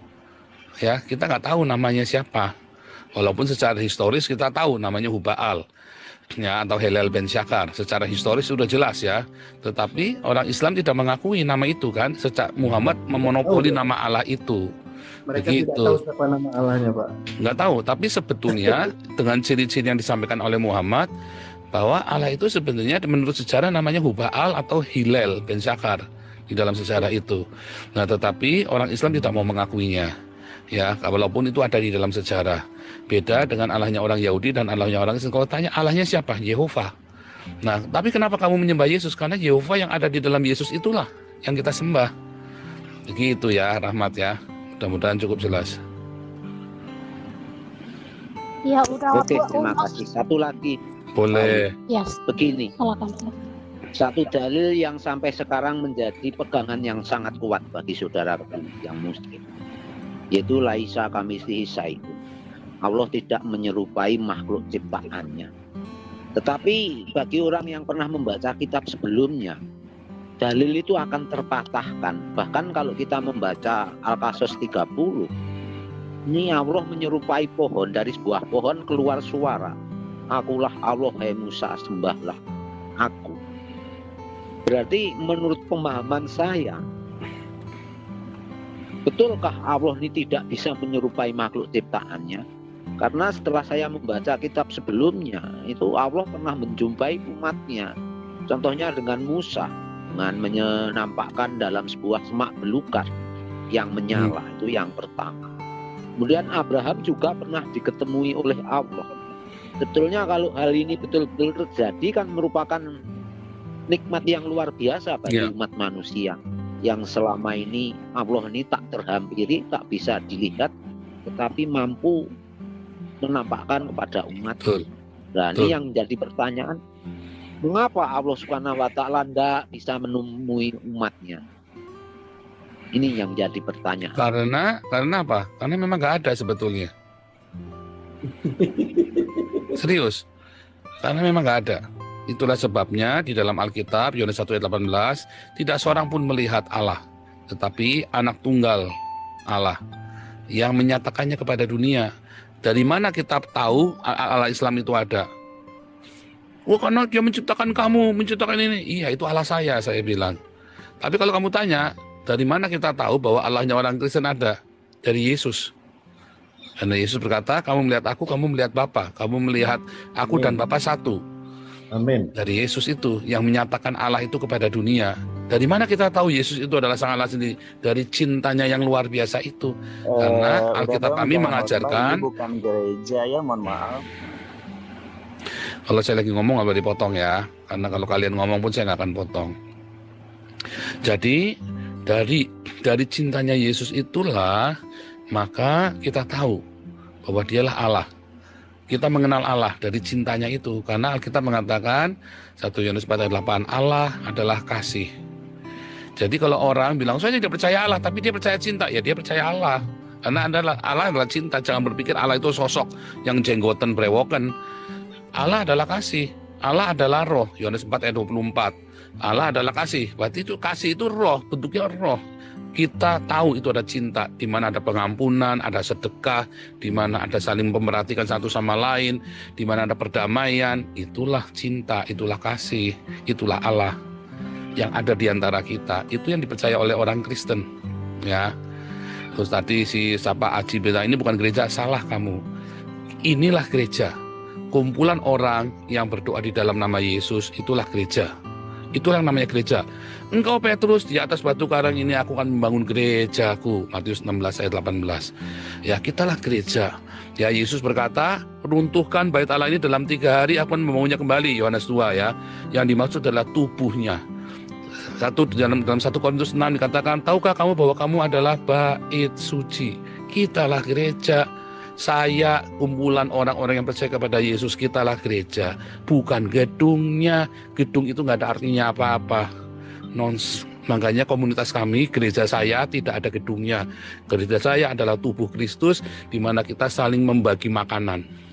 Ya, kita nggak tahu namanya siapa. Walaupun secara historis kita tahu namanya Hubaal ya atau Helel ben Syakar secara historis sudah jelas ya tetapi orang Islam tidak mengakui nama itu kan sejak Muhammad memonopoli nama Allah itu Mereka Begitu. tidak tahu siapa nama Allahnya, Pak. nggak tahu tapi sebetulnya dengan ciri-ciri yang disampaikan oleh Muhammad bahwa Allah itu sebenarnya menurut sejarah namanya Hubaal atau Hilal ben Syakar di dalam sejarah itu. Nah, tetapi orang Islam tidak mau mengakuinya. Ya, walaupun itu ada di dalam sejarah. Beda dengan Allahnya orang Yahudi dan Allahnya orang Islam. Kalau tanya Allahnya siapa? Yehova. Nah, tapi kenapa kamu menyembah Yesus? Karena Yehova yang ada di dalam Yesus itulah yang kita sembah. Begitu ya, Rahmat ya. Mudah-mudahan cukup jelas. Ya udah Oke, terima kasih. Satu lagi. Boleh. Yes. Begini, satu dalil yang sampai sekarang menjadi pegangan yang sangat kuat bagi saudara yang muslim, yaitu laisa kami itu. Allah tidak menyerupai makhluk ciptaannya. Tetapi bagi orang yang pernah membaca kitab sebelumnya, dalil itu akan terpatahkan. Bahkan kalau kita membaca Al-Qasas 30, ini Allah menyerupai pohon dari sebuah pohon keluar suara. Akulah Allah, hai Musa, sembahlah aku. Berarti menurut pemahaman saya, betulkah Allah ini tidak bisa menyerupai makhluk ciptaannya? Karena setelah saya membaca kitab sebelumnya, itu Allah pernah menjumpai umatnya. Contohnya dengan Musa, dengan menampakkan dalam sebuah semak belukar yang menyala, itu yang pertama. Kemudian Abraham juga pernah diketemui oleh Allah. Sebetulnya kalau hal ini betul-betul terjadi kan merupakan nikmat yang luar biasa bagi Ya. umat manusia yang selama ini Allah ini tak terhampiri, tak bisa dilihat, tetapi mampu menampakkan kepada umat. Betul. Nah, Betul. ini yang jadi pertanyaan, mengapa Allah Subhanahu wa taala tidak bisa menemui umatnya? Ini yang jadi pertanyaan. Karena karena apa? Karena memang nggak ada sebetulnya. Serius. Karena memang nggak ada. Itulah sebabnya di dalam Alkitab Yohanes 1 ayat 18 tidak seorang pun melihat Allah, tetapi anak tunggal Allah yang menyatakannya kepada dunia. Dari mana kita tahu Allah Islam itu ada? Oh karena dia menciptakan kamu, menciptakan ini. Iya itu Allah saya, saya bilang. Tapi kalau kamu tanya, dari mana kita tahu bahwa Allahnya orang Kristen ada? Dari Yesus. Karena Yesus berkata, kamu melihat aku, kamu melihat Bapa. Kamu melihat aku dan Bapa satu. Amin. Dari Yesus itu yang menyatakan Allah itu kepada dunia. Dari mana kita tahu Yesus itu adalah sang Allah sendiri? Dari cintanya yang luar biasa itu. Karena Eh, Alkitab kami mengajarkan, ini bukan gereja ya, mohon maaf. Kalau saya lagi ngomong nggak boleh dipotong ya. Karena kalau kalian ngomong pun saya nggak akan potong. Jadi dari dari cintanya Yesus itulah maka kita tahu bahwa dialah Allah. Kita mengenal Allah dari cintanya itu karena Alkitab mengatakan 1 Yohanes 4 ayat 8 Allah adalah kasih. Jadi kalau orang bilang saya tidak percaya Allah tapi dia percaya cinta ya dia percaya Allah. Karena adalah Allah adalah cinta. Jangan berpikir Allah itu sosok yang jenggotan brewoken. Allah adalah kasih. Allah adalah roh. Yohanes 4 ayat 24. Allah adalah kasih. Berarti itu kasih itu roh, bentuknya roh. kita tahu itu ada cinta, di mana ada pengampunan, ada sedekah, di mana ada saling memperhatikan satu sama lain, di mana ada perdamaian, itulah cinta, itulah kasih, itulah Allah yang ada di antara kita. Itu yang dipercaya oleh orang Kristen, ya. Terus tadi si Sapa Aji bilang ini bukan gereja, salah kamu. Inilah gereja. Kumpulan orang yang berdoa di dalam nama Yesus, itulah gereja. Itulah yang namanya gereja. Engkau Petrus di atas batu karang ini aku akan membangun gerejaku. Matius 16 ayat 18. Ya kitalah gereja. Ya Yesus berkata, runtuhkan bait Allah ini dalam tiga hari aku akan membangunnya kembali. Yohanes 2 ya. Yang dimaksud adalah tubuhnya. Satu dalam dalam satu Korintus 6 dikatakan, tahukah kamu bahwa kamu adalah bait suci? Kitalah gereja. Saya kumpulan orang-orang yang percaya kepada Yesus kitalah gereja, bukan gedungnya. Gedung itu nggak ada artinya apa-apa. Nons. Makanya komunitas kami, gereja saya tidak ada gedungnya. Gereja saya adalah tubuh Kristus di mana kita saling membagi makanan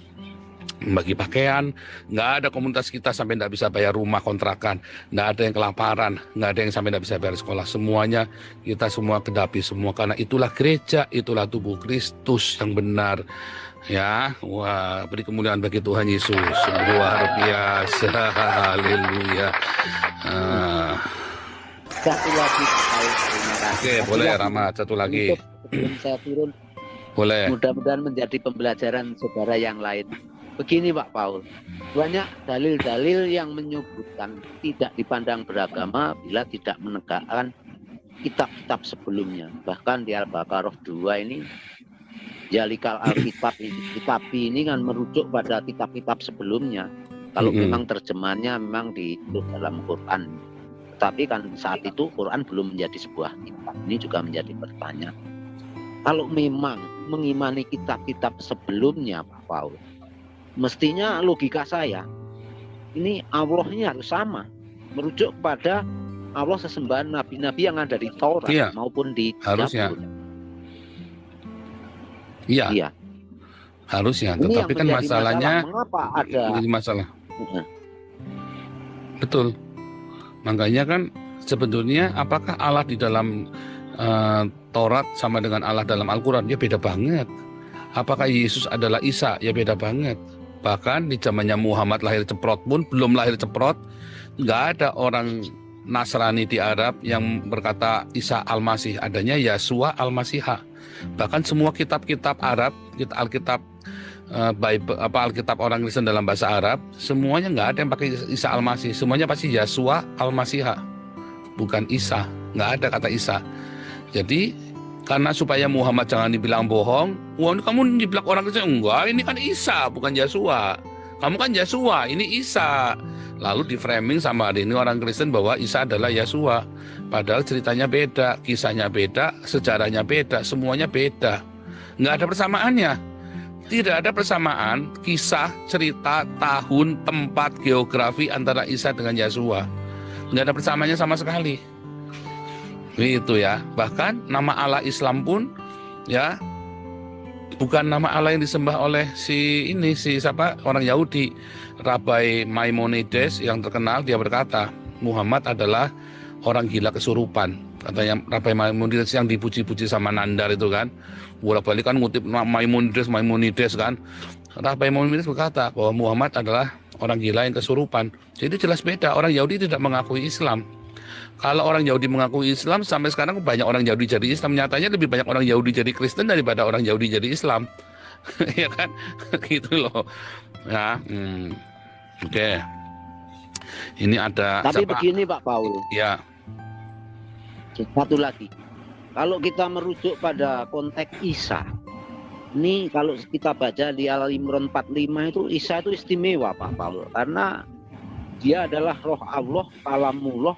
membagi pakaian, nggak ada komunitas kita sampai nggak bisa bayar rumah kontrakan, nggak ada yang kelaparan, nggak ada yang sampai nggak bisa bayar sekolah, semuanya kita semua kedapi semua karena itulah gereja, itulah tubuh Kristus yang benar. Ya, wah beri kemuliaan bagi Tuhan Yesus luar biasa, haleluya. Ah. Satu lagi. Oke, boleh. Rama, satu lagi. Untuk saya turun, Boleh. mudah-mudahan menjadi pembelajaran saudara yang lain. Begini Pak Paul, banyak dalil-dalil yang menyebutkan tidak dipandang beragama bila tidak menegakkan kitab-kitab sebelumnya. Bahkan di Al-Baqarah 2 ini Jalikal Alkitab ini, kitab ini kan merujuk pada kitab-kitab sebelumnya. Kalau Mm-mm. memang terjemahannya memang di dalam Quran. Tetapi kan saat itu Quran belum menjadi sebuah kitab. Ini juga menjadi pertanyaan. Kalau memang mengimani kitab-kitab sebelumnya Pak Paul, mestinya logika saya ini Allahnya harus sama merujuk kepada Allah sesembahan nabi-nabi yang ada di Taurat Iya. maupun di Harusnya. Iya. Iya. Harusnya, Ini yang tetapi kan masalahnya masalah. Mengapa ada masalah. Betul. Makanya kan sebetulnya apakah Allah di dalam eh, Taurat sama dengan Allah dalam Al-Qur'an? Ya beda banget. Apakah Yesus adalah Isa? Ya beda banget. Bahkan di zamannya Muhammad lahir ceprot pun belum lahir ceprot, nggak ada orang Nasrani di Arab yang berkata Isa Al-Masih, adanya Yasua Al-Masihah. Bahkan semua kitab-kitab Arab, kitab Alkitab eh, Bible, apa Alkitab orang Kristen dalam bahasa Arab, semuanya nggak ada yang pakai Isa Al-Masih, semuanya pasti Yasua Al-Masihah, bukan Isa, nggak ada kata Isa. Jadi karena supaya Muhammad jangan dibilang bohong, wah kamu dibilang orang Kristen enggak, ini kan Isa bukan Yasua. Kamu kan Yasua, ini Isa. Lalu di framing sama hari ini orang Kristen bahwa Isa adalah Yasua. Padahal ceritanya beda, kisahnya beda, sejarahnya beda, semuanya beda. Nggak ada persamaannya. Tidak ada persamaan kisah, cerita, tahun, tempat, geografi antara Isa dengan Yasua. Nggak ada persamaannya sama sekali. Itu ya. Bahkan nama Allah Islam pun ya bukan nama Allah yang disembah oleh si ini si siapa? Orang Yahudi. Rabai Maimonides yang terkenal dia berkata Muhammad adalah orang gila kesurupan. Katanya Rabai Maimonides yang dipuji-puji sama Nandar itu kan. Bolak balik kan ngutip Maimonides Maimonides kan. Rabai Maimonides berkata bahwa Muhammad adalah orang gila yang kesurupan. Jadi jelas beda. Orang Yahudi tidak mengakui Islam kalau orang Yahudi mengakui Islam sampai sekarang banyak orang Yahudi jadi Islam. Nyatanya lebih banyak orang Yahudi jadi Kristen daripada orang Yahudi jadi Islam. Ya kan? Gitu loh. Ya hmm. oke. Ini ada Tapi siapa? begini Pak Paul, ya. Satu lagi. Kalau kita merujuk pada konteks Isa, ini kalau kita baca di Al Imran 45 itu Isa itu istimewa Pak Paul. Karena dia adalah roh Allah, kalamullah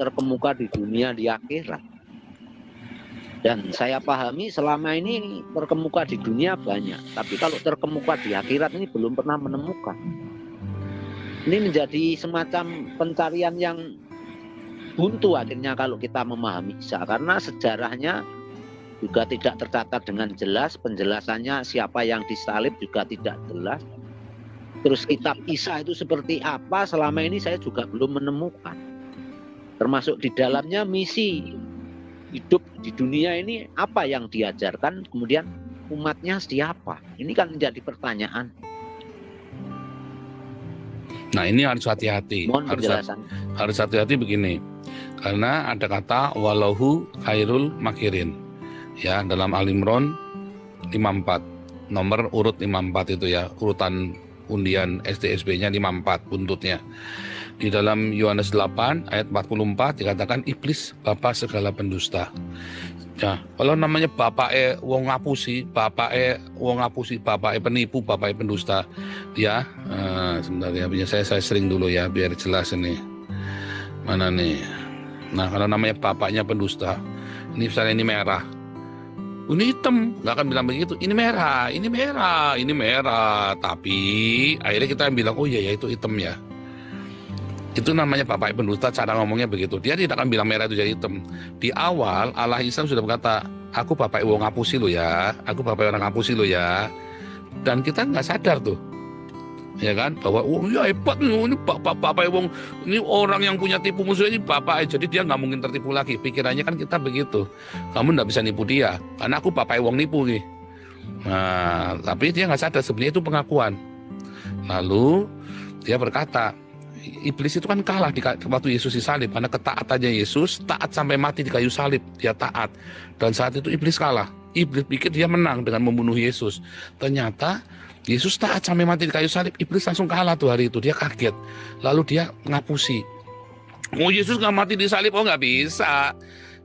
terkemuka di dunia di akhirat. Dan saya pahami selama ini terkemuka di dunia banyak, tapi kalau terkemuka di akhirat ini belum pernah menemukan. Ini menjadi semacam pencarian yang buntu akhirnya kalau kita memahami Isa. Karena sejarahnya juga tidak tercatat dengan jelas. Penjelasannya siapa yang disalib juga tidak jelas. Terus kitab Isa itu seperti apa? Selama ini saya juga belum menemukan termasuk di dalamnya misi hidup di dunia ini apa yang diajarkan kemudian umatnya siapa ini kan menjadi pertanyaan Nah ini harus hati-hati. mohon Harus penjelasan harus hati-hati begini. Karena ada kata walahu khairul makirin. Ya, dalam Al Imran 54. Nomor urut 54 itu ya, urutan undian STSB-nya 54 buntutnya. Di dalam Yohanes 8 ayat 44 dikatakan iblis bapa segala pendusta. Ya, kalau namanya bapak e wong ngapusi, bapak e wong ngapusi, bapak e penipu, bapak e pendusta, ya, eh, sebentar ya, biar saya saya sering dulu ya, biar jelas ini. Mana nih? Nah, kalau namanya bapaknya pendusta, ini misalnya ini merah, ini hitam, nggak akan bilang begitu. Ini merah, ini merah, ini merah. Tapi akhirnya kita bilang, oh iya ya itu hitam ya. Itu namanya bapak pendusta, cara ngomongnya begitu. Dia tidak akan bilang merah itu jadi hitam. Di awal Allah Islam sudah berkata, aku bapak wong ngapusi lo ya, aku bapak orang ngapusi lo ya. Dan kita nggak sadar tuh, ya kan? Bahwa oh ya hebat ini bapak bapak wong ini orang yang punya tipu musuh ini bapak. Jadi dia nggak mungkin tertipu lagi. Pikirannya kan kita begitu. Kamu nggak bisa nipu dia. Karena aku bapak wong nipu nih. Nah tapi dia nggak sadar. Sebenarnya itu pengakuan. Lalu dia berkata iblis itu kan kalah di waktu Yesus disalib karena ketaatannya Yesus taat sampai mati di kayu salib dia taat. Dan saat itu iblis kalah. Iblis pikir dia menang dengan membunuh Yesus. Ternyata Yesus taat sampai mati di kayu salib iblis langsung kalah tuh hari itu. Dia kaget. Lalu dia ngapusi. Oh Yesus nggak mati di salib oh nggak bisa.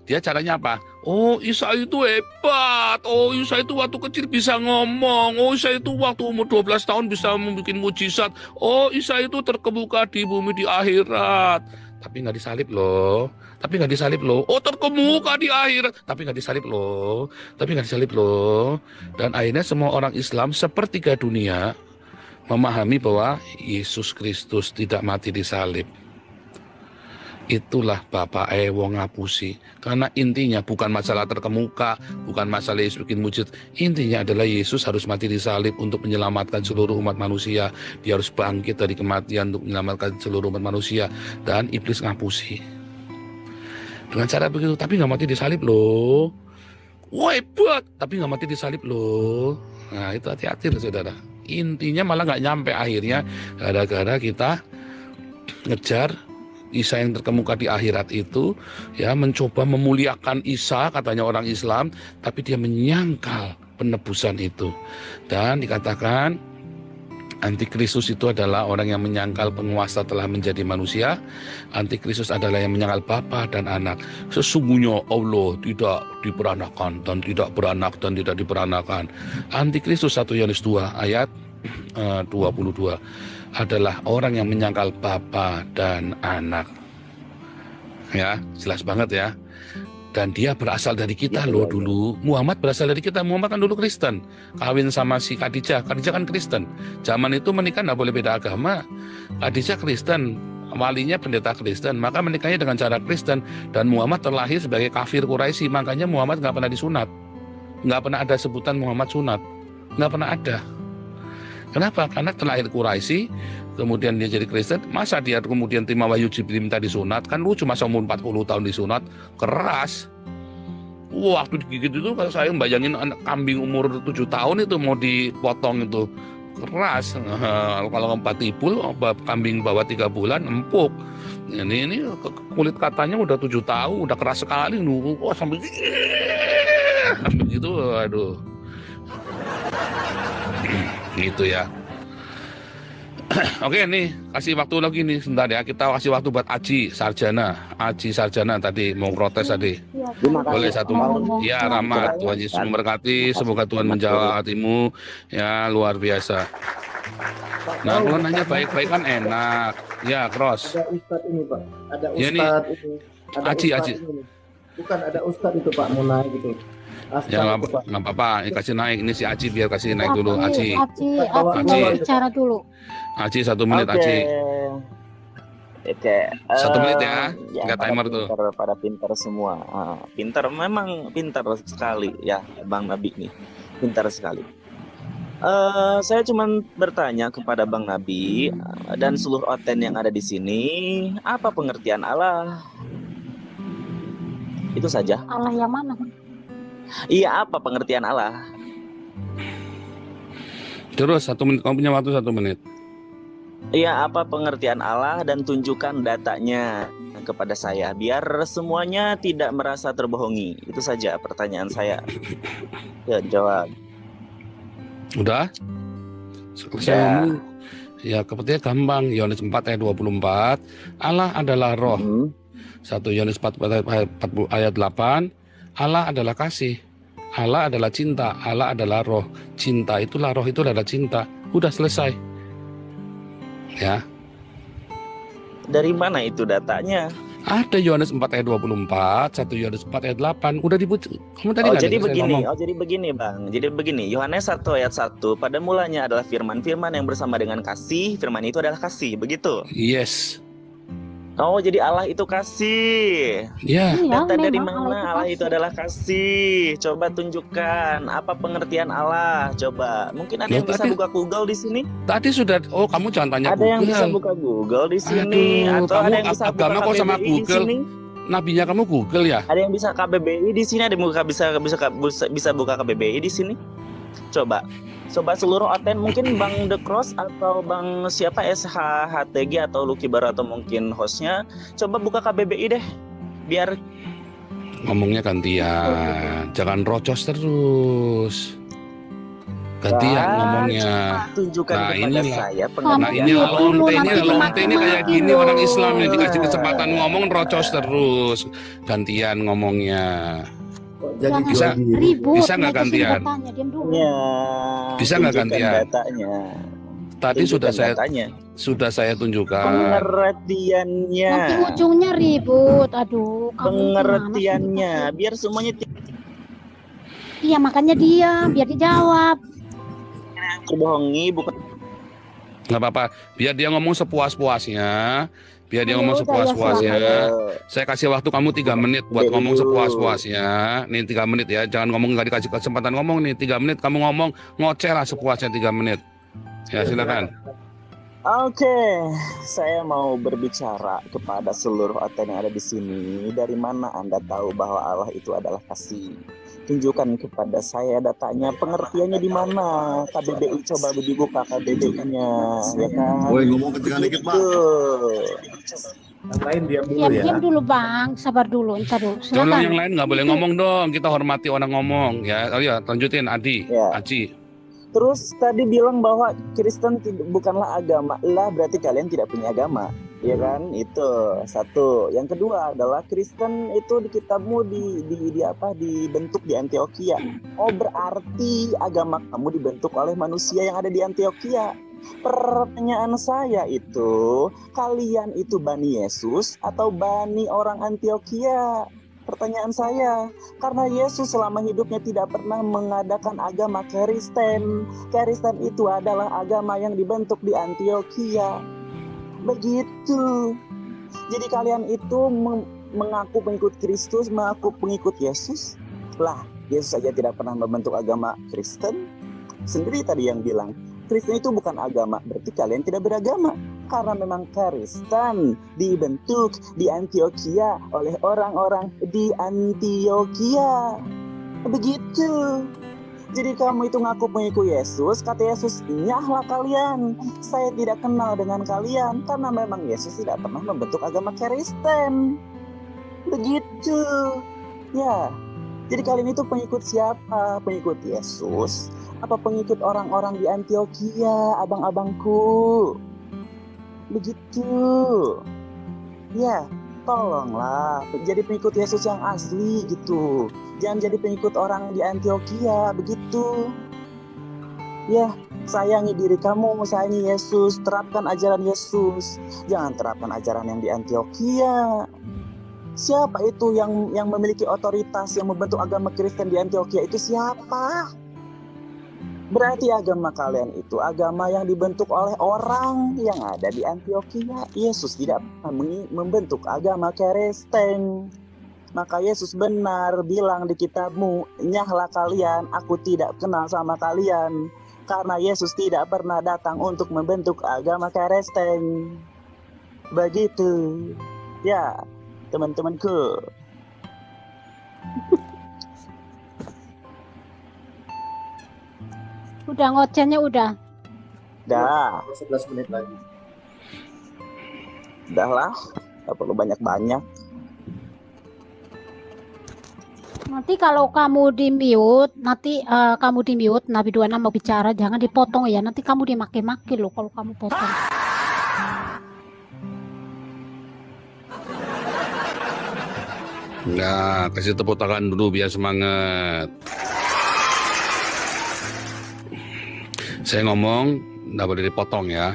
Dia caranya apa? Oh Isa itu hebat. Oh Isa itu waktu kecil bisa ngomong. Oh Isa itu waktu umur 12 tahun bisa membuat mujizat. Oh Isa itu terkemuka di bumi di akhirat. Tapi nggak disalib loh. Tapi nggak disalib loh. Oh terkemuka di akhirat. Tapi nggak disalib loh. Tapi nggak disalib loh. Dan akhirnya semua orang Islam sepertiga dunia memahami bahwa Yesus Kristus tidak mati di salib itulah Bapak E wong ngapusi. Karena intinya bukan masalah terkemuka, bukan masalah Yesus bikin mujizat. Intinya adalah Yesus harus mati di salib untuk menyelamatkan seluruh umat manusia. Dia harus bangkit dari kematian untuk menyelamatkan seluruh umat manusia. Dan iblis ngapusi. Dengan cara begitu, tapi nggak mati di salib loh. Wah hebat, tapi nggak mati di salib loh. Nah itu hati-hati loh saudara. Intinya malah nggak nyampe akhirnya gara-gara kita ngejar Isa yang terkemuka di akhirat itu ya mencoba memuliakan Isa katanya orang Islam tapi dia menyangkal penebusan itu dan dikatakan Antikristus itu adalah orang yang menyangkal penguasa telah menjadi manusia. Antikristus adalah yang menyangkal Bapa dan Anak. Sesungguhnya Allah tidak diperanakan dan tidak beranak dan tidak diperanakan. Antikristus 1 Yohanes 2 ayat eh, 22 adalah orang yang menyangkal Bapa dan Anak. Ya, jelas banget ya. Dan dia berasal dari kita loh dulu. Muhammad berasal dari kita. Muhammad kan dulu Kristen. Kawin sama si Khadijah. Khadijah kan Kristen. Zaman itu menikah nggak boleh beda agama. Khadijah Kristen. Walinya pendeta Kristen. Maka menikahnya dengan cara Kristen. Dan Muhammad terlahir sebagai kafir Quraisy. Makanya Muhammad nggak pernah disunat. Nggak pernah ada sebutan Muhammad sunat. Nggak pernah ada. Kenapa? Karena terlahir Quraisy, kemudian dia jadi Kristen, masa dia kemudian terima wahyu Jibril minta disunat? Kan lucu masa umur 40 tahun disunat, keras. Waktu digigit itu kalau saya bayangin anak kambing umur 7 tahun itu mau dipotong itu keras. kalau empat tipul, kambing bawah tiga bulan empuk. Ini ini kulit katanya udah tujuh tahun, udah keras sekali, nunggu, oh sampai gitu, aduh gitu ya Oke nih kasih waktu lagi nih sebentar ya kita kasih waktu buat Aji Sarjana Aji Sarjana tadi mau protes tadi boleh satu ya Rahmat Tuhan Yesus memberkati semoga Tuhan menjawab hatimu ya luar biasa Nah kalau nanya baik-baik kan enak ya Cross Ada Ustadz ini Pak. Ada Ya, nih. Ustadz ini. Ada Aji, Aji. ini. Bukan ada Ustadz itu Pak mau naik gitu. Ya nggak apa-apa ini kasih naik ini si Aji biar kasih naik dulu Aji Aci, Aci mau bicara dulu. Aji satu menit Oke. Aji Oke. Satu menit ya, tiga pada timer tuh. pinter, Pada pintar semua. Ah, pintar memang pintar sekali ya Bang Nabi nih. Pintar sekali. Eh, saya cuma bertanya kepada Bang Nabi eh, dan seluruh oten yang ada di sini, apa pengertian Allah? Itu saja. Allah yang mana? Iya, apa pengertian Allah? Terus satu menit, kamu punya waktu satu menit. Iya, apa pengertian Allah dan tunjukkan datanya kepada saya biar semuanya tidak merasa terbohongi. Itu saja pertanyaan saya. Ya, jawab. Udah? Selesai ngomong. Ya, kepentingan gampang. Yohanes 4 ayat 24. Allah adalah roh. Hmm. 1 Yohanes 4 ayat 40 ayat 8. Allah adalah kasih. Allah adalah cinta. Allah adalah roh. Cinta itulah roh itu adalah cinta. Udah selesai. Ya. Dari mana itu datanya? Ada Yohanes 4 ayat 24, 1 Yohanes 4 ayat 8. Udah dibut. Kamu tadi Oh jadi begini, oh jadi begini bang, jadi begini. Yohanes 1 ayat 1 pada mulanya adalah firman, firman yang bersama dengan kasih, firman itu adalah kasih, begitu? Yes. Oh jadi Allah itu kasih. Ya. Iya, Data dari mana Allah itu Allah itu adalah kasih? Coba tunjukkan apa pengertian Allah. Coba, mungkin ada Loh, yang bisa tadi- buka Google di sini? Tadi sudah oh kamu jangan tanya Ada Google. yang bisa buka Google di sini Aduh, atau kamu ada yang bisa buka agama kok sama KBBI di Google? sini? Nabinya kamu Google ya? Ada yang bisa KBBI di sini, ada yang buka bisa bisa bisa, bisa buka KBBI di sini. Coba. Coba seluruh oten mungkin Bang The Cross atau Bang siapa SHHTG atau Lucky Bar atau mungkin hostnya coba buka KBBI deh biar Ngomongnya gantian. Jangan rocos terus. Gantian ngomongnya. tunjukkan Nah, kepada inilah. saya Nah ini lonte ini lonte ini kayak gini orang Islam nih dikasih kesempatan ngomong rocos terus. Gantian ngomongnya. Jadi Jangan Bisa- ribut. Bisa nggak gantian? datanya, diam dulu. Ya, Bisa nggak gantian? datanya. Tadi sudah saya datanya. sudah saya tunjukkan. pengertiannya. Nanti ujungnya ribut. Aduh, pengertiannya biar semuanya Iya, makanya diam, biar dijawab. terbohongi bukan nggak apa-apa. Biar dia ngomong sepuas-puasnya. Biar dia Ya ngomong ya sepuas-puasnya. Saya kasih waktu kamu tiga menit buat ngomong sepuas-puasnya. Nih tiga menit ya. Jangan ngomong nggak dikasih kesempatan ngomong nih. Tiga menit kamu ngomong ngoceh lah sepuasnya tiga menit. Ya silakan. Oke, saya mau berbicara kepada seluruh oten yang ada di sini. Dari mana Anda tahu bahwa Allah itu adalah kasih? Tunjukkan kepada saya datanya, pengertiannya di mana? KBBI coba dibuka KBBI-nya, ya kan? Woi ngomong kencang dikit pak. Yang lain diam dulu Diam, ya. diam dulu, Bang. Sabar dulu, ntar dulu. Tolong Silakan. yang lain nggak boleh ngomong dong. Kita hormati orang ngomong ya. Oh ya, lanjutin Adi, Ya. Aci. Terus tadi bilang bahwa Kristen bukanlah agama, lah berarti kalian tidak punya agama, ya kan? Itu satu. Yang kedua adalah Kristen itu di kitabmu di, di, di apa dibentuk di Antioquia. Oh berarti agama kamu dibentuk oleh manusia yang ada di Antioquia. Pertanyaan saya itu, kalian itu bani Yesus atau bani orang Antioquia? Pertanyaan saya, karena Yesus selama hidupnya tidak pernah mengadakan agama Kristen. Kristen itu adalah agama yang dibentuk di Antioquia. Begitu. Jadi kalian itu meng- mengaku pengikut Kristus, mengaku pengikut Yesus. Lah, Yesus saja tidak pernah membentuk agama Kristen. Sendiri tadi yang bilang, Kristen itu bukan agama, berarti kalian tidak beragama. Karena memang Kristen dibentuk di Antioquia oleh orang-orang di Antioquia. Begitu. Jadi kamu itu ngaku pengikut Yesus, kata Yesus, nyahlah kalian. Saya tidak kenal dengan kalian karena memang Yesus tidak pernah membentuk agama Kristen. Begitu. Ya. Jadi kalian itu pengikut siapa? Pengikut Yesus apa pengikut orang-orang di Antioquia, abang-abangku? Begitu. Ya, tolonglah jadi pengikut Yesus yang asli gitu. Jangan jadi pengikut orang di Antioquia, begitu. Ya, sayangi diri kamu, sayangi Yesus, terapkan ajaran Yesus. Jangan terapkan ajaran yang di Antioquia. Siapa itu yang yang memiliki otoritas yang membentuk agama Kristen di Antioquia itu siapa? Berarti agama kalian itu agama yang dibentuk oleh orang yang ada di Antioquia. Yesus tidak membentuk agama Kristen. Maka Yesus benar bilang di kitabmu, nyahlah kalian, aku tidak kenal sama kalian. Karena Yesus tidak pernah datang untuk membentuk agama Kristen. Begitu. Ya, teman-temanku. Udah ngocennya udah. Dah, 11 menit lagi. dah lah. Gak perlu banyak-banyak. Nanti kalau kamu di mute, nanti eh, kamu di mute, Nabi 26 mau bicara, jangan dipotong ya. Nanti kamu dimaki-maki loh kalau kamu potong. Nah, kasih tepuk tangan dulu biar semangat. Saya ngomong, nggak boleh dipotong ya.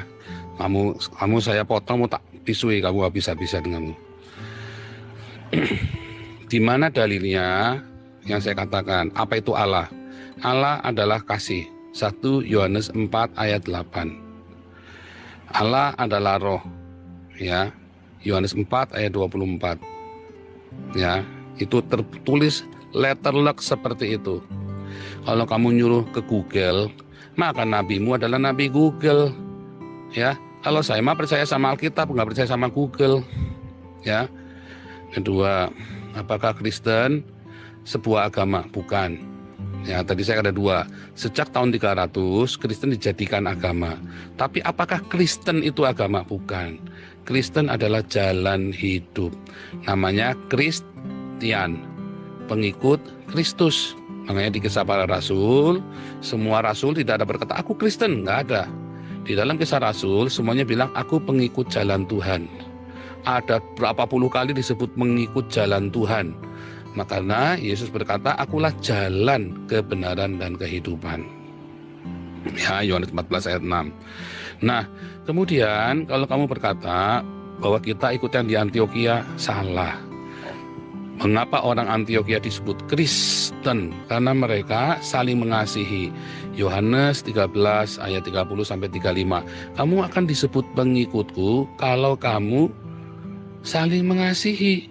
Kamu, kamu saya potong, mau tak pisui kamu habis-habisan kamu. Di mana dalilnya yang saya katakan? Apa itu Allah? Allah adalah kasih. 1 Yohanes 4 ayat 8. Allah adalah roh. Ya. Yohanes 4 ayat 24 ya itu tertulis letterlock seperti itu kalau kamu nyuruh ke Google maka nabimu adalah nabi Google. Ya kalau saya mah percaya sama Alkitab nggak percaya sama Google. Ya. Kedua apakah Kristen? Sebuah agama? Bukan. Ya tadi saya ada dua. Sejak tahun 300 Kristen dijadikan agama. Tapi apakah Kristen itu agama? Bukan. Kristen adalah jalan hidup. Namanya Kristian, pengikut Kristus. Makanya di kisah para rasul, semua rasul tidak ada berkata, aku Kristen. Nggak ada. Di dalam kisah rasul, semuanya bilang, aku pengikut jalan Tuhan. Ada berapa puluh kali disebut mengikut jalan Tuhan. Makanya Yesus berkata, akulah jalan kebenaran dan kehidupan. Ya, Yohanes 14 ayat 6. Nah, kemudian kalau kamu berkata bahwa kita ikut yang di Antioquia salah. Mengapa orang Antioquia disebut Kristen? Karena mereka saling mengasihi. Yohanes 13 ayat 30 sampai 35. Kamu akan disebut pengikutku kalau kamu saling mengasihi.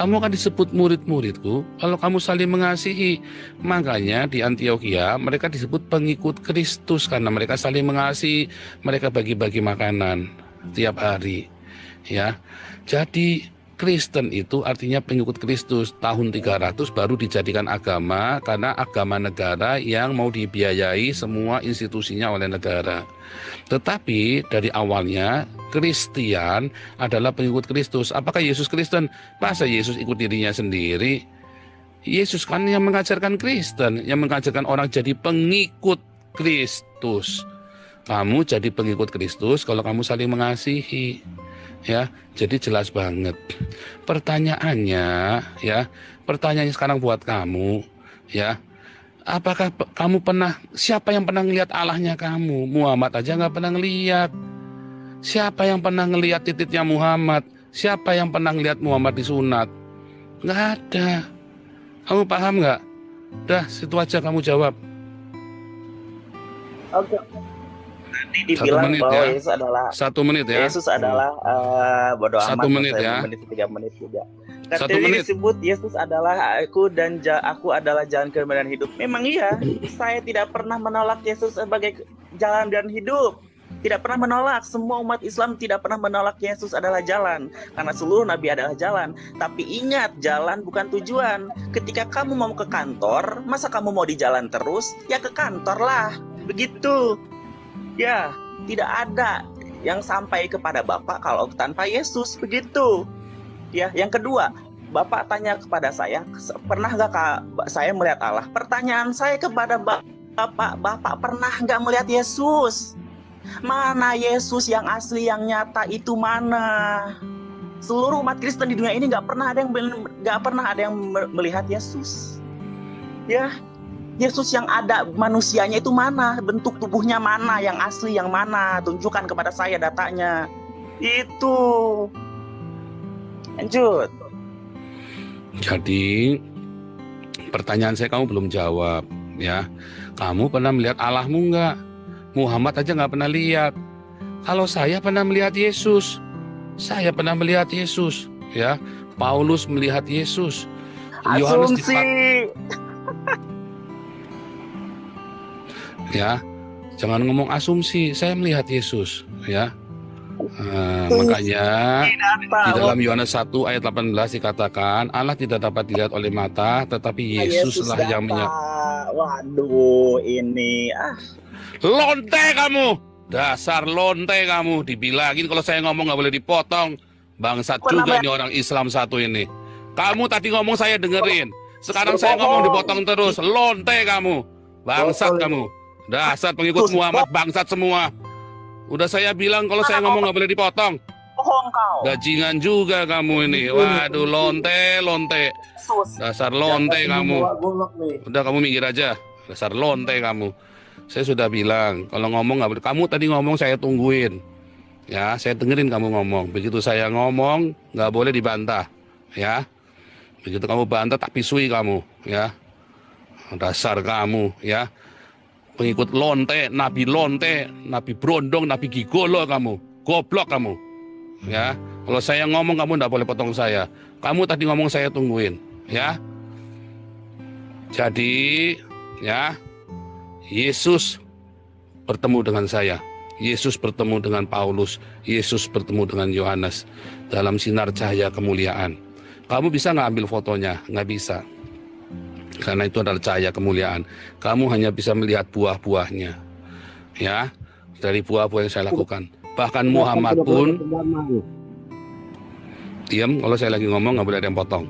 Kamu akan disebut murid-muridku kalau kamu saling mengasihi. Makanya di Antioquia mereka disebut pengikut Kristus karena mereka saling mengasihi. Mereka bagi-bagi makanan tiap hari. Ya. Jadi Kristen itu artinya pengikut Kristus. Tahun 300 baru dijadikan agama karena agama negara yang mau dibiayai semua institusinya oleh negara. Tetapi dari awalnya Kristian adalah pengikut Kristus. Apakah Yesus Kristen? Masa Yesus ikut dirinya sendiri? Yesus kan yang mengajarkan Kristen, yang mengajarkan orang jadi pengikut Kristus. Kamu jadi pengikut Kristus kalau kamu saling mengasihi. Ya, jadi jelas banget. Pertanyaannya, ya, pertanyaannya sekarang buat kamu, ya, apakah kamu pernah siapa yang pernah ngelihat Allahnya kamu? Muhammad aja nggak pernah ngelihat. Siapa yang pernah ngelihat titiknya Muhammad? Siapa yang pernah ngelihat Muhammad disunat? Nggak ada. Kamu paham nggak? Dah, situ aja kamu jawab. Oke. Tadi Satu dibilang menit bahwa ya. Yesus adalah Satu menit ya. Yesus adalah bodoh Satu amat menit saya ya. menit tiga menit juga. Kan Satu menit. disebut Yesus adalah aku dan ja- aku adalah jalan kebenaran hidup. Memang iya, saya tidak pernah menolak Yesus sebagai jalan dan hidup. Tidak pernah menolak. Semua umat Islam tidak pernah menolak Yesus adalah jalan. Karena seluruh nabi adalah jalan. Tapi ingat, jalan bukan tujuan. Ketika kamu mau ke kantor, masa kamu mau di jalan terus? Ya ke kantor lah. Begitu. Ya, tidak ada yang sampai kepada Bapak kalau tanpa Yesus. Begitu. Ya, yang kedua, Bapak tanya kepada saya, pernah nggak Kak, saya melihat Allah? Pertanyaan saya kepada Ba- Bapak, Bapak pernah nggak melihat Yesus? Mana Yesus yang asli, yang nyata itu mana? Seluruh umat Kristen di dunia ini nggak pernah ada yang nggak pernah ada yang me- melihat Yesus. Ya, Yesus yang ada manusianya itu mana? Bentuk tubuhnya mana? Yang asli yang mana? Tunjukkan kepada saya datanya. Itu. Lanjut. Jadi pertanyaan saya kamu belum jawab ya. Kamu pernah melihat Allahmu enggak? Muhammad aja nggak pernah lihat. Kalau saya pernah melihat Yesus, saya pernah melihat Yesus ya. Paulus melihat Yesus. Yohanes Asumsi. Ya. Jangan ngomong asumsi. Saya melihat Yesus ya. Nah, makanya di dalam Yohanes 1 ayat 18 dikatakan Allah tidak dapat dilihat oleh mata tetapi Yesus lah yang menyatakan Waduh, ini ah. Lonte kamu. Dasar lonte kamu. Dibilangin kalau saya ngomong nggak boleh dipotong. Bangsat juga nih orang Islam satu ini. Kamu tadi ngomong saya dengerin. Sekarang saya ngomong dipotong terus. Lonte kamu. Bangsat kamu. Dasar pengikut Muhammad bangsat semua. Udah saya bilang kalau saya ngomong nggak boleh dipotong. Bohong kau. Gajingan juga kamu ini. Waduh, lonte, lonte. Dasar lonte kamu. Udah kamu minggir aja. Dasar lonte kamu. Saya sudah bilang, kalau ngomong nggak boleh. Kamu tadi ngomong saya tungguin. Ya, saya dengerin kamu ngomong. Begitu saya ngomong, nggak boleh dibantah. Ya, begitu kamu bantah tak pisui kamu. Ya, dasar kamu. Ya, pengikut lonte, nabi lonte, nabi brondong, nabi gigolo kamu. Goblok kamu. Ya, kalau saya ngomong kamu nggak boleh potong saya. Kamu tadi ngomong saya tungguin. Ya, jadi ya Yesus bertemu dengan saya. Yesus bertemu dengan Paulus, Yesus bertemu dengan Yohanes dalam sinar cahaya kemuliaan. Kamu bisa nggak ambil fotonya? Nggak bisa. Karena itu adalah cahaya kemuliaan. Kamu hanya bisa melihat buah-buahnya. Ya, dari buah-buah yang saya lakukan. Bahkan Muhammad pun diam kalau saya lagi ngomong nggak boleh ada yang potong.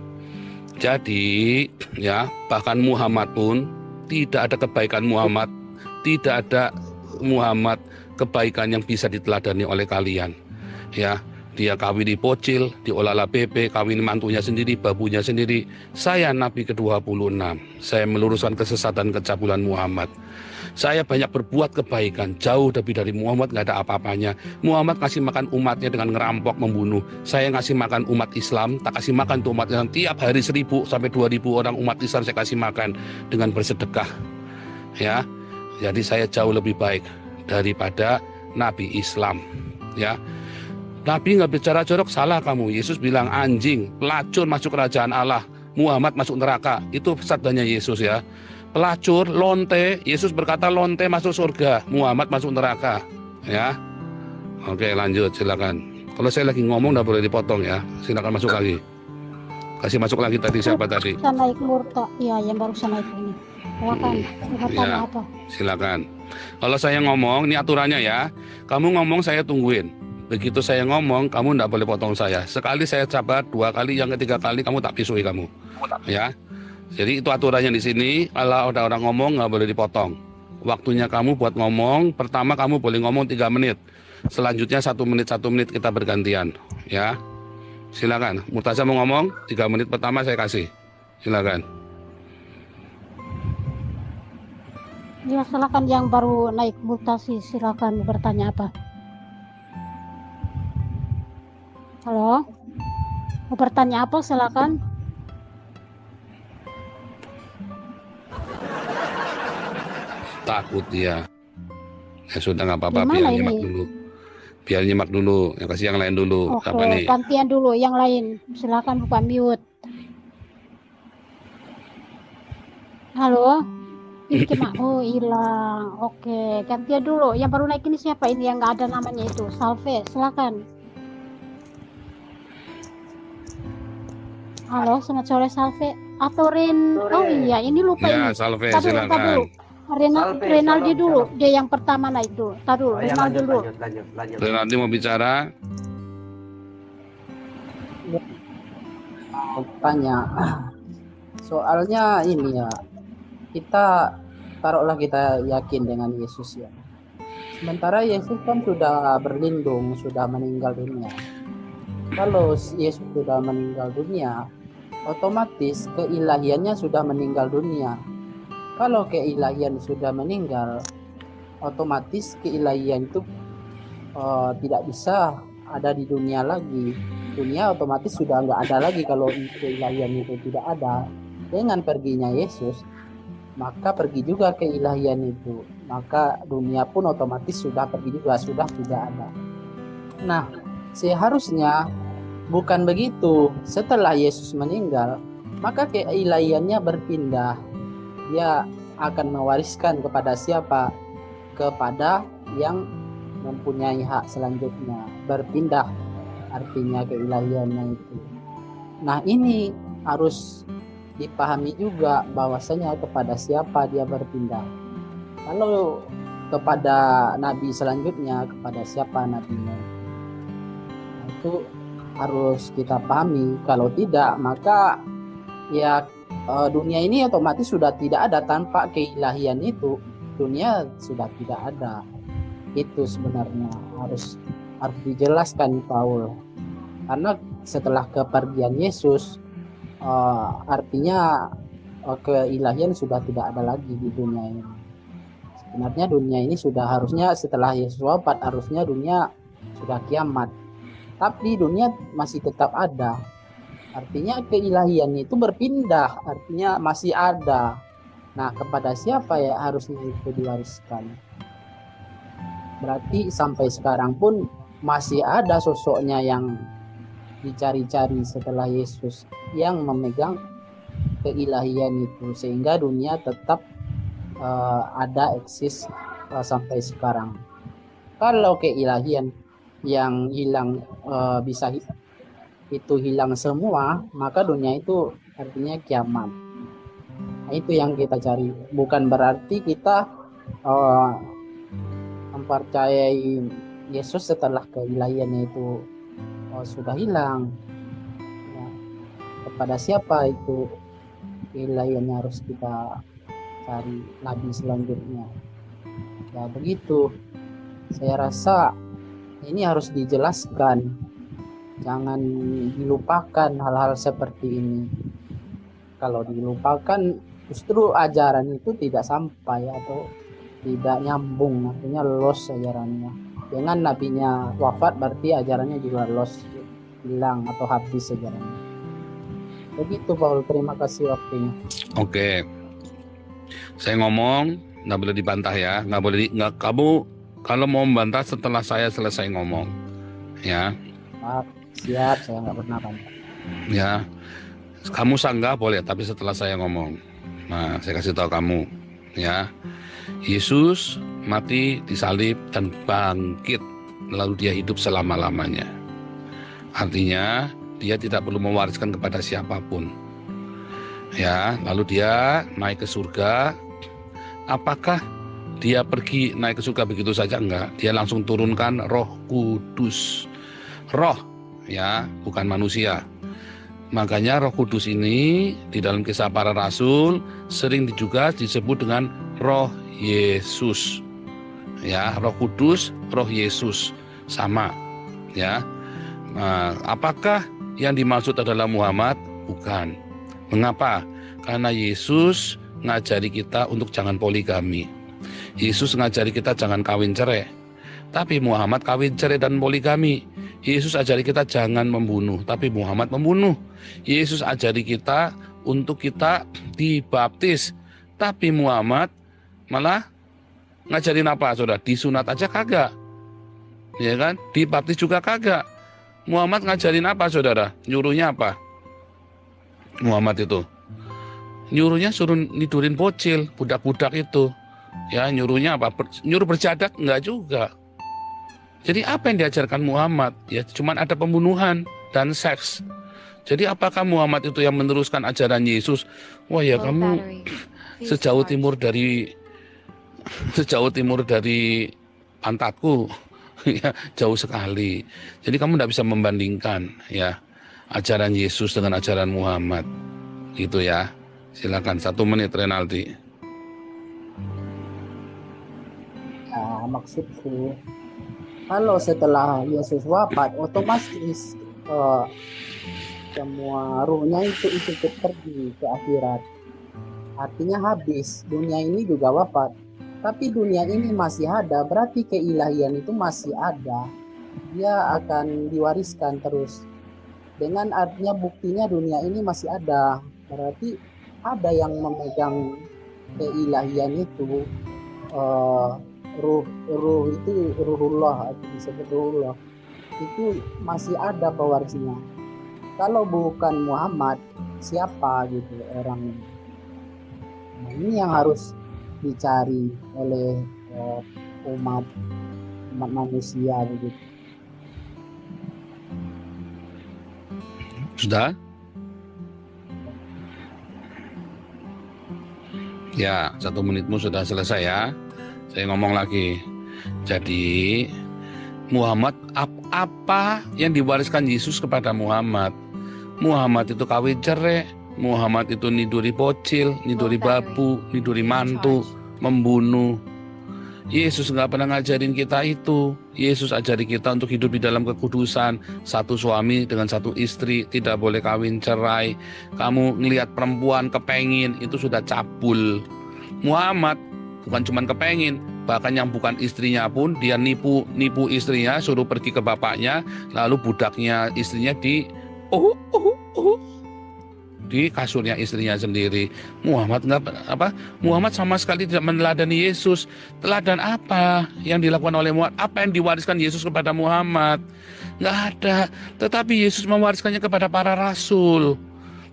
Jadi ya bahkan Muhammad pun tidak ada kebaikan Muhammad, tidak ada Muhammad kebaikan yang bisa diteladani oleh kalian. Ya, dia kawin di Pocil, di Olala PP, kawin mantunya sendiri, babunya sendiri. Saya Nabi ke-26. Saya meluruskan kesesatan kecabulan Muhammad. Saya banyak berbuat kebaikan, jauh lebih dari Muhammad nggak ada apa-apanya. Muhammad kasih makan umatnya dengan ngerampok, membunuh. Saya ngasih makan umat Islam, tak kasih makan tuh umat Islam. Tiap hari seribu sampai dua ribu orang umat Islam saya kasih makan dengan bersedekah. Ya, jadi saya jauh lebih baik daripada Nabi Islam. Ya, Nabi nggak bicara jorok salah kamu. Yesus bilang anjing, pelacur masuk kerajaan Allah. Muhammad masuk neraka. Itu sabdanya Yesus ya. Pelacur, lonte, Yesus berkata lonte masuk surga, Muhammad masuk neraka. Ya. Oke, lanjut silakan. Kalau saya lagi ngomong nggak boleh dipotong ya. Silakan masuk lagi. Kasih masuk lagi tadi siapa tadi? Naik murta, ya yang barusan naik ini. Silakan, tanya Ya. apa? Silakan. Kalau saya ngomong, ini aturannya ya. Kamu ngomong saya tungguin. Begitu saya ngomong, kamu tidak boleh potong saya. Sekali saya sabar, dua kali, yang ketiga kali kamu tak pisui kamu. Ya. Jadi itu aturannya di sini. Kalau ada orang ngomong nggak boleh dipotong. Waktunya kamu buat ngomong. Pertama kamu boleh ngomong tiga menit. Selanjutnya satu menit satu menit kita bergantian. Ya. Silakan. Murtaza mau ngomong tiga menit pertama saya kasih. Silakan. Ya silakan yang baru naik mutasi silakan bertanya apa. Halo, mau bertanya apa silakan. Takut dia. Ya sudah nggak apa-apa. Biar ini? nyimak dulu. Biar nyimak dulu. Yang kasih yang lain dulu. Oke, Apa nih? gantian dulu yang lain. Silakan buka mute. Halo. Ini cuma oh hilang. Oke, gantian dulu. Yang baru naik ini siapa ini yang nggak ada namanya itu? Salve, silakan. Halo, selamat sore Salve. Atau Ren? Oh iya, ini lupa Ya, ini. Salve, tar silakan. dulu. Rena, Salve, Renaldi shalom, dulu. Dia yang pertama naik dulu. Tar dulu, Oh, ya, Renaldi lanjut, dulu. lanjut, lanjut, lanjut. Renaldi mau bicara. tanya soalnya ini ya kita taruhlah kita yakin dengan Yesus ya sementara Yesus kan sudah berlindung sudah meninggal dunia kalau Yesus sudah meninggal dunia otomatis keilahiannya sudah meninggal dunia. Kalau keilahian sudah meninggal otomatis keilahian itu eh, tidak bisa ada di dunia lagi. Dunia otomatis sudah nggak ada lagi kalau keilahian itu tidak ada. Dengan perginya Yesus maka pergi juga keilahian itu. Maka dunia pun otomatis sudah pergi juga sudah tidak ada. Nah seharusnya bukan begitu setelah Yesus meninggal maka keilahiannya berpindah dia akan mewariskan kepada siapa kepada yang mempunyai hak selanjutnya berpindah artinya keilahiannya itu. Nah ini harus dipahami juga bahwasanya kepada siapa dia berpindah. Kalau kepada nabi selanjutnya kepada siapa nabinya. Nah, itu harus kita pahami. Kalau tidak maka ya eh, dunia ini otomatis sudah tidak ada tanpa keilahian itu. Dunia sudah tidak ada. Itu sebenarnya harus harus dijelaskan Paul. Karena setelah kepergian Yesus eh, artinya eh, keilahian sudah tidak ada lagi di dunia ini. Sebenarnya dunia ini sudah harusnya setelah Yesus wafat harusnya dunia sudah kiamat. Tapi dunia masih tetap ada. Artinya keilahian itu berpindah, artinya masih ada. Nah, kepada siapa ya harusnya itu diwariskan? Berarti sampai sekarang pun masih ada sosoknya yang dicari-cari setelah Yesus yang memegang keilahian itu sehingga dunia tetap uh, ada eksis uh, sampai sekarang. Kalau keilahian yang hilang uh, bisa itu hilang semua, maka dunia itu artinya kiamat. Nah, itu yang kita cari. Bukan berarti kita uh, mempercayai Yesus setelah keilahiannya itu uh, sudah hilang. Ya, kepada siapa itu keilahiannya harus kita cari nabi selanjutnya. Ya begitu. Saya rasa ini harus dijelaskan. Jangan dilupakan hal-hal seperti ini. Kalau dilupakan justru ajaran itu tidak sampai atau tidak nyambung, artinya loss ajarannya. Dengan nabinya wafat berarti ajarannya juga loss, hilang atau habis ajarannya. Begitu Paul, terima kasih waktunya. Oke. Saya ngomong nggak boleh dibantah ya, nggak boleh di- nggak kamu kalau mau membantah setelah saya selesai ngomong, ya, Maaf, siap, saya nggak pernah bantah. ya. Kamu sanggah boleh, tapi setelah saya ngomong. Nah, saya kasih tahu kamu, ya. Yesus mati disalib dan bangkit, lalu dia hidup selama-lamanya. Artinya dia tidak perlu mewariskan kepada siapa pun. Ya, lalu dia naik ke surga. Apakah dia pergi naik ke surga begitu saja enggak? Dia langsung turunkan Roh Kudus. Roh ya, bukan manusia. Makanya Roh Kudus ini di dalam kisah para rasul sering juga disebut dengan Roh Yesus. Ya, Roh Kudus, Roh Yesus sama. Ya. Nah, apakah yang dimaksud adalah Muhammad? Bukan. Mengapa? Karena Yesus ngajari kita untuk jangan poligami. Yesus ngajari kita jangan kawin cerai. Tapi Muhammad kawin cerai dan poligami. Yesus ajari kita jangan membunuh, tapi Muhammad membunuh. Yesus ajari kita untuk kita dibaptis, tapi Muhammad malah ngajarin apa, saudara? Disunat aja kagak, ya kan? Dibaptis juga kagak. Muhammad ngajarin apa, saudara? Nyuruhnya apa? Muhammad itu nyuruhnya suruh nidurin bocil, budak-budak itu. Ya, nyuruhnya apa? Ber- nyuruh berjadak enggak juga. Jadi apa yang diajarkan Muhammad? Ya cuman ada pembunuhan dan seks. Jadi apakah Muhammad itu yang meneruskan ajaran Yesus? Wah ya kamu sejauh timur dari sejauh timur dari pantatku ya jauh sekali. Jadi kamu tidak bisa membandingkan ya ajaran Yesus dengan ajaran Muhammad. Gitu ya. Silakan satu menit Renaldi. Nah, maksudku kalau setelah Yesus wafat otomatis eh, semua ruhnya itu itu pergi ke akhirat artinya habis dunia ini juga wafat tapi dunia ini masih ada berarti keilahian itu masih ada. Dia akan diwariskan terus. Dengan artinya buktinya dunia ini masih ada. Berarti ada yang memegang keilahian itu eh, ruh ruh itu ruhullah disebut ruhullah itu masih ada pewarisnya kalau bukan Muhammad siapa gitu orang nah, ini yang harus dicari oleh eh, umat umat manusia begitu Sudah? Ya, satu menitmu sudah selesai ya. Saya ngomong lagi. Jadi, Muhammad ap- apa yang diwariskan Yesus kepada Muhammad? Muhammad itu kawin cerai, Muhammad itu niduri bocil, niduri babu, niduri mantu, membunuh. Yesus nggak pernah ngajarin kita itu. Yesus ajari kita untuk hidup di dalam kekudusan. Satu suami dengan satu istri, tidak boleh kawin cerai. Kamu ngelihat perempuan kepengin, itu sudah cabul. Muhammad bukan cuman kepengin, bahkan yang bukan istrinya pun dia nipu nipu istrinya, suruh pergi ke bapaknya, lalu budaknya istrinya di oh oh oh di kasurnya istrinya sendiri. Muhammad nggak apa? Muhammad sama sekali tidak meneladani Yesus. Teladan apa yang dilakukan oleh Muhammad? Apa yang diwariskan Yesus kepada Muhammad? Nggak ada. Tetapi Yesus mewariskannya kepada para rasul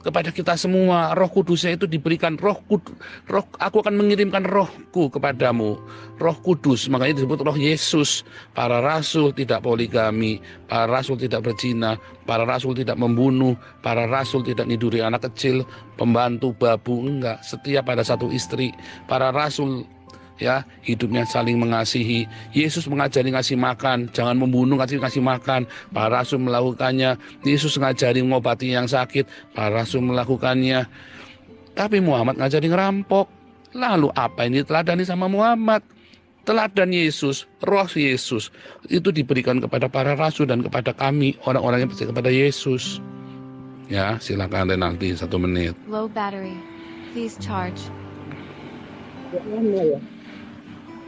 kepada kita semua. Roh kudusnya itu diberikan roh kudus roh aku akan mengirimkan rohku kepadamu. Roh kudus makanya disebut roh Yesus. Para rasul tidak poligami para rasul tidak berzina para rasul tidak membunuh para rasul tidak niduri anak kecil pembantu babu enggak. Setia pada satu istri. Para rasul ya hidupnya saling mengasihi. Yesus mengajari ngasih makan jangan membunuh ngasih ngasih makan. Para rasul melakukannya. Yesus ngajari mengobati yang sakit para rasul melakukannya. Tapi Muhammad ngajari ngerampok. Lalu apa ini teladani sama Muhammad? Teladan Yesus roh Yesus itu diberikan kepada para rasul dan kepada kami orang-orang yang percaya kepada Yesus. Ya silakan Renaldi satu menit. Low battery. Please charge. Ya?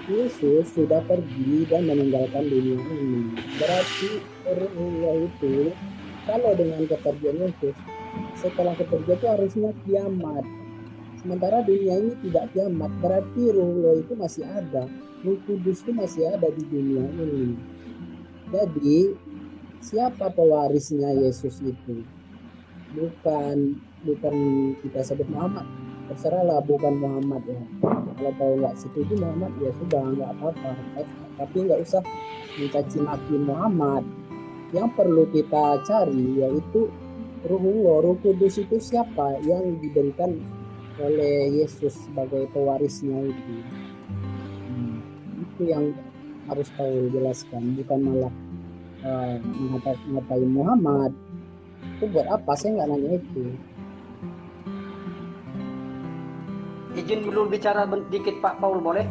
Yesus sudah pergi dan meninggalkan dunia ini. Berarti Allah itu kalau dengan kepergian Yesus setelah kepergian itu harusnya kiamat. Sementara dunia ini tidak kiamat, berarti Ruhullah itu masih ada. Ruh Kudus itu masih ada di dunia ini. Jadi siapa pewarisnya Yesus itu? Bukan bukan kita sebut Muhammad, terserahlah bukan Muhammad ya. Kalau tahu nggak setuju Muhammad ya sudah nggak apa-apa. Tapi nggak usah mencaci maki Muhammad. Yang perlu kita cari yaitu Ruhullah Ruh Kudus itu siapa? Yang diberikan oleh Yesus sebagai pewarisnya itu. Hmm, itu yang harus tahu jelaskan. Bukan malah uh, ngatain Muhammad. Itu buat apa? Saya nggak nanya itu Izin dulu bicara sedikit Pak Paul boleh?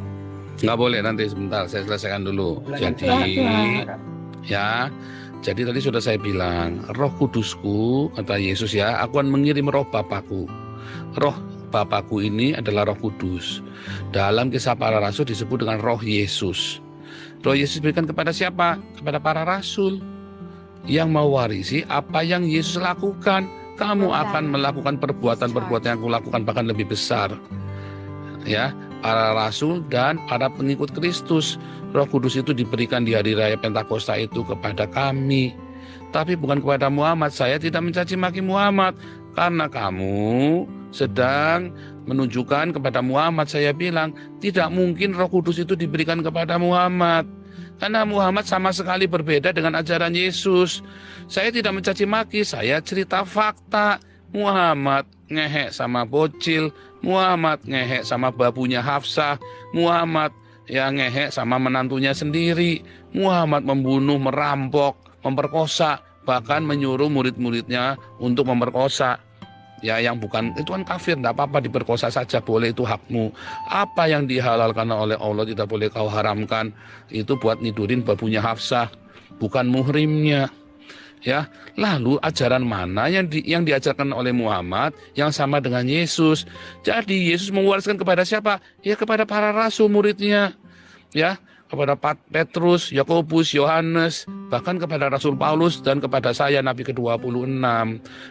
Nggak boleh nanti sebentar saya selesaikan dulu. Jadi ya, jadi tadi sudah saya bilang Roh Kudusku kata Yesus ya, aku akan mengirim Roh Bapakku. Roh Bapakku ini adalah Roh Kudus. Dalam kisah para rasul disebut dengan Roh Yesus. Roh Yesus berikan kepada siapa? Kepada para rasul yang mewarisi apa yang Yesus lakukan. Kamu akan melakukan perbuatan-perbuatan yang aku lakukan bahkan lebih besar ya para rasul dan para pengikut Kristus. Roh Kudus itu diberikan di hari raya Pentakosta itu kepada kami. Tapi bukan kepada Muhammad. Saya tidak mencaci maki Muhammad karena kamu sedang menunjukkan kepada Muhammad. Saya bilang tidak mungkin Roh Kudus itu diberikan kepada Muhammad. Karena Muhammad sama sekali berbeda dengan ajaran Yesus. Saya tidak mencaci maki, saya cerita fakta. Muhammad ngehek sama bocil, Muhammad ngehek sama babunya Hafsah, Muhammad yang ngehek sama menantunya sendiri, Muhammad membunuh, merampok, memperkosa, bahkan menyuruh murid-muridnya untuk memperkosa. Ya yang bukan itu kan kafir, tidak apa-apa diperkosa saja boleh itu hakmu. Apa yang dihalalkan oleh Allah tidak boleh kau haramkan. Itu buat nidurin babunya Hafsah, bukan muhrimnya ya lalu ajaran mana yang di, yang diajarkan oleh Muhammad yang sama dengan Yesus? Jadi Yesus mewariskan kepada siapa? Ya kepada para rasul muridnya. Ya kepada Petrus, Yakobus, Yohanes, bahkan kepada Rasul Paulus dan kepada saya Nabi ke-26.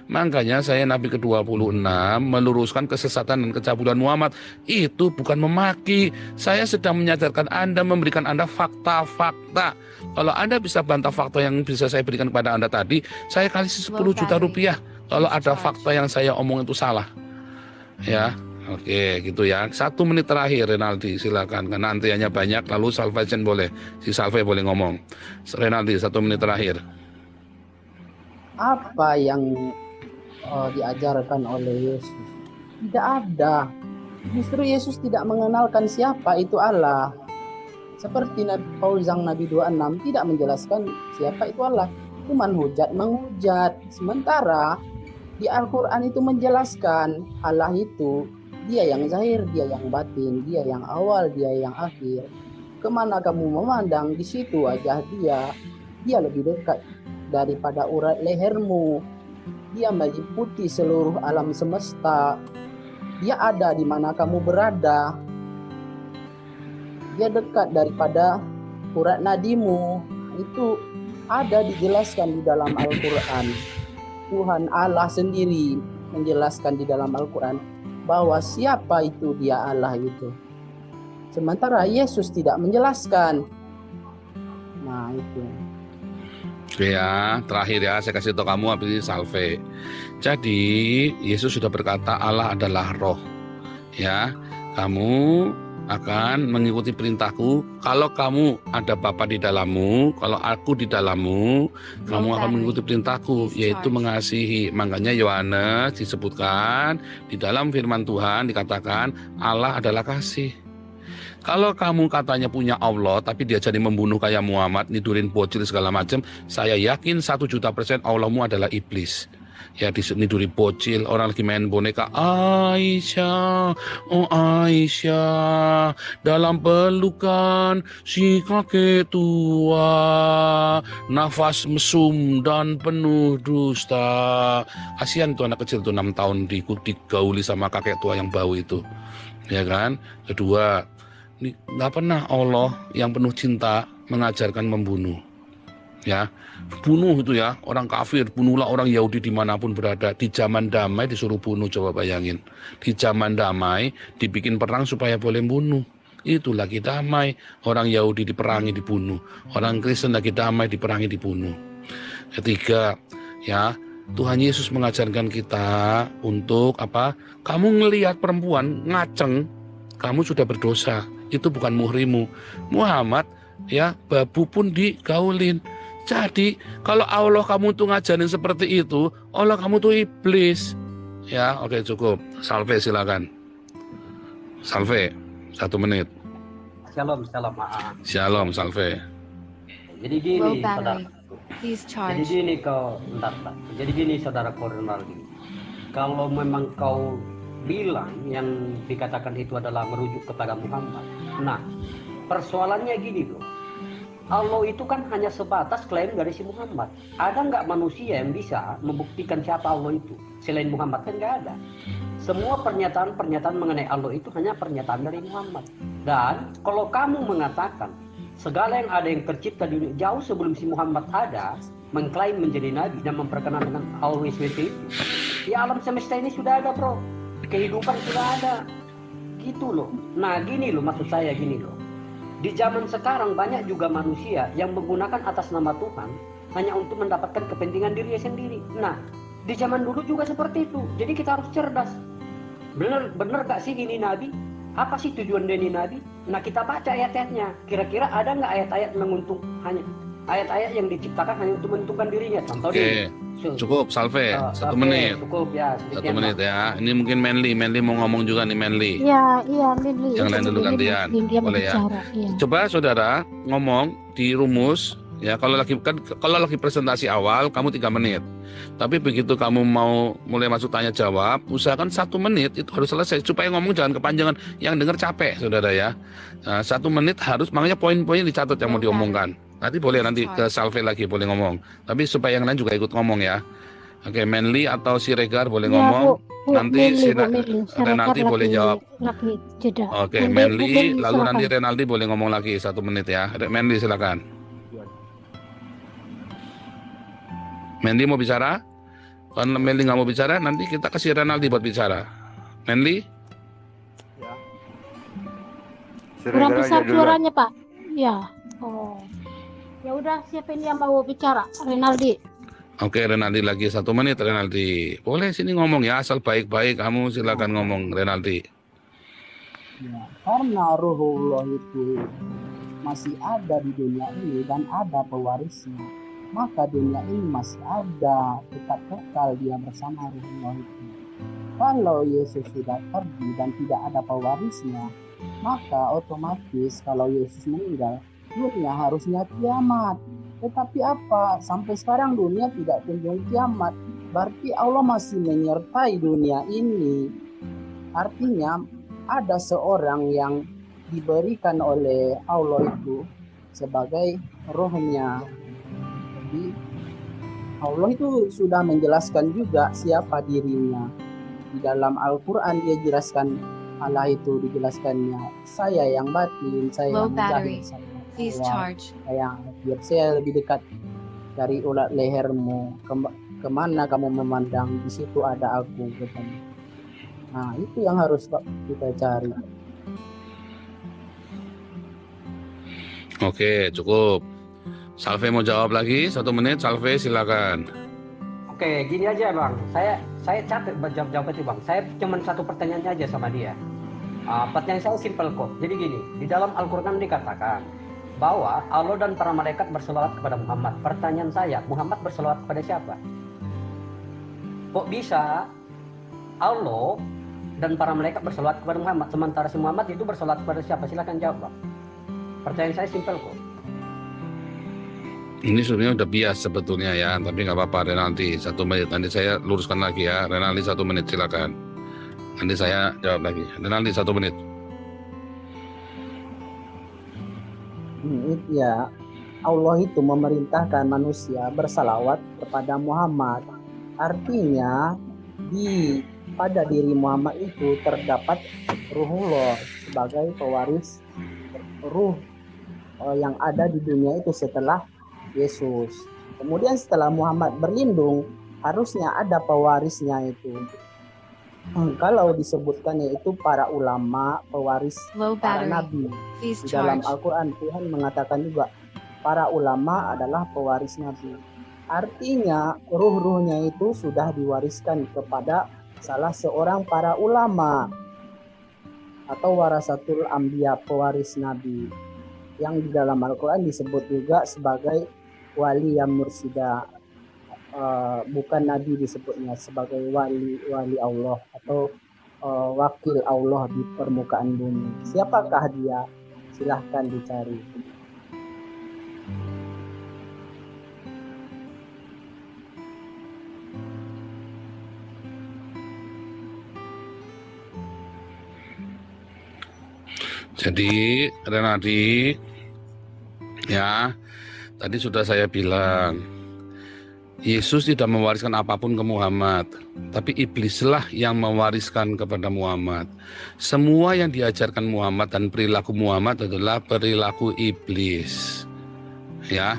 Makanya saya Nabi ke-26 meluruskan kesesatan dan kecabulan Muhammad. Itu bukan memaki. Saya sedang menyadarkan Anda, memberikan Anda fakta-fakta. Kalau Anda bisa bantah fakta yang bisa saya berikan kepada Anda tadi, saya kasih 10 juta rupiah. Kalau ada fakta yang saya omong itu salah. Ya, Oke, gitu ya. Satu menit terakhir Renaldi, silakan. Karena antriannya banyak, lalu Salvation boleh. Si Salve boleh ngomong. Renaldi, satu menit terakhir. apa yang uh, diajarkan oleh Yesus? Tidak ada. Justru Yesus tidak mengenalkan siapa itu Allah. Seperti Nabi Paul Zhang Nabi 26 tidak menjelaskan siapa itu Allah. Cuman hujat menghujat. Sementara di Al-Quran itu menjelaskan Allah itu dia yang zahir, dia yang batin, dia yang awal, dia yang akhir. Ke mana kamu memandang di situ wajah dia, dia lebih dekat daripada urat lehermu. Dia meliputi seluruh alam semesta. Dia ada di mana kamu berada. Dia dekat daripada urat nadimu. Itu ada dijelaskan di dalam Al-Quran. Tuhan Allah sendiri menjelaskan di dalam Al-Quran bahwa siapa itu dia Allah itu. Sementara Yesus tidak menjelaskan. Nah itu. Oke ya, terakhir ya saya kasih tahu kamu habis ini salve. Jadi Yesus sudah berkata Allah adalah roh. Ya, kamu akan mengikuti perintahku. Kalau kamu ada Bapa di dalammu, kalau aku di dalammu, kamu akan mengikuti perintahku, yaitu mengasihi. Makanya Yohanes disebutkan di dalam firman Tuhan dikatakan Allah adalah kasih. Kalau kamu katanya punya Allah, tapi dia jadi membunuh kayak Muhammad, nidurin bocil segala macam, saya yakin satu juta persen Allahmu adalah iblis. Ya niduri bocil, orang lagi main boneka. Aisyah, oh Aisyah Dalam pelukan si kakek tua. Nafas mesum dan penuh dusta. Kasihan tuh anak kecil tuh 6 tahun digauli sama kakek tua yang bau itu. Ya kan? Kedua nggak pernah Allah yang penuh cinta mengajarkan membunuh. Ya bunuh itu ya orang kafir bunuhlah orang Yahudi di mana pun berada. Di zaman damai disuruh bunuh coba bayangin. Di zaman damai dibikin perang supaya boleh bunuh. Itu lagi damai. Orang Yahudi diperangi dibunuh. Orang Kristen lagi damai diperangi dibunuh. Ketiga ya Tuhan Yesus mengajarkan kita untuk apa? Kamu ngelihat perempuan ngaceng kamu sudah berdosa. Itu bukan muhrimu Muhammad ya babu pun digaulin jadi kalau Allah kamu tuh ngajarin seperti itu, Allah kamu tuh iblis. Ya, oke cukup. Salve silakan. Salve, satu menit. Shalom, shalom. maaf. Shalom, salve. Jadi gini, saudara. Jadi gini kau, bentar, bentar. Jadi gini saudara Ronaldi. Kalau memang kau bilang yang dikatakan itu adalah merujuk kepada Muhammad. Nah, persoalannya gini loh. Allah itu kan hanya sebatas klaim dari si Muhammad. Ada nggak manusia yang bisa membuktikan siapa Allah itu? Selain Muhammad kan nggak ada. Semua pernyataan-pernyataan mengenai Allah itu hanya pernyataan dari Muhammad. Dan kalau kamu mengatakan segala yang ada yang tercipta di dunia jauh sebelum si Muhammad ada, mengklaim menjadi nabi dan memperkenalkan Allah SWT itu, di alam semesta ini sudah ada bro. Kehidupan sudah ada. Gitu loh. Nah gini loh maksud saya gini loh. Di zaman sekarang banyak juga manusia yang menggunakan atas nama Tuhan hanya untuk mendapatkan kepentingan dirinya sendiri. Nah, di zaman dulu juga seperti itu. Jadi kita harus cerdas. Bener bener gak sih ini Nabi? Apa sih tujuan dari Nabi? Nah kita baca ayat-ayatnya. Kira-kira ada nggak ayat-ayat menguntung hanya ayat-ayat yang diciptakan hanya untuk menguntungkan dirinya? Contoh Oke, nih. cukup salve, Oh, satu oke, menit. Cukup ya. Satu menit ya. Ini mungkin Manly, Manly mau ngomong juga nih Manly. Iya, iya, Minli. Yang lain dulu gantian. Boleh ya. iya. Coba saudara ngomong di rumus ya kalau lagi kan kalau lagi presentasi awal kamu tiga menit tapi begitu kamu mau mulai masuk tanya jawab usahakan satu menit itu harus selesai supaya ngomong jangan kepanjangan yang dengar capek saudara ya Nah, satu menit harus makanya poin-poinnya dicatat yang mau diomongkan nanti boleh nanti ke Salve lagi boleh ngomong tapi supaya yang lain juga ikut ngomong ya oke Manly atau Siregar boleh Ya, ngomong Bu, Bu, nanti Bu. Silakan Renaldi boleh jawab. Oke, Bu, Manly, lalu nanti. Renaldi boleh ngomong lagi satu menit ya. Manly silakan. Manly mau bicara? Kalau Manly nggak mau bicara, nanti kita kasih Renaldi buat bicara. Manly? Kurang besar suaranya, Pak. Ya. Oh. Ya udah, siapa ini yang mau bicara? Renaldi. Oke, Renaldi lagi satu menit, Renaldi. Boleh sini ngomong ya, asal baik-baik. Kamu silakan ngomong, Renaldi. Ya, karena ruhullah itu masih ada di dunia ini dan ada pewarisnya maka dunia ini masih ada tetap kekal dia bersama ruhullah itu Kalau Yesus sudah pergi dan tidak ada pewarisnya, maka otomatis kalau Yesus meninggal, harusnya kiamat. Tetapi apa? Sampai sekarang dunia tidak kunjung kiamat. Berarti Allah masih menyertai dunia ini. Artinya ada seorang yang diberikan oleh Allah itu sebagai rohnya. Jadi Allah itu sudah menjelaskan juga siapa dirinya. Di dalam Al-Quran dia jelaskan Allah itu dijelaskannya saya yang batin, saya Low yang jahil, saya Please saya- charge. saya biar saya lebih dekat dari ulat lehermu Kem- ke mana kamu memandang di situ ada aku katanya. nah itu yang harus kita cari Oke, cukup. Salve mau jawab lagi satu menit. Salve silakan. Oke, gini aja bang. Saya saya catat jawab jawab itu bang. Saya cuma satu pertanyaannya aja sama dia. Ah, pertanyaan saya simpel kok. Jadi gini, di dalam Al-Quran dikatakan bahwa Allah dan para malaikat berselawat kepada Muhammad. Pertanyaan saya, Muhammad berselawat kepada siapa? Kok bisa Allah dan para malaikat berselawat kepada Muhammad, sementara si Muhammad itu berselawat kepada siapa? Silakan jawab, bang. Pertanyaan saya simpel kok. Ini sebenarnya udah bias sebetulnya ya, tapi nggak apa-apa Renaldi satu menit. Nanti saya luruskan lagi ya, Renaldi satu menit silakan. Nanti saya jawab lagi. Renaldi satu menit. Ya Allah itu memerintahkan manusia bersalawat kepada Muhammad artinya di pada diri Muhammad itu terdapat ruhullah sebagai pewaris ruh eh, yang ada di dunia itu setelah Yesus. Kemudian setelah Muhammad berlindung, harusnya ada pewarisnya itu. Hmm, kalau disebutkannya itu para ulama, pewaris para nabi. Please Di dalam. Al-Quran Tuhan mengatakan juga para ulama adalah pewaris nabi. Artinya ruh-ruhnya itu sudah diwariskan kepada salah seorang para ulama atau warasatul ambia pewaris nabi yang di dalam Al-Quran disebut juga sebagai wali yang mursida Eh, bukan nabi disebutnya sebagai wali wali Allah atau eh, wakil Allah di permukaan bumi. Siapakah dia? Silahkan dicari. Jadi Renaldi, ya tadi sudah saya bilang Yesus tidak mewariskan apa pun ke Muhammad, tapi iblislah yang mewariskan kepada Muhammad. Semua yang diajarkan Muhammad dan perilaku Muhammad adalah perilaku iblis. Ya.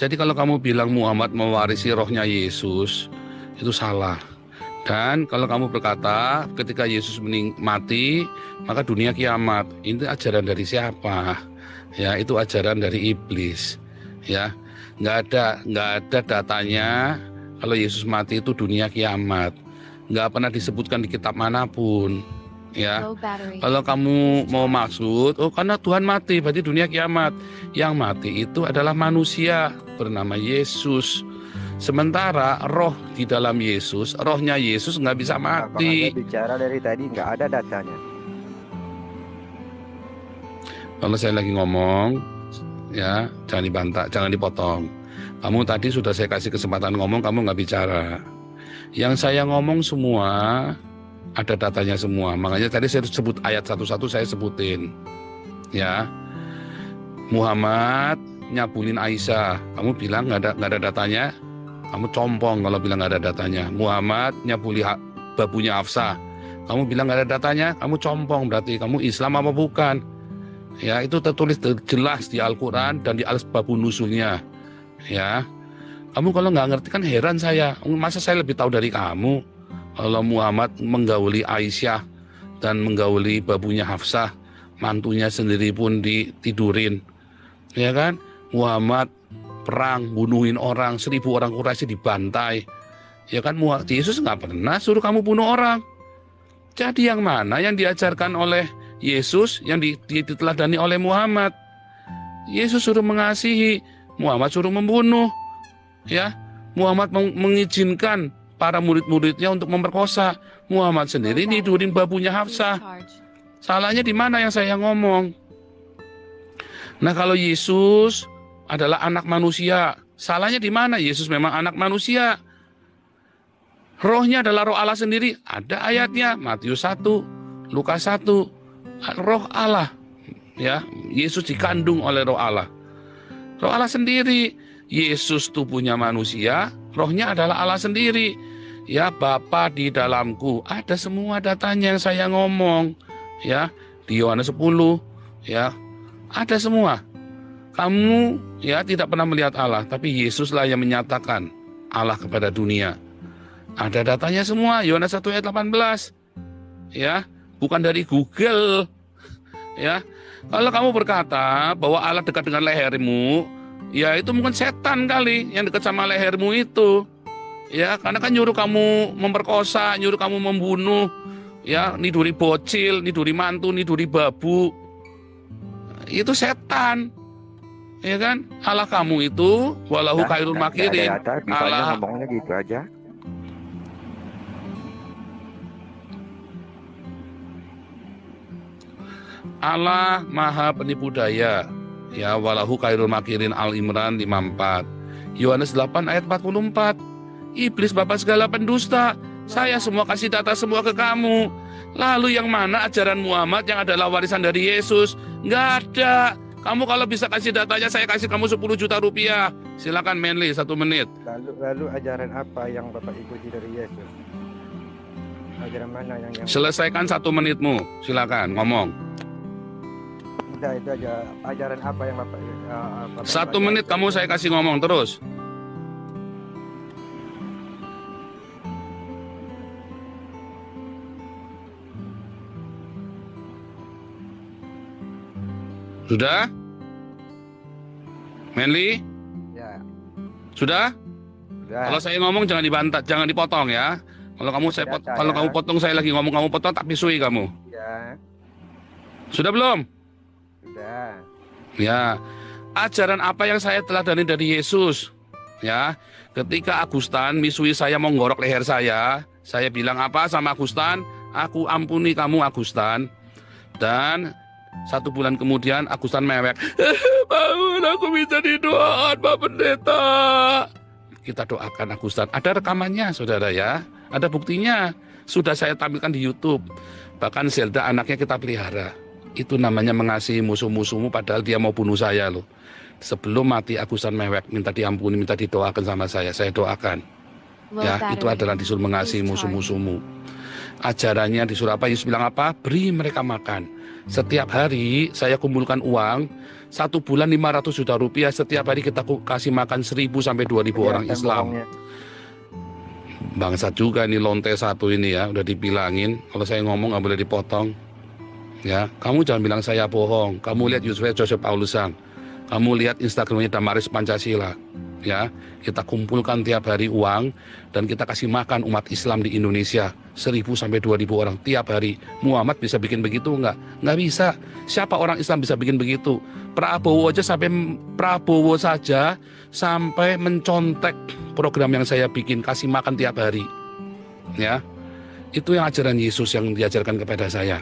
Jadi kalau kamu bilang Muhammad mewarisi rohnya Yesus, itu salah. Dan kalau kamu berkata ketika Yesus mati, maka dunia kiamat. Ini ajaran dari siapa? Ya, itu ajaran dari iblis. Ya, nggak ada nggak ada datanya kalau Yesus mati itu dunia kiamat. Nggak pernah disebutkan di kitab mana pun. Ya, kalau kamu mau maksud, oh karena Tuhan mati, berarti dunia kiamat. Yang mati itu adalah manusia bernama Yesus. Sementara roh di dalam Yesus, rohnya Yesus nggak bisa mati. Anda bicara dari tadi nggak ada datanya. Kalau saya lagi ngomong, ya jangan dibantah, jangan dipotong. Kamu tadi sudah saya kasih kesempatan ngomong, kamu nggak bicara. Yang saya ngomong semua ada datanya semua. Makanya tadi saya sebut ayat satu-satu saya sebutin. Ya, Muhammad nyabulin Aisyah. Kamu bilang nggak ada nggak ada datanya. Kamu compong kalau bilang nggak ada datanya. Muhammad nyabuli babunya Hafsah. Kamu bilang nggak ada datanya. Kamu compong berarti kamu Islam apa bukan? Ya, itu tertulis ter- jelas di Al-Quran dan di Al-Babun Nusulnya. Ya, kamu kalau nggak ngerti kan heran saya. Masa saya lebih tahu dari kamu? Kalau Muhammad menggauli Aisyah dan menggauli babunya Hafsah, mantunya sendiri pun ditidurin. Ya kan? Muhammad perang, bunuhin orang, seribu orang Quraisy dibantai. Ya kan, Yesus nggak pernah suruh kamu bunuh orang. Jadi yang mana yang diajarkan oleh Yesus yang di- diteladani oleh Muhammad. Yesus suruh mengasihi, Muhammad suruh membunuh. Ya, Muhammad meng- mengizinkan para murid-muridnya untuk memperkosa. Muhammad sendiri nidurin babunya Hafsah. Salahnya di mana yang saya ngomong? Nah, kalau Yesus adalah anak manusia, salahnya di mana? Yesus memang anak manusia. Rohnya adalah roh Allah sendiri. Ada ayatnya, Matius 1, Lukas 1. Roh Allah. Ya, Yesus dikandung oleh roh Allah. Roh Allah sendiri. Yesus tubuhnya manusia, rohnya adalah Allah sendiri. Ya, Bapa di dalamku. Ada semua datanya yang saya ngomong. Ya, di Yohanes 10, ya. Ada semua. Kamu ya tidak pernah melihat Allah, tapi Yesuslah yang menyatakan Allah kepada dunia. Ada datanya semua, Yohanes 1 ayat 18. Ya, bukan dari Google. Ya. Kalau kamu berkata bahwa Allah dekat dengan lehermu, ya itu mungkin setan kali yang dekat sama lehermu itu. Ya, karena kan nyuruh kamu memperkosa, nyuruh kamu membunuh, ya, niduri bocil, niduri mantu, niduri babu. Itu setan. Ya kan? Allah kamu itu walahu Nah, khairul nah, nggak makirin. bisanya Allah ngomongnya gitu aja. Allah Maha Penipu Daya. Ya, walahu khairul makirin Al Imran 54. Yohanes 8 ayat 44. Iblis bapak segala pendusta. Saya semua kasih data semua ke kamu. Lalu yang mana ajaran Muhammad yang adalah warisan dari Yesus? Nggak ada. Kamu kalau bisa kasih datanya, saya kasih kamu 10 juta rupiah. Silakan Manly, satu menit. Lalu lalu ajaran apa yang Bapak ikuti dari Yesus? Ajaran mana yang yang Selesaikan satu menitmu. Silakan, ngomong. Udah itu aja. Ajaran apa yang Bapak uh, Bapak Satu menit kamu saya kasih ngomong terus. Sudah? Manly? Ya. Sudah? Sudah. Kalau saya ngomong jangan dibantah, jangan dipotong ya. Kalau kamu saya pot- kalau saya. kamu potong saya lagi ngomong kamu potong tak pisui kamu. Ya. Sudah belum? Sudah. Ya, ajaran apa yang saya teladani dari Yesus? Ya, ketika Agustan misui saya mau ngorok leher saya, saya bilang apa sama Agustan? Aku ampuni kamu Agustan. Dan satu bulan kemudian Agustan mewek. Bangun, aku minta didoakan Pak Pendeta. Kita doakan Agustan. Ada rekamannya, saudara ya. Ada buktinya. Sudah saya tampilkan di YouTube. Bahkan Zelda anaknya kita pelihara. Itu namanya mengasihi musuh-musuhmu padahal dia mau bunuh saya loh. Sebelum mati Agustan mewek minta diampuni, minta didoakan sama saya. Saya doakan. Ya, itu adalah disuruh mengasihi musuh-musuhmu. Ajarannya disuruh apa? Yesus bilang apa? Beri mereka makan. Setiap hari saya kumpulkan uang satu bulan 500 juta rupiah. Setiap hari kita kasih makan 1000 sampai 2000 orang Kelihatan Islam. Bangsat juga ini lonte satu ini ya, udah dibilangin. Kalau saya ngomong nggak boleh dipotong. Ya, kamu jangan bilang saya bohong. Kamu lihat Yusuf Joseph Paulusan. Kamu lihat Instagramnya Damaris Pancasila. Ya, kita kumpulkan tiap hari uang dan kita kasih makan umat Islam di Indonesia 1000 sampai 2000 orang tiap hari. Muhammad bisa bikin begitu nggak? Nggak bisa. Siapa orang Islam bisa bikin begitu? Prabowo aja sampai Prabowo saja sampai mencontek program yang saya bikin kasih makan tiap hari. Ya. Itu yang ajaran Yesus yang diajarkan kepada saya.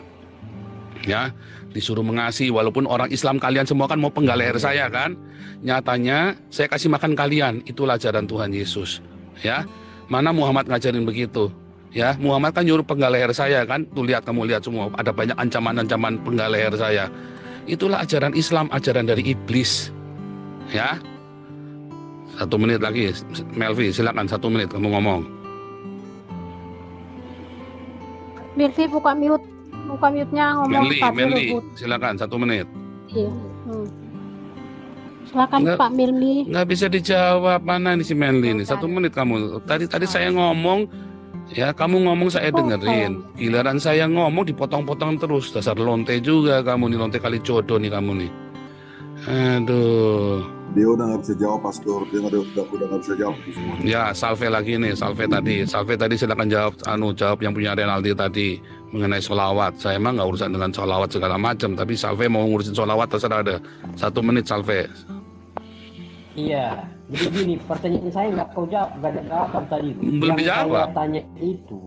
Ya, disuruh mengasihi walaupun orang Islam kalian semua kan mau penggal leher saya kan. Nyatanya saya kasih makan kalian. Itulah ajaran Tuhan Yesus. Ya. Mana Muhammad ngajarin begitu? Ya, Muhammad kan nyuruh penggal leher saya kan. Tuh lihat kamu lihat semua ada banyak ancaman-ancaman penggal leher saya. Itulah ajaran Islam, ajaran dari iblis. Ya. Satu menit lagi, Melvi silakan satu menit kamu ngomong. Milvi buka mute, buka mute-nya ngomong Menli, Pak dulu, Menli, Bu. silakan satu menit. Iya. Hmm. Silakan Nggak- Pak Milmi. Nggak bisa dijawab mana ini si Menli ini. Satu menit kamu. Tadi tadi saya ngomong, ya kamu ngomong saya dengerin. Giliran saya ngomong dipotong-potong terus. Dasar lonte juga kamu nih lonte kali jodoh nih kamu nih. Aduh. Dia udah nggak bisa jawab, Pastor. Dia udah udah udah nggak bisa jawab. Ya, Salve lagi nih, Salve tadi. Salve tadi silakan jawab anu jawab yang punya Renaldi tadi mengenai solawat. Saya emang nggak urusan dengan solawat segala macam, tapi Salve mau ngurusin solawat terserah ada. Satu menit Salve. Iya, Jadi gini, pertanyaan saya nggak kau jawab, nggak jawab tadi. Belum Yang dijawab. Saya tanya itu,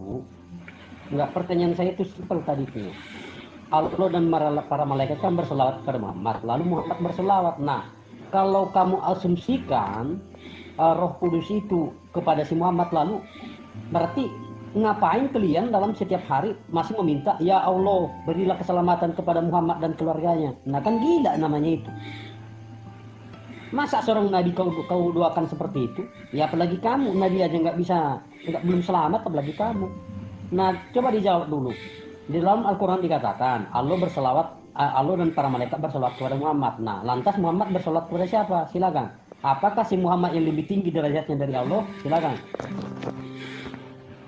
nggak pertanyaan saya itu simpel tadi itu. Allah dan para, malaikat kan berselawat kepada Muhammad, lalu Muhammad berselawat. Nah, kalau kamu asumsikan uh, Roh Kudus itu kepada si Muhammad lalu, berarti ngapain kalian dalam setiap hari masih meminta ya Allah berilah keselamatan kepada Muhammad dan keluarganya. Nah kan gila namanya itu. Masa seorang nabi kau kau doakan seperti itu? Ya apalagi kamu nabi aja nggak bisa nggak belum selamat apalagi kamu. Nah coba dijawab dulu di dalam Al-Quran dikatakan Allah berselawat eh, Allah dan para malaikat berselawat kepada Muhammad nah lantas Muhammad berselawat kepada siapa silakan apakah si Muhammad yang lebih tinggi derajatnya dari Allah silakan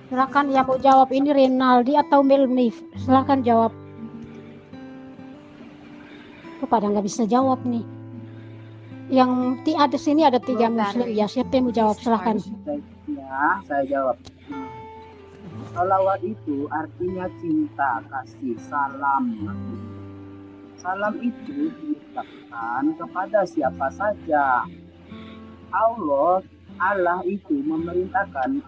Silakan yang mau jawab ini Renaldi atau Melnif. Silakan jawab. Lu pada nggak bisa jawab nih. Yang ti ada sini ada tiga muslim ya. Siapa yang mau jawab? Silakan. Ya, saya jawab. Salawat itu artinya cinta, kasih, salam. Salam itu diucapkan kepada siapa saja. Allah, Allah itu memerintahkan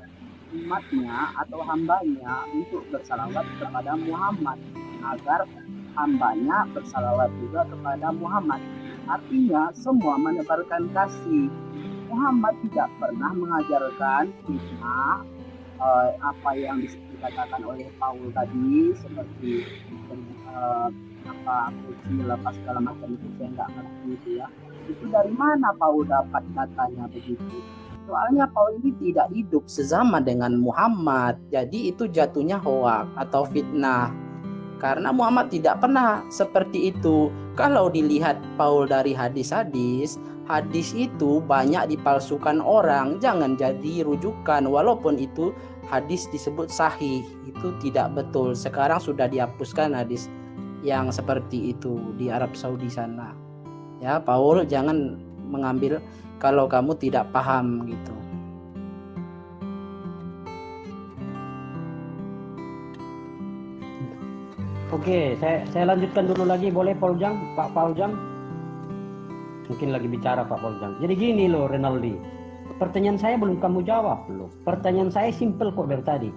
umatnya atau hambanya untuk bersalawat kepada Muhammad agar hambanya bersalawat juga kepada Muhammad. Artinya semua menebarkan kasih. Muhammad tidak pernah mengajarkan fitnah eh, apa yang dikatakan oleh Paul tadi seperti eh, apa kunci lepas segala macam itu saya nggak ngerti itu ya. Itu dari mana Paul dapat datanya begitu? Soalnya Paul ini tidak hidup sezaman dengan Muhammad. Jadi itu jatuhnya hoak atau fitnah. Karena Muhammad tidak pernah seperti itu. Kalau dilihat Paul dari hadis-hadis, hadis itu banyak dipalsukan orang. Jangan jadi rujukan walaupun itu hadis disebut sahih. Itu tidak betul. Sekarang sudah dihapuskan hadis yang seperti itu di Arab Saudi sana. Ya, Paul jangan mengambil kalau kamu tidak paham gitu. Oke, saya saya lanjutkan dulu lagi boleh Paul Jang, Pak Paul Jang? Mungkin lagi bicara Pak Paul Jang. Jadi gini loh Renaldi. Pertanyaan saya belum kamu jawab loh. Pertanyaan saya simpel kok dari tadi.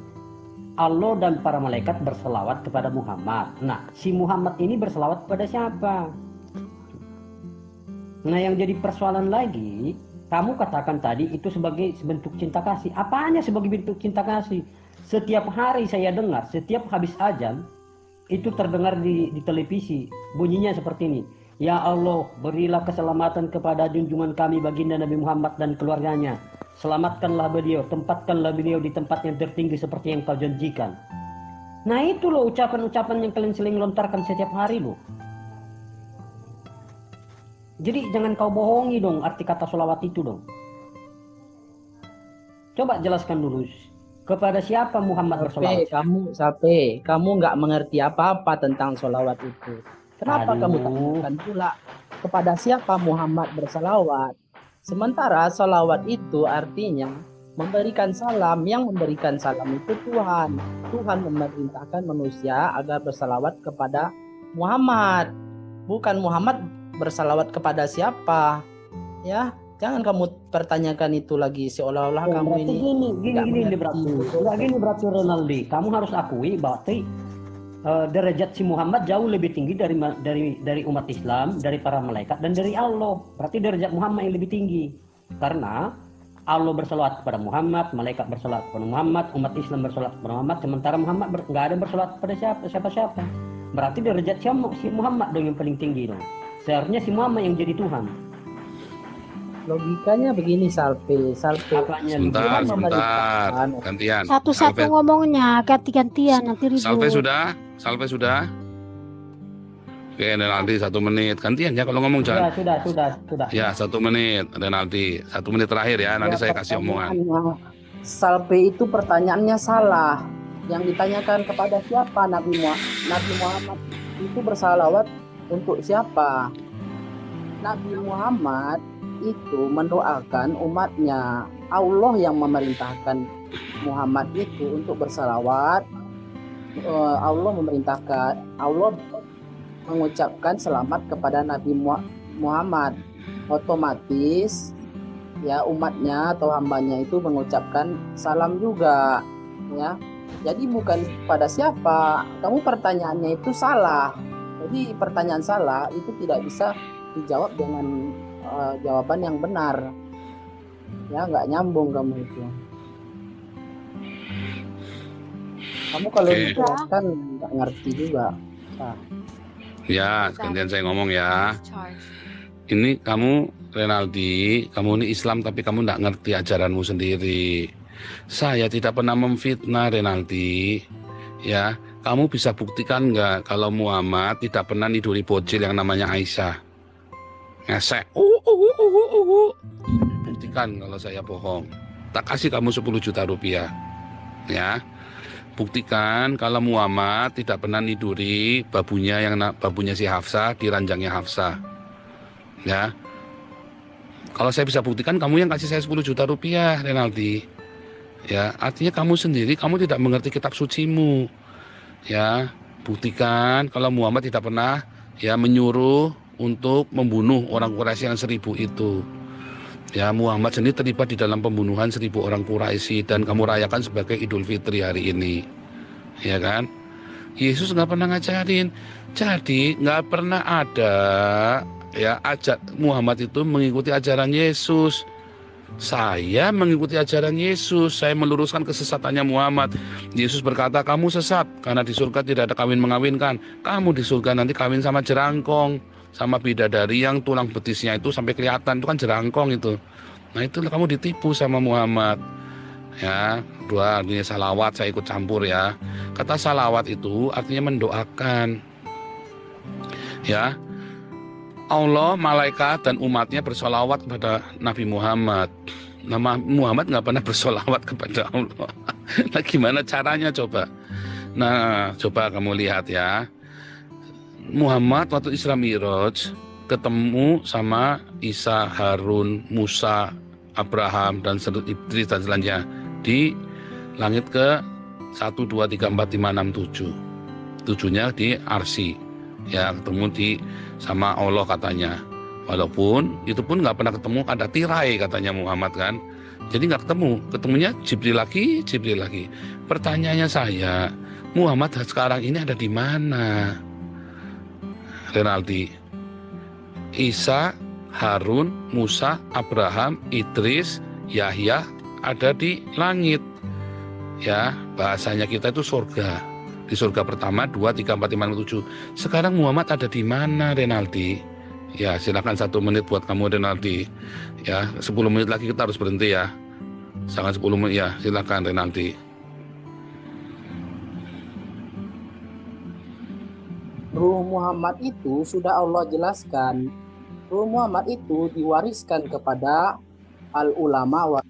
Allah dan para malaikat berselawat kepada Muhammad. Nah, si Muhammad ini berselawat kepada siapa? Nah, yang jadi persoalan lagi, kamu katakan tadi itu sebagai bentuk cinta kasih. Apanya sebagai bentuk cinta kasih? Setiap hari saya dengar, setiap habis ajan, itu terdengar di, di televisi. Bunyinya seperti ini. Ya Allah, berilah keselamatan kepada junjungan kami baginda Nabi Muhammad dan keluarganya. Selamatkanlah beliau, tempatkanlah beliau di tempat yang tertinggi seperti yang kau janjikan. Nah itu loh ucapan-ucapan yang kalian sering lontarkan setiap hari loh. Jadi jangan kau bohongi dong arti kata solawat itu dong. Coba jelaskan dulu kepada siapa Muhammad bersolawat? Kamu sampai kamu nggak mengerti apa-apa tentang solawat itu. Kenapa Aduh. kamu tanyakan pula kepada siapa Muhammad bersalawat? Sementara salawat itu artinya memberikan salam, yang memberikan salam itu Tuhan. Tuhan memerintahkan manusia agar bersalawat kepada Muhammad. Bukan Muhammad bersalawat kepada siapa. Ya, jangan kamu pertanyakan itu lagi seolah-olah Oh, kamu ini gini, gini, nggak gini, mengerti. berarti. Enggak gini berarti Ronaldi. Kamu harus akui berarti eh, derajat si Muhammad jauh lebih tinggi dari dari dari umat Islam, dari para malaikat dan dari Allah. Berarti derajat Muhammad yang lebih tinggi. Karena Allah bersolawat kepada Muhammad, malaikat bersolawat kepada Muhammad, umat Islam bersolawat kepada Muhammad, sementara Muhammad ber- nggak ada yang bersolawat kepada siapa siapa siapa. Berarti derajat siapa si Muhammad dong yang paling tinggi dong. Seharusnya si Muhammad yang jadi Tuhan. Logikanya begini Salpe, Salpe. Sebentar, sebentar. Gantian. Satu-satu ngomongnya ganti-gantian nanti ribut. Salve sudah? Salve sudah? Oke, Renaldi satu menit. Gantian ya kalau ngomong Sudah, jangan. sudah, sudah, sudah. Ya, satu menit, Renaldi. Satu menit terakhir ya, nanti Ya, saya kasih omongan. Salpe itu pertanyaannya salah. Yang ditanyakan kepada siapa Nabi Muhammad, Nabi Muhammad itu bersalawat untuk siapa? Nabi Muhammad itu mendoakan umatnya. Allah yang memerintahkan Muhammad itu untuk bersalawat. Eh, Allah memerintahkan Allah mengucapkan selamat kepada Nabi Mu- Muhammad. Otomatis ya umatnya atau hambanya itu mengucapkan salam juga ya. Jadi bukan pada siapa kamu pertanyaannya itu salah. Jadi pertanyaan salah itu tidak bisa dijawab dengan uh, jawaban yang benar. Ya nggak nyambung kamu itu kamu kalau Oke. dijelaskan nggak ngerti juga nah, Ya, gantian saya ngomong ya. Ini kamu Renaldi, kamu ini Islam tapi kamu tidak ngerti ajaranmu sendiri. Saya tidak pernah memfitnah Renaldi. Ya, kamu bisa buktikan nggak kalau Muhammad tidak pernah niduri bocil yang namanya Aisyah? Ngesek. Uh, uh, uh, uh, uh, uh. Buktikan kalau saya bohong. Tak kasih kamu 10 juta rupiah. Ya, buktikan kalau Muhammad tidak pernah niduri babunya yang babunya si Hafsah di ranjangnya Hafsah. Ya. Kalau saya bisa buktikan kamu yang kasih saya 10 juta rupiah, Renaldi. Ya, artinya kamu sendiri kamu tidak mengerti kitab sucimu. Ya, buktikan kalau Muhammad tidak pernah ya menyuruh untuk membunuh orang Quraisy yang seribu itu. Ya Muhammad sendiri terlibat di dalam pembunuhan seribu orang Quraisy dan kamu rayakan sebagai Idul Fitri hari ini, ya kan? Yesus nggak pernah ngajarin, jadi nggak pernah ada ya ajak Muhammad itu mengikuti ajaran Yesus. Saya mengikuti ajaran Yesus, saya meluruskan kesesatannya Muhammad. Yesus berkata, kamu sesat karena di surga tidak ada kawin mengawinkan. Kamu di surga nanti kawin sama jerangkong, sama bidadari yang tulang betisnya itu sampai kelihatan itu kan jerangkong itu. Nah itu kamu ditipu sama Muhammad. Ya, dua artinya salawat saya ikut campur ya. Kata salawat itu artinya mendoakan. Ya, Allah, malaikat dan umatnya bersolawat kepada Nabi Muhammad. Nama Muhammad nggak pernah bersolawat kepada Allah. nah, gimana caranya coba? Nah, coba kamu lihat ya. Muhammad waktu Isra Miraj ketemu sama Isa, Harun, Musa, Abraham dan seluruh Idris dan selanjutnya di langit ke 1 2 3 4 5 6 7. Tujuhnya di Arsi. Ya, ketemu di sama Allah katanya. Walaupun itu pun nggak pernah ketemu ada tirai katanya Muhammad kan. Jadi nggak ketemu, ketemunya Jibril lagi, Jibril lagi. Pertanyaannya saya, Muhammad sekarang ini ada di mana? Renaldi, Isa, Harun, Musa, Abraham, Idris, Yahya ada di langit. Ya, bahasanya kita itu surga. Di surga pertama 2, 3, 4, 5, 7. Sekarang Muhammad ada di mana Renaldi? Ya, silakan satu menit buat kamu Renaldi. Ya, 10 menit lagi kita harus berhenti ya. Sangat 10 menit ya, silakan Renaldi. Ruh Muhammad itu sudah Allah jelaskan. Ruh Muhammad itu diwariskan kepada al ulama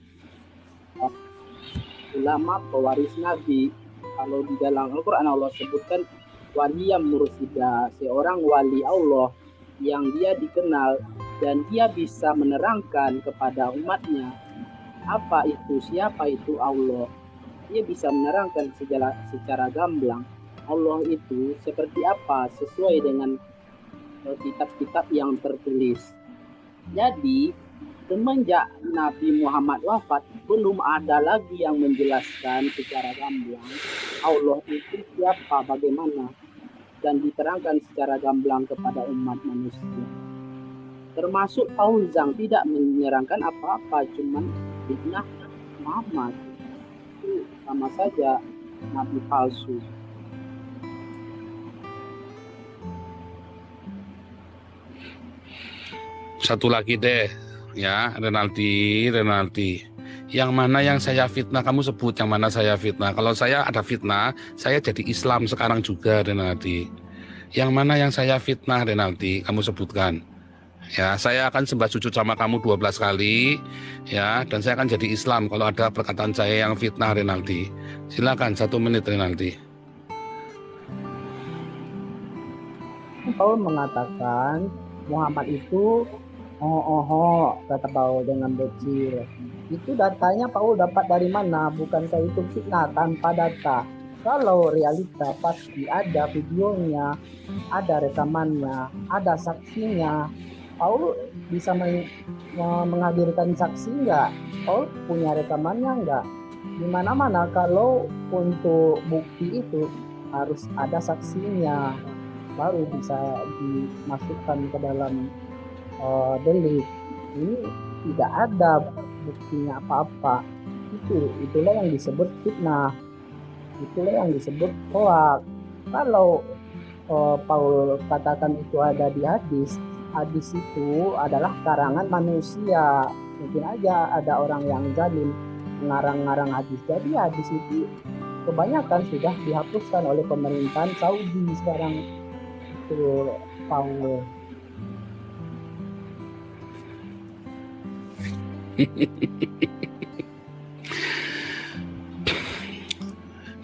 ulama pewaris Nabi. Kalau di dalam Al-Quran Allah sebutkan wali yang mursida, seorang wali Allah yang dia dikenal dan dia bisa menerangkan kepada umatnya apa itu, siapa itu Allah. Dia bisa menerangkan secara, secara gamblang Allah itu seperti apa sesuai dengan eh, kitab-kitab yang tertulis. Jadi semenjak Nabi Muhammad wafat belum ada lagi yang menjelaskan secara gamblang Allah itu siapa, bagaimana dan diterangkan secara gamblang kepada umat manusia. Termasuk Fauzang tidak menyerangkan apa-apa, cuman fitnah Muhammad itu sama saja nabi palsu. Satu lagi deh, ya Renaldi, Renaldi. Yang mana yang saya fitnah kamu sebut yang mana saya fitnah. Kalau saya ada fitnah, saya jadi Islam sekarang juga Renaldi. Yang mana yang saya fitnah Renaldi, kamu sebutkan. Ya, saya akan sembah sujud sama kamu 12 kali ya dan saya akan jadi Islam kalau ada perkataan saya yang fitnah Renaldi. Silakan satu menit Renaldi. Paul mengatakan Muhammad itu oh oh oh kata Paul dengan bocil. Itu datanya Paul dapat dari mana? Bukankah itu fitnah tanpa data? Kalau realita pasti ada videonya, ada rekamannya, ada saksinya. Paul bisa meng- me- menghadirkan saksi nggak? Paul punya rekamannya nggak? Di mana-mana kalau untuk bukti itu harus ada saksinya baru bisa dimasukkan ke dalam eh, delik. Ini tidak ada buktinya apa-apa. Itu itulah yang disebut fitnah. Itulah yang disebut hoak. Kalau eh, Paul katakan itu ada di hadis, hadis itu adalah karangan manusia. Mungkin aja ada orang yang zalim mengarang-ngarang hadis. Jadi hadis itu kebanyakan sudah dihapuskan oleh pemerintahan Saudi sekarang itu Paul.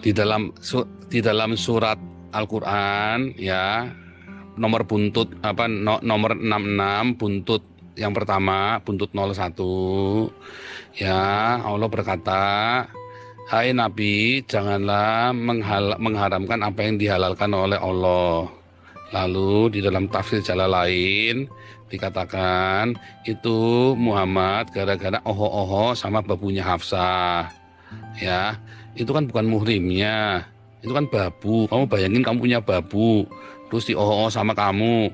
Di dalam su- di dalam surat Al-Qur'an ya nomor buntut apa no- nomor 66 buntut yang pertama buntut 01 ya Allah berkata Hai Nabi janganlah menghal- mengharamkan apa yang dihalalkan oleh Allah. Lalu di dalam tafsir jalan lain dikatakan itu Muhammad gara-gara oho-oho sama babunya Hafsah. Ya itu kan bukan muhrimnya. Itu kan babu. Kamu bayangin kamu punya babu terus di oh sama kamu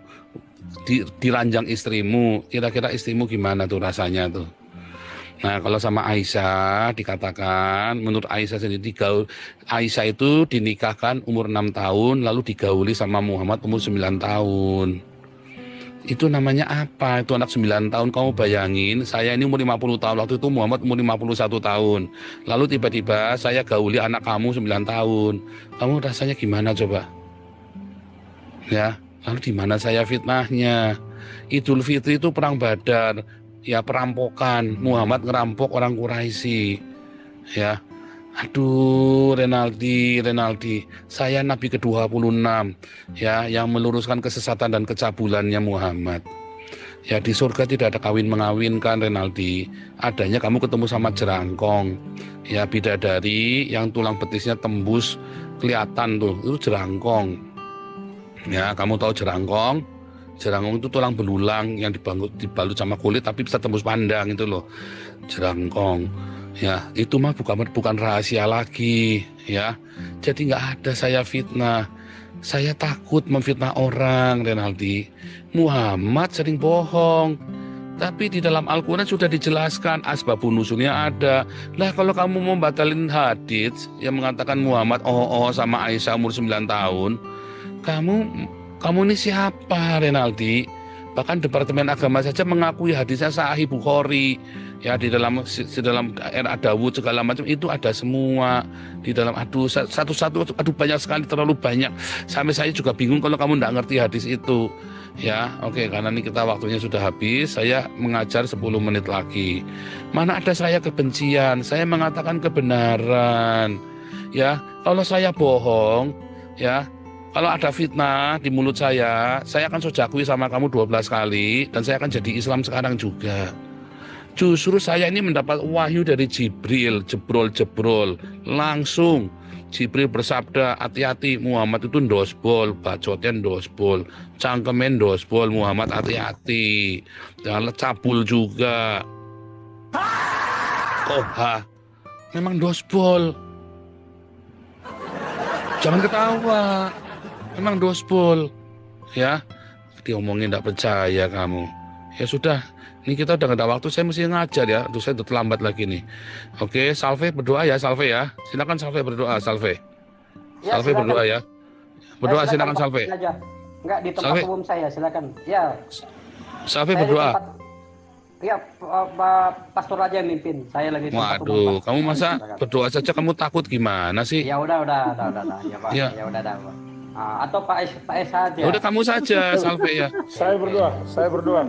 di, diranjang istrimu. Kira-kira istrimu gimana tuh rasanya tuh? Nah kalau sama Aisyah dikatakan menurut Aisyah sendiri digaul, Aisyah itu dinikahkan umur 6 tahun lalu digauli sama Muhammad umur 9 tahun. Itu namanya apa? Itu anak 9 tahun kamu bayangin saya ini umur 50 tahun waktu itu Muhammad umur 51 tahun. Lalu tiba-tiba saya gauli anak kamu 9 tahun. Kamu rasanya gimana coba? Ya, lalu di mana saya fitnahnya? Idul Fitri itu perang Badar, ya perampokan. Muhammad ngerampok orang Quraisy. Ya. Aduh, Renaldi, Renaldi, saya Nabi ke-26 ya yang meluruskan kesesatan dan kecabulannya Muhammad. Ya di surga tidak ada kawin mengawinkan Renaldi. Adanya kamu ketemu sama jerangkong. Ya bidadari yang tulang betisnya tembus kelihatan tuh, itu jerangkong. Ya, kamu tahu jerangkong? Jerangkong itu tulang belulang yang dibalut, dibalut sama kulit tapi bisa tembus pandang itu loh. Jerangkong. Ya, itu mah bukan bukan rahasia lagi, ya. Jadi nggak ada saya fitnah. Saya takut memfitnah orang, Renaldi. Muhammad sering bohong. Tapi di dalam Al-Quran sudah dijelaskan asbabun nusulnya ada. Lah kalau kamu mau batalin hadits yang mengatakan Muhammad oh oh sama Aisyah umur 9 tahun, kamu kamu ini siapa Renaldi? Bahkan Departemen Agama saja mengakui hadisnya Sahih Bukhari. Ya di dalam di dalam era Dawud segala macam itu ada semua di dalam aduh satu-satu aduh banyak sekali terlalu banyak. Sampai saya juga bingung kalau kamu tidak ngerti hadis itu ya. Oke karena ini kita waktunya sudah habis saya mengajar 10 menit lagi. Mana ada saya kebencian? Saya mengatakan kebenaran ya. Kalau saya bohong ya kalau ada fitnah di mulut saya, saya akan sojakui sama kamu 12 kali dan saya akan jadi Islam sekarang juga. Justru saya ini mendapat wahyu dari Jibril, jebrol-jebrol, langsung Jibril bersabda, hati-hati Muhammad itu ndosbol, bacotnya ndosbol, cangkemen ndosbol, Muhammad hati-hati, jangan cabul juga. Oh, ha, memang dosbol. Jangan ketawa, memang dosbol, ya. Diomongin tidak percaya kamu. Ya sudah, ini kita udah gak ada waktu, saya mesti ngajar ya. Aduh, saya udah terlambat lagi nih. Oke, Salve berdoa ya, Salve ya. Silakan Salve berdoa, Salve. Ya, Salve silakan, berdoa ya. Berdoa Ya, silakan Pak. Salve. Aja. Enggak di tempat Salve. umum saya, silakan. Ya. Salve Saya berdoa. tempat- Ya, Pak pastor aja yang mimpin. Saya lagi di tempat umum. Waduh, Pak. kamu masa Silakan. berdoa saja kamu takut gimana sih? Ya udah, udah, udah, udah, udah. Ya, Pak. Ya. Ya udah, udah, Pak. Ah, atau Pak Es, Pak Es aja. Ya udah kamu saja, Salve ya. Saya berdoa, saya berdoa.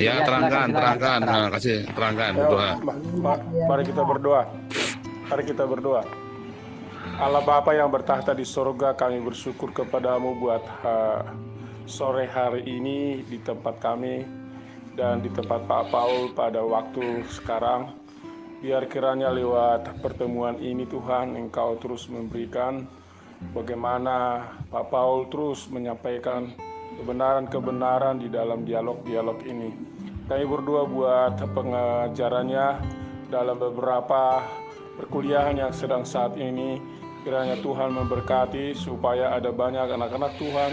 Ya, terangkan, terangkan. Nah, kasih terangkan berdoa. Ma- ma- mari kita berdoa. Mari kita berdoa. Allah Bapa yang bertahta di sorga, kami bersyukur kepadamu buat ha- sore hari ini di tempat kami dan di tempat Pak Paul pada waktu sekarang. Biar kiranya lewat pertemuan ini Tuhan Engkau terus memberikan bagaimana Pak Paul terus menyampaikan kebenaran-kebenaran di dalam dialog-dialog ini. Kami berdua buat pengajarannya dalam beberapa perkuliahan yang sedang saat ini. Kiranya Tuhan memberkati supaya ada banyak anak-anak Tuhan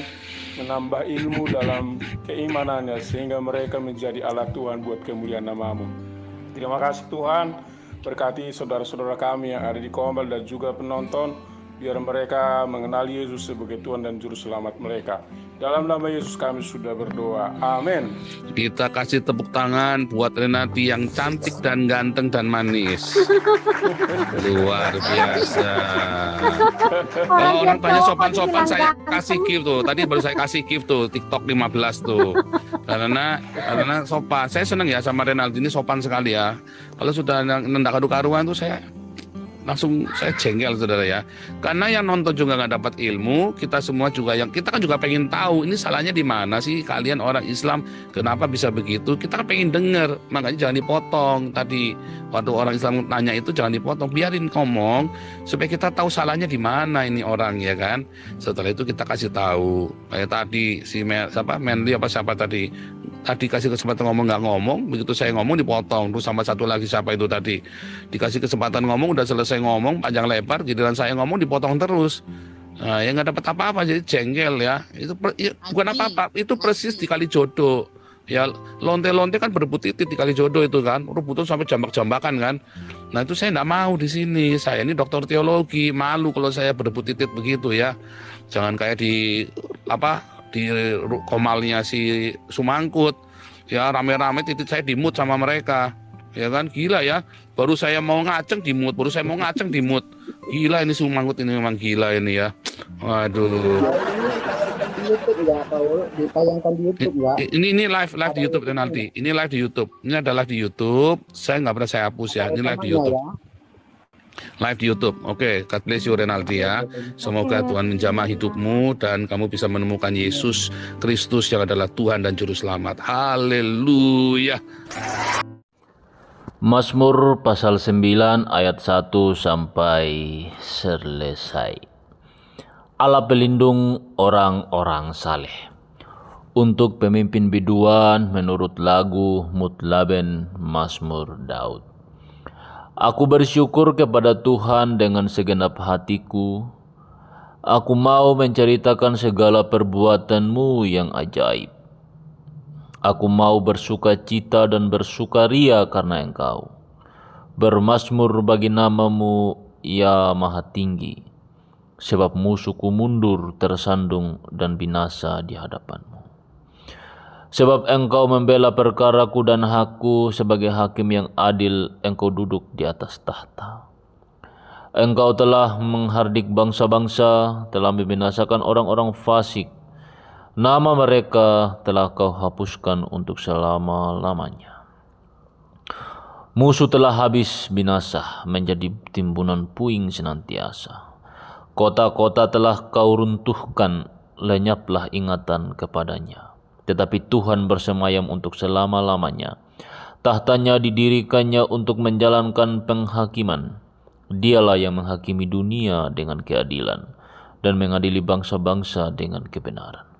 menambah ilmu dalam keimanannya sehingga mereka menjadi alat Tuhan buat kemuliaan namamu. Terima kasih Tuhan, berkati saudara-saudara kami yang ada di Kombel dan juga penonton, biar mereka mengenal Yesus sebagai Tuhan dan Juru Selamat mereka. Dalam nama Yesus kami sudah berdoa. Amin. Kita kasih tepuk tangan buat Renati yang cantik dan ganteng dan manis. Luar biasa. Kalau orang tanya sopan-sopan saya kasih gift tuh. Tadi baru saya kasih gift tuh TikTok 15 tuh. Karena karena sopan. Saya senang ya sama Renaldi ini sopan sekali ya. Kalau sudah nendak karu-karuan tuh saya langsung saya jengkel saudara ya. Karena yang nonton juga nggak dapat ilmu kita semua juga yang kita kan juga pengen tahu ini salahnya di mana sih kalian orang Islam? Kenapa bisa begitu? Kita kan pengen dengar makanya jangan dipotong. Tadi waktu orang Islam tanya itu jangan dipotong biarin ngomong supaya kita tahu salahnya di mana ini orang ya kan? Setelah itu kita kasih tahu. Kayak tadi si Mel, siapa? Menli apa siapa tadi? Tadi kasih kesempatan ngomong nggak ngomong begitu saya ngomong dipotong. Terus sama satu lagi siapa itu tadi? Dikasih kesempatan ngomong udah selesai ngomong panjang lebar giliran saya ngomong dipotong terus. Nah, ya nggak dapat apa-apa jadi jengkel ya. Itu per, ya, bukan apa-apa itu persis di kali jodoh. Ya lonte-lonte kan berebut titit di kali jodoh itu kan rebutan sampai jambak-jambakan kan. Nah itu saya nggak mau di sini. Saya ini dokter teologi malu kalau saya berebut titit begitu ya. Jangan kayak di apa di komalnya si Sumangkut. Ya rame-rame titik saya dimut sama mereka ya kan? Gila ya. Baru saya mau ngaceng dimut baru saya mau ngaceng dimut gila ini Sumangkut ini memang gila ini ya. Waduh. YouTube ya Paul ditayangkan di YouTube ya. Ini ini live live di YouTube nanti ini live di YouTube. Ini adalah di YouTube. Saya nggak pernah saya hapus ya. Ini live di YouTube. live di YouTube. Oke, okay, God bless you Renaldi ya. Semoga Tuhan menjamah hidupmu dan kamu bisa menemukan Yesus Kristus yang adalah Tuhan dan Juru Selamat. Haleluya. Mazmur pasal 9 ayat 1 sampai selesai. Allah pelindung orang-orang saleh. Untuk pemimpin biduan menurut lagu Mutlaben Mazmur Daud. Aku bersyukur kepada Tuhan dengan segenap hatiku. Aku mau menceritakan segala perbuatanmu yang ajaib. Aku mau bersuka cita dan bersukaria karena engkau. Bermasmur bagi namamu, ya maha tinggi. Sebab musuhku mundur, tersandung, dan binasa di hadapanmu. Sebab engkau membela perkaraku dan hakku sebagai hakim yang adil, engkau duduk di atas tahta. Engkau telah menghardik bangsa-bangsa, telah membinasakan orang-orang fasik. Nama mereka telah kau hapuskan untuk selama-lamanya. Musuh telah habis binasa, menjadi timbunan puing senantiasa. Kota-kota telah kau runtuhkan, lenyaplah ingatan kepadanya tetapi Tuhan bersemayam untuk selama-lamanya. Tahtanya didirikannya untuk menjalankan penghakiman. Dialah yang menghakimi dunia dengan keadilan dan mengadili bangsa-bangsa dengan kebenaran.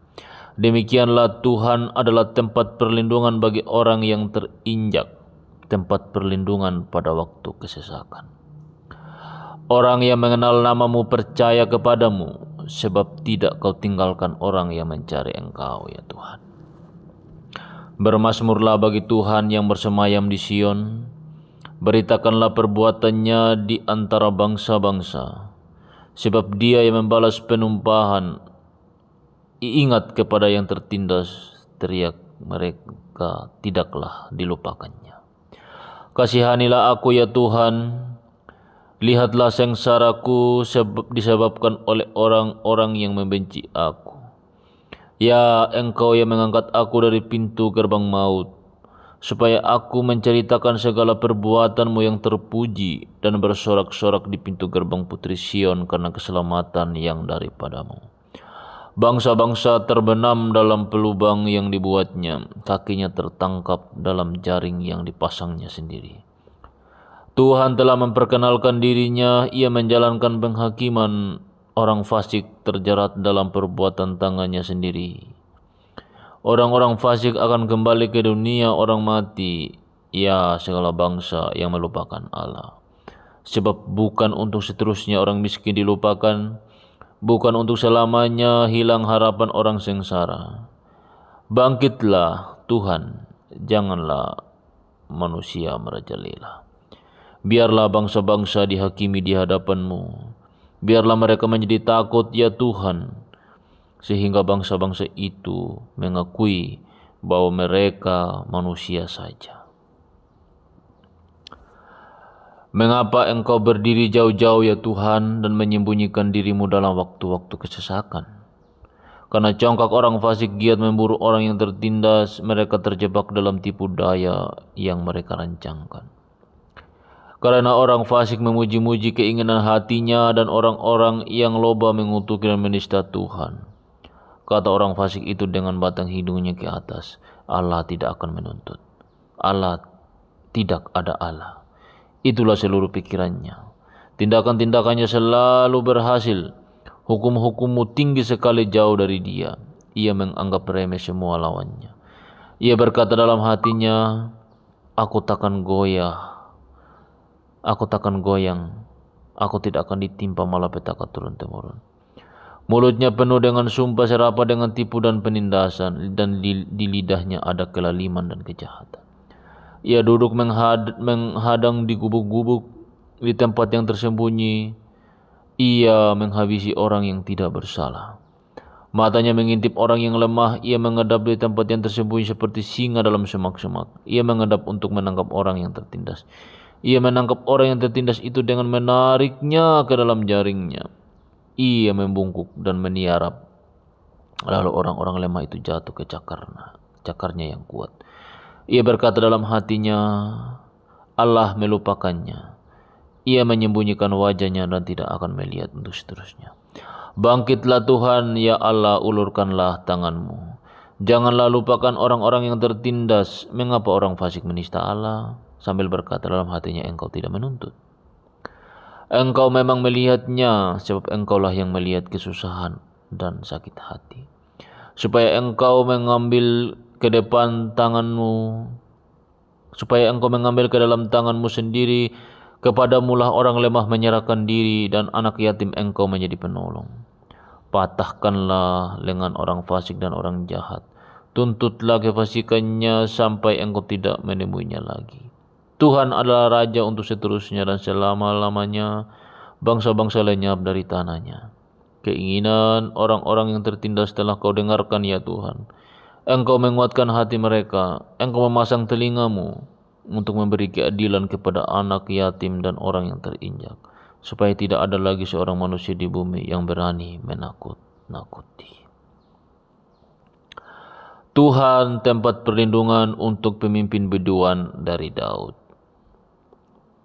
Demikianlah Tuhan adalah tempat perlindungan bagi orang yang terinjak, tempat perlindungan pada waktu kesesakan. Orang yang mengenal namamu percaya kepadamu, sebab tidak kau tinggalkan orang yang mencari engkau, ya Tuhan. Bermasmurlah bagi Tuhan yang bersemayam di Sion. Beritakanlah perbuatannya di antara bangsa-bangsa. Sebab dia yang membalas penumpahan. Ingat kepada yang tertindas, teriak mereka tidaklah dilupakannya. Kasihanilah aku ya Tuhan, lihatlah sengsaraku sebab disebabkan oleh orang-orang yang membenci aku. Ya engkau yang mengangkat aku dari pintu gerbang maut, supaya aku menceritakan segala perbuatanmu yang terpuji dan bersorak-sorak di pintu gerbang putri Sion karena keselamatan yang daripadamu. Bangsa-bangsa terbenam dalam pelubang yang dibuatnya, kakinya tertangkap dalam jaring yang dipasangnya sendiri. Tuhan telah memperkenalkan dirinya, ia menjalankan penghakiman orang fasik terjerat dalam perbuatan tangannya sendiri. Orang-orang fasik akan kembali ke dunia orang mati, ya segala bangsa yang melupakan Allah. Sebab bukan untuk seterusnya orang miskin dilupakan, bukan untuk selamanya hilang harapan orang sengsara. Bangkitlah Tuhan, janganlah manusia merajalela. Biarlah bangsa-bangsa dihakimi di hadapanmu. Biarlah mereka menjadi takut ya Tuhan, sehingga bangsa-bangsa itu mengakui bahwa mereka manusia saja. Mengapa engkau berdiri jauh-jauh ya Tuhan dan menyembunyikan dirimu dalam waktu-waktu kesesakan? Karena congkak orang fasik giat memburu orang yang tertindas, mereka terjebak dalam tipu daya yang mereka rancangkan. Karena orang fasik memuji-muji keinginan hatinya dan orang-orang yang loba mengutuk dan menista Tuhan. Kata orang fasik itu dengan batang hidungnya ke atas, Allah tidak akan menuntut. Allah tidak ada Allah. Itulah seluruh pikirannya. Tindakan-tindakannya selalu berhasil. Hukum-hukummu tinggi sekali jauh dari dia. Ia menganggap remeh semua lawannya. Ia berkata dalam hatinya, Aku takkan goyah. Aku takkan goyang. Aku tidak akan ditimpa malapetaka turun-temurun. Mulutnya penuh dengan sumpah serapa dengan tipu dan penindasan dan di, di lidahnya ada kelaliman dan kejahatan. Ia duduk menghad, menghadang di gubuk-gubuk di tempat yang tersembunyi. Ia menghabisi orang yang tidak bersalah. Matanya mengintip orang yang lemah. Ia menghadap di tempat yang tersembunyi seperti singa dalam semak-semak. Ia menghadap untuk menangkap orang yang tertindas. Ia menangkap orang yang tertindas itu dengan menariknya ke dalam jaringnya. Ia membungkuk dan meniarap. Lalu orang-orang lemah itu jatuh ke cakarnya, cakarnya yang kuat. Ia berkata dalam hatinya, Allah melupakannya. Ia menyembunyikan wajahnya dan tidak akan melihat untuk seterusnya. Bangkitlah Tuhan, ya Allah, ulurkanlah tanganmu. Janganlah lupakan orang-orang yang tertindas. Mengapa orang fasik menista Allah? Sambil berkata dalam hatinya, engkau tidak menuntut. Engkau memang melihatnya, sebab engkaulah yang melihat kesusahan dan sakit hati. Supaya engkau mengambil ke depan tanganmu supaya engkau mengambil ke dalam tanganmu sendiri. Kepada mulah orang lemah menyerahkan diri dan anak yatim engkau menjadi penolong. Patahkanlah lengan orang fasik dan orang jahat. Tuntutlah kefasikannya sampai engkau tidak menemuinya lagi. Tuhan adalah Raja untuk seterusnya dan selama-lamanya bangsa-bangsa lenyap dari tanahnya. Keinginan orang-orang yang tertindas telah kau dengarkan ya Tuhan Engkau menguatkan hati mereka, engkau memasang telingamu untuk memberi keadilan kepada anak yatim dan orang yang terinjak, supaya tidak ada lagi seorang manusia di bumi yang berani menakut-nakuti. Tuhan tempat perlindungan untuk pemimpin biduan dari Daud.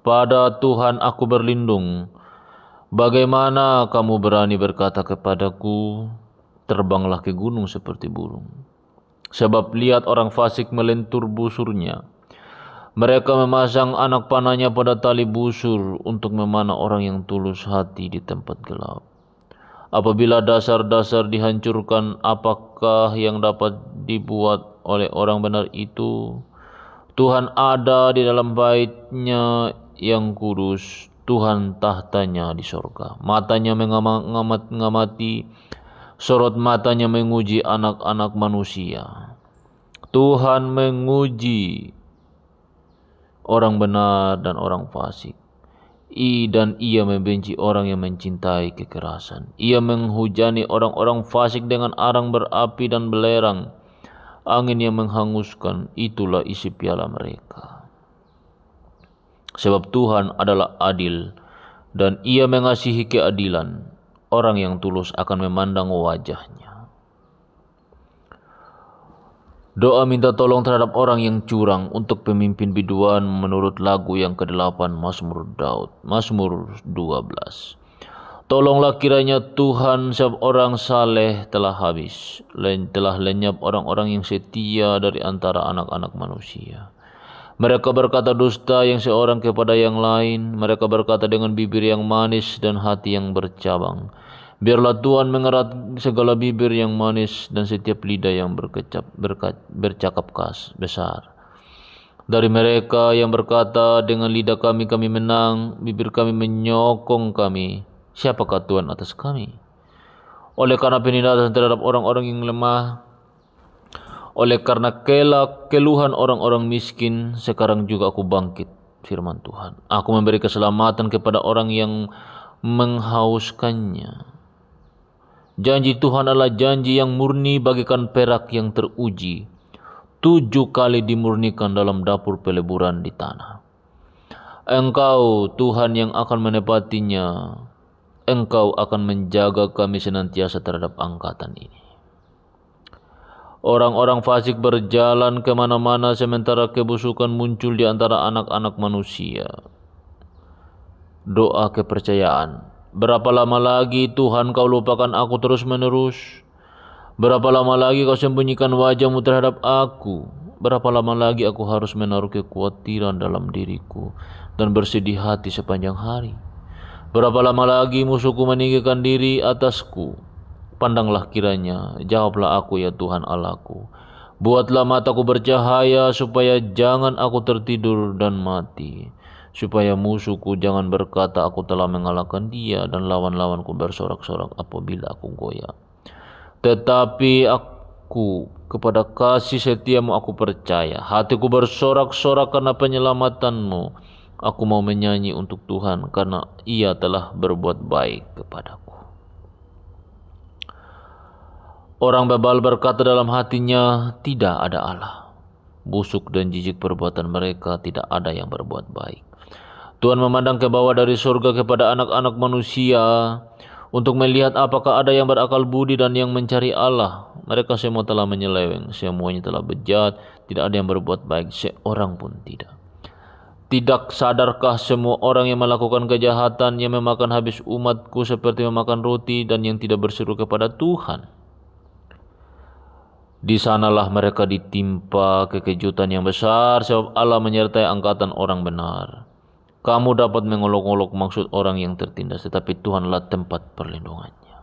Pada Tuhan aku berlindung. Bagaimana kamu berani berkata kepadaku, terbanglah ke gunung seperti burung. Sebab lihat orang fasik melentur busurnya. Mereka memasang anak panahnya pada tali busur untuk memanah orang yang tulus hati di tempat gelap. Apabila dasar-dasar dihancurkan, apakah yang dapat dibuat oleh orang benar itu? Tuhan ada di dalam baitnya yang kudus. Tuhan tahtanya di sorga. Matanya mengamati sorot matanya menguji anak-anak manusia. Tuhan menguji orang benar dan orang fasik. I dan ia membenci orang yang mencintai kekerasan. Ia menghujani orang-orang fasik dengan arang berapi dan belerang. Angin yang menghanguskan, itulah isi piala mereka. Sebab Tuhan adalah adil dan ia mengasihi keadilan orang yang tulus akan memandang wajahnya. Doa minta tolong terhadap orang yang curang untuk pemimpin biduan menurut lagu yang ke-8 Mazmur Daud, Mazmur 12. Tolonglah kiranya Tuhan sebab orang saleh telah habis, telah lenyap orang-orang yang setia dari antara anak-anak manusia. Mereka berkata dusta yang seorang kepada yang lain. Mereka berkata dengan bibir yang manis dan hati yang bercabang. Biarlah Tuhan mengerat segala bibir yang manis dan setiap lidah yang berkecap, berkat, bercakap kas, besar. Dari mereka yang berkata dengan lidah kami kami menang, bibir kami menyokong kami. Siapakah Tuhan atas kami? Oleh karena penindasan terhadap orang-orang yang lemah, oleh karena kelak keluhan orang-orang miskin, sekarang juga aku bangkit, firman Tuhan. Aku memberi keselamatan kepada orang yang menghauskannya. Janji Tuhan adalah janji yang murni bagikan perak yang teruji. Tujuh kali dimurnikan dalam dapur peleburan di tanah. Engkau Tuhan yang akan menepatinya. Engkau akan menjaga kami senantiasa terhadap angkatan ini. Orang-orang fasik berjalan ke mana-mana sementara kebusukan muncul di antara anak-anak manusia. Doa kepercayaan Berapa lama lagi Tuhan kau lupakan aku terus menerus? Berapa lama lagi kau sembunyikan wajahmu terhadap aku? Berapa lama lagi aku harus menaruh kekhawatiran dalam diriku dan bersedih hati sepanjang hari? Berapa lama lagi musuhku meninggikan diri atasku? Pandanglah kiranya, jawablah aku ya Tuhan Allahku. Buatlah mataku bercahaya supaya jangan aku tertidur dan mati supaya musuhku jangan berkata aku telah mengalahkan dia dan lawan-lawanku bersorak-sorak apabila aku goyah. Tetapi aku kepada kasih setiamu aku percaya. Hatiku bersorak-sorak karena penyelamatanmu. Aku mau menyanyi untuk Tuhan karena ia telah berbuat baik kepadaku. Orang bebal berkata dalam hatinya, tidak ada Allah. Busuk dan jijik perbuatan mereka tidak ada yang berbuat baik. Tuhan memandang ke bawah dari surga kepada anak-anak manusia untuk melihat apakah ada yang berakal budi dan yang mencari Allah. Mereka semua telah menyeleweng, semuanya telah bejat, tidak ada yang berbuat baik, seorang pun tidak. Tidak sadarkah semua orang yang melakukan kejahatan yang memakan habis umatku seperti memakan roti dan yang tidak berseru kepada Tuhan? Di sanalah mereka ditimpa kekejutan yang besar sebab Allah menyertai angkatan orang benar. Kamu dapat mengolok-olok maksud orang yang tertindas, tetapi Tuhanlah tempat perlindungannya.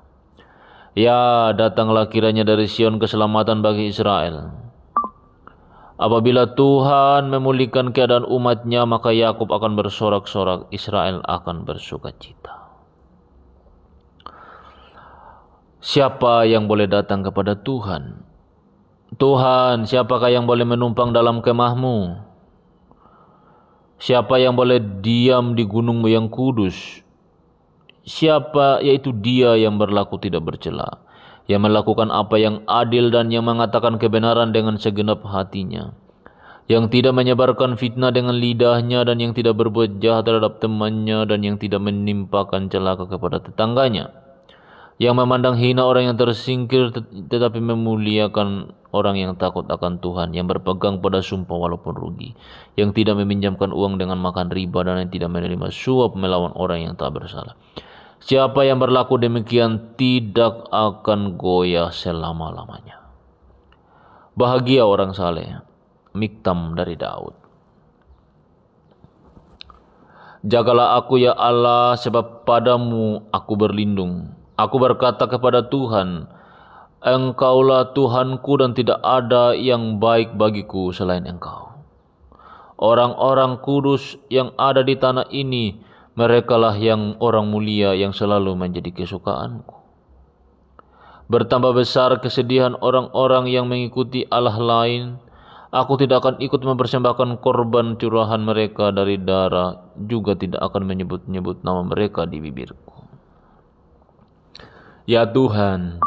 Ya, datanglah kiranya dari Sion keselamatan bagi Israel. Apabila Tuhan memulihkan keadaan umatnya, maka Yakub akan bersorak-sorak, Israel akan bersuka cita. Siapa yang boleh datang kepada Tuhan? Tuhan, siapakah yang boleh menumpang dalam kemahmu? Siapa yang boleh diam di gunungmu yang kudus? Siapa yaitu dia yang berlaku tidak bercela, yang melakukan apa yang adil dan yang mengatakan kebenaran dengan segenap hatinya, yang tidak menyebarkan fitnah dengan lidahnya dan yang tidak berbuat jahat terhadap temannya dan yang tidak menimpakan celaka kepada tetangganya yang memandang hina orang yang tersingkir tetapi memuliakan orang yang takut akan Tuhan, yang berpegang pada sumpah walaupun rugi, yang tidak meminjamkan uang dengan makan riba dan yang tidak menerima suap melawan orang yang tak bersalah. Siapa yang berlaku demikian tidak akan goyah selama-lamanya. Bahagia orang saleh, miktam dari Daud. Jagalah aku ya Allah sebab padamu aku berlindung Aku berkata kepada Tuhan, Engkaulah Tuhanku dan tidak ada yang baik bagiku selain Engkau. Orang-orang kudus yang ada di tanah ini, merekalah yang orang mulia yang selalu menjadi kesukaanku. Bertambah besar kesedihan orang-orang yang mengikuti Allah lain, Aku tidak akan ikut mempersembahkan korban curahan mereka dari darah, juga tidak akan menyebut-nyebut nama mereka di bibirku. Ya Tuhan,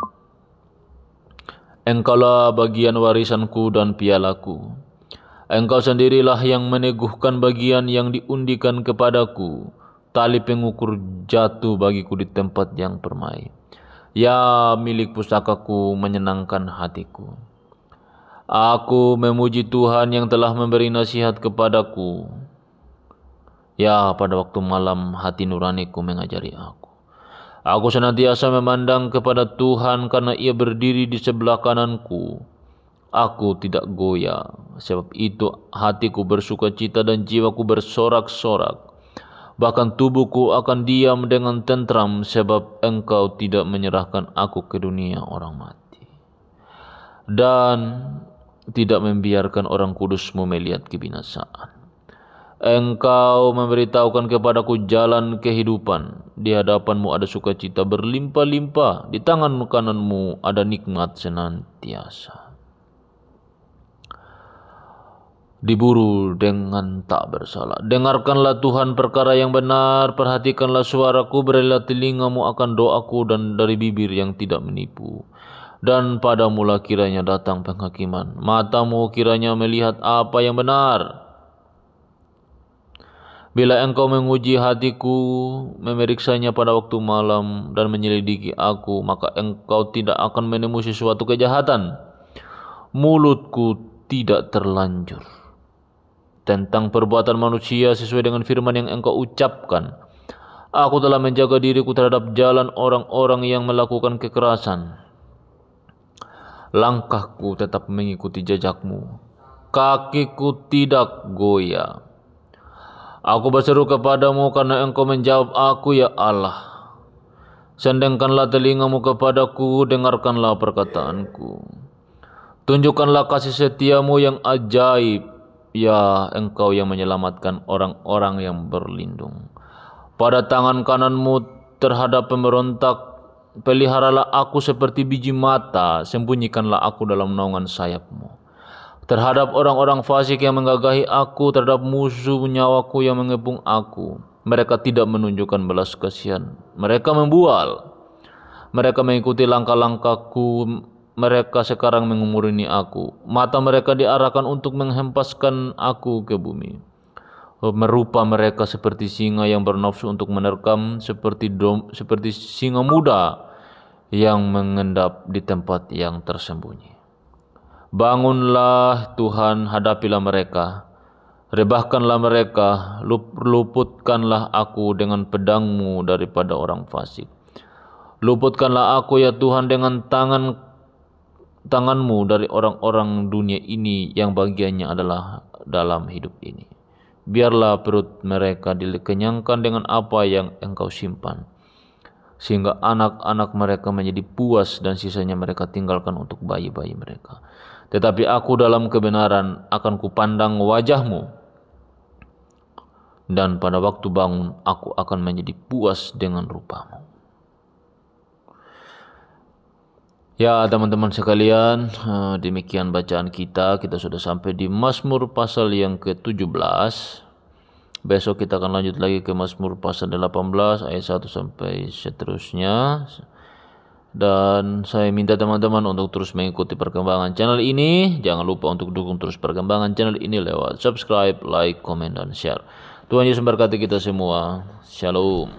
Engkaulah bagian warisanku dan pialaku. Engkau sendirilah yang meneguhkan bagian yang diundikan kepadaku. Tali pengukur jatuh bagiku di tempat yang permai. Ya milik pusakaku menyenangkan hatiku. Aku memuji Tuhan yang telah memberi nasihat kepadaku. Ya pada waktu malam hati nuraniku mengajari aku. Aku senantiasa memandang kepada Tuhan karena ia berdiri di sebelah kananku. Aku tidak goyah, sebab itu hatiku bersuka cita dan jiwaku bersorak-sorak. Bahkan tubuhku akan diam dengan tentram sebab engkau tidak menyerahkan aku ke dunia orang mati. Dan tidak membiarkan orang kudusmu melihat kebinasaan. Engkau memberitahukan kepadaku jalan kehidupan. Di hadapanmu ada sukacita berlimpah-limpah. Di tangan kananmu ada nikmat senantiasa diburu dengan tak bersalah. Dengarkanlah Tuhan perkara yang benar, perhatikanlah suaraku, berilah telingamu akan doaku dan dari bibir yang tidak menipu. Dan padamulah kiranya datang penghakiman, matamu kiranya melihat apa yang benar. Bila engkau menguji hatiku, memeriksanya pada waktu malam dan menyelidiki aku, maka engkau tidak akan menemui sesuatu kejahatan. Mulutku tidak terlanjur tentang perbuatan manusia sesuai dengan firman yang engkau ucapkan. Aku telah menjaga diriku terhadap jalan orang-orang yang melakukan kekerasan. Langkahku tetap mengikuti jejakmu. Kakiku tidak goyah. Aku berseru kepadamu karena engkau menjawab aku ya Allah. Sendengkanlah telingamu kepadaku, dengarkanlah perkataanku. Tunjukkanlah kasih setiamu yang ajaib Ya engkau yang menyelamatkan orang-orang yang berlindung. Pada tangan kananmu terhadap pemberontak, peliharalah aku seperti biji mata, sembunyikanlah aku dalam naungan sayapmu. Terhadap orang-orang fasik yang menggagahi aku, terhadap musuh nyawaku yang mengepung aku, mereka tidak menunjukkan belas kasihan. Mereka membual. Mereka mengikuti langkah-langkahku mereka sekarang mengumurini aku. Mata mereka diarahkan untuk menghempaskan aku ke bumi. Merupa mereka seperti singa yang bernafsu untuk menerkam, seperti dom, seperti singa muda yang mengendap di tempat yang tersembunyi. Bangunlah Tuhan, hadapilah mereka. Rebahkanlah mereka, luputkanlah aku dengan pedangmu daripada orang fasik. Luputkanlah aku ya Tuhan dengan tangan tanganmu dari orang-orang dunia ini yang bagiannya adalah dalam hidup ini. Biarlah perut mereka dikenyangkan dengan apa yang engkau simpan, sehingga anak-anak mereka menjadi puas dan sisanya mereka tinggalkan untuk bayi-bayi mereka. Tetapi aku dalam kebenaran akan kupandang wajahmu, dan pada waktu bangun aku akan menjadi puas dengan rupamu. Ya teman-teman sekalian, eh, demikian bacaan kita. Kita sudah sampai di Mazmur pasal yang ke-17. Besok kita akan lanjut lagi ke Mazmur pasal 18 ayat 1 sampai seterusnya. Dan saya minta teman-teman untuk terus mengikuti perkembangan channel ini. Jangan lupa untuk dukung terus perkembangan channel ini lewat subscribe, like, komen, dan share. Tuhan Yesus memberkati kita semua. Shalom.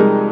Thank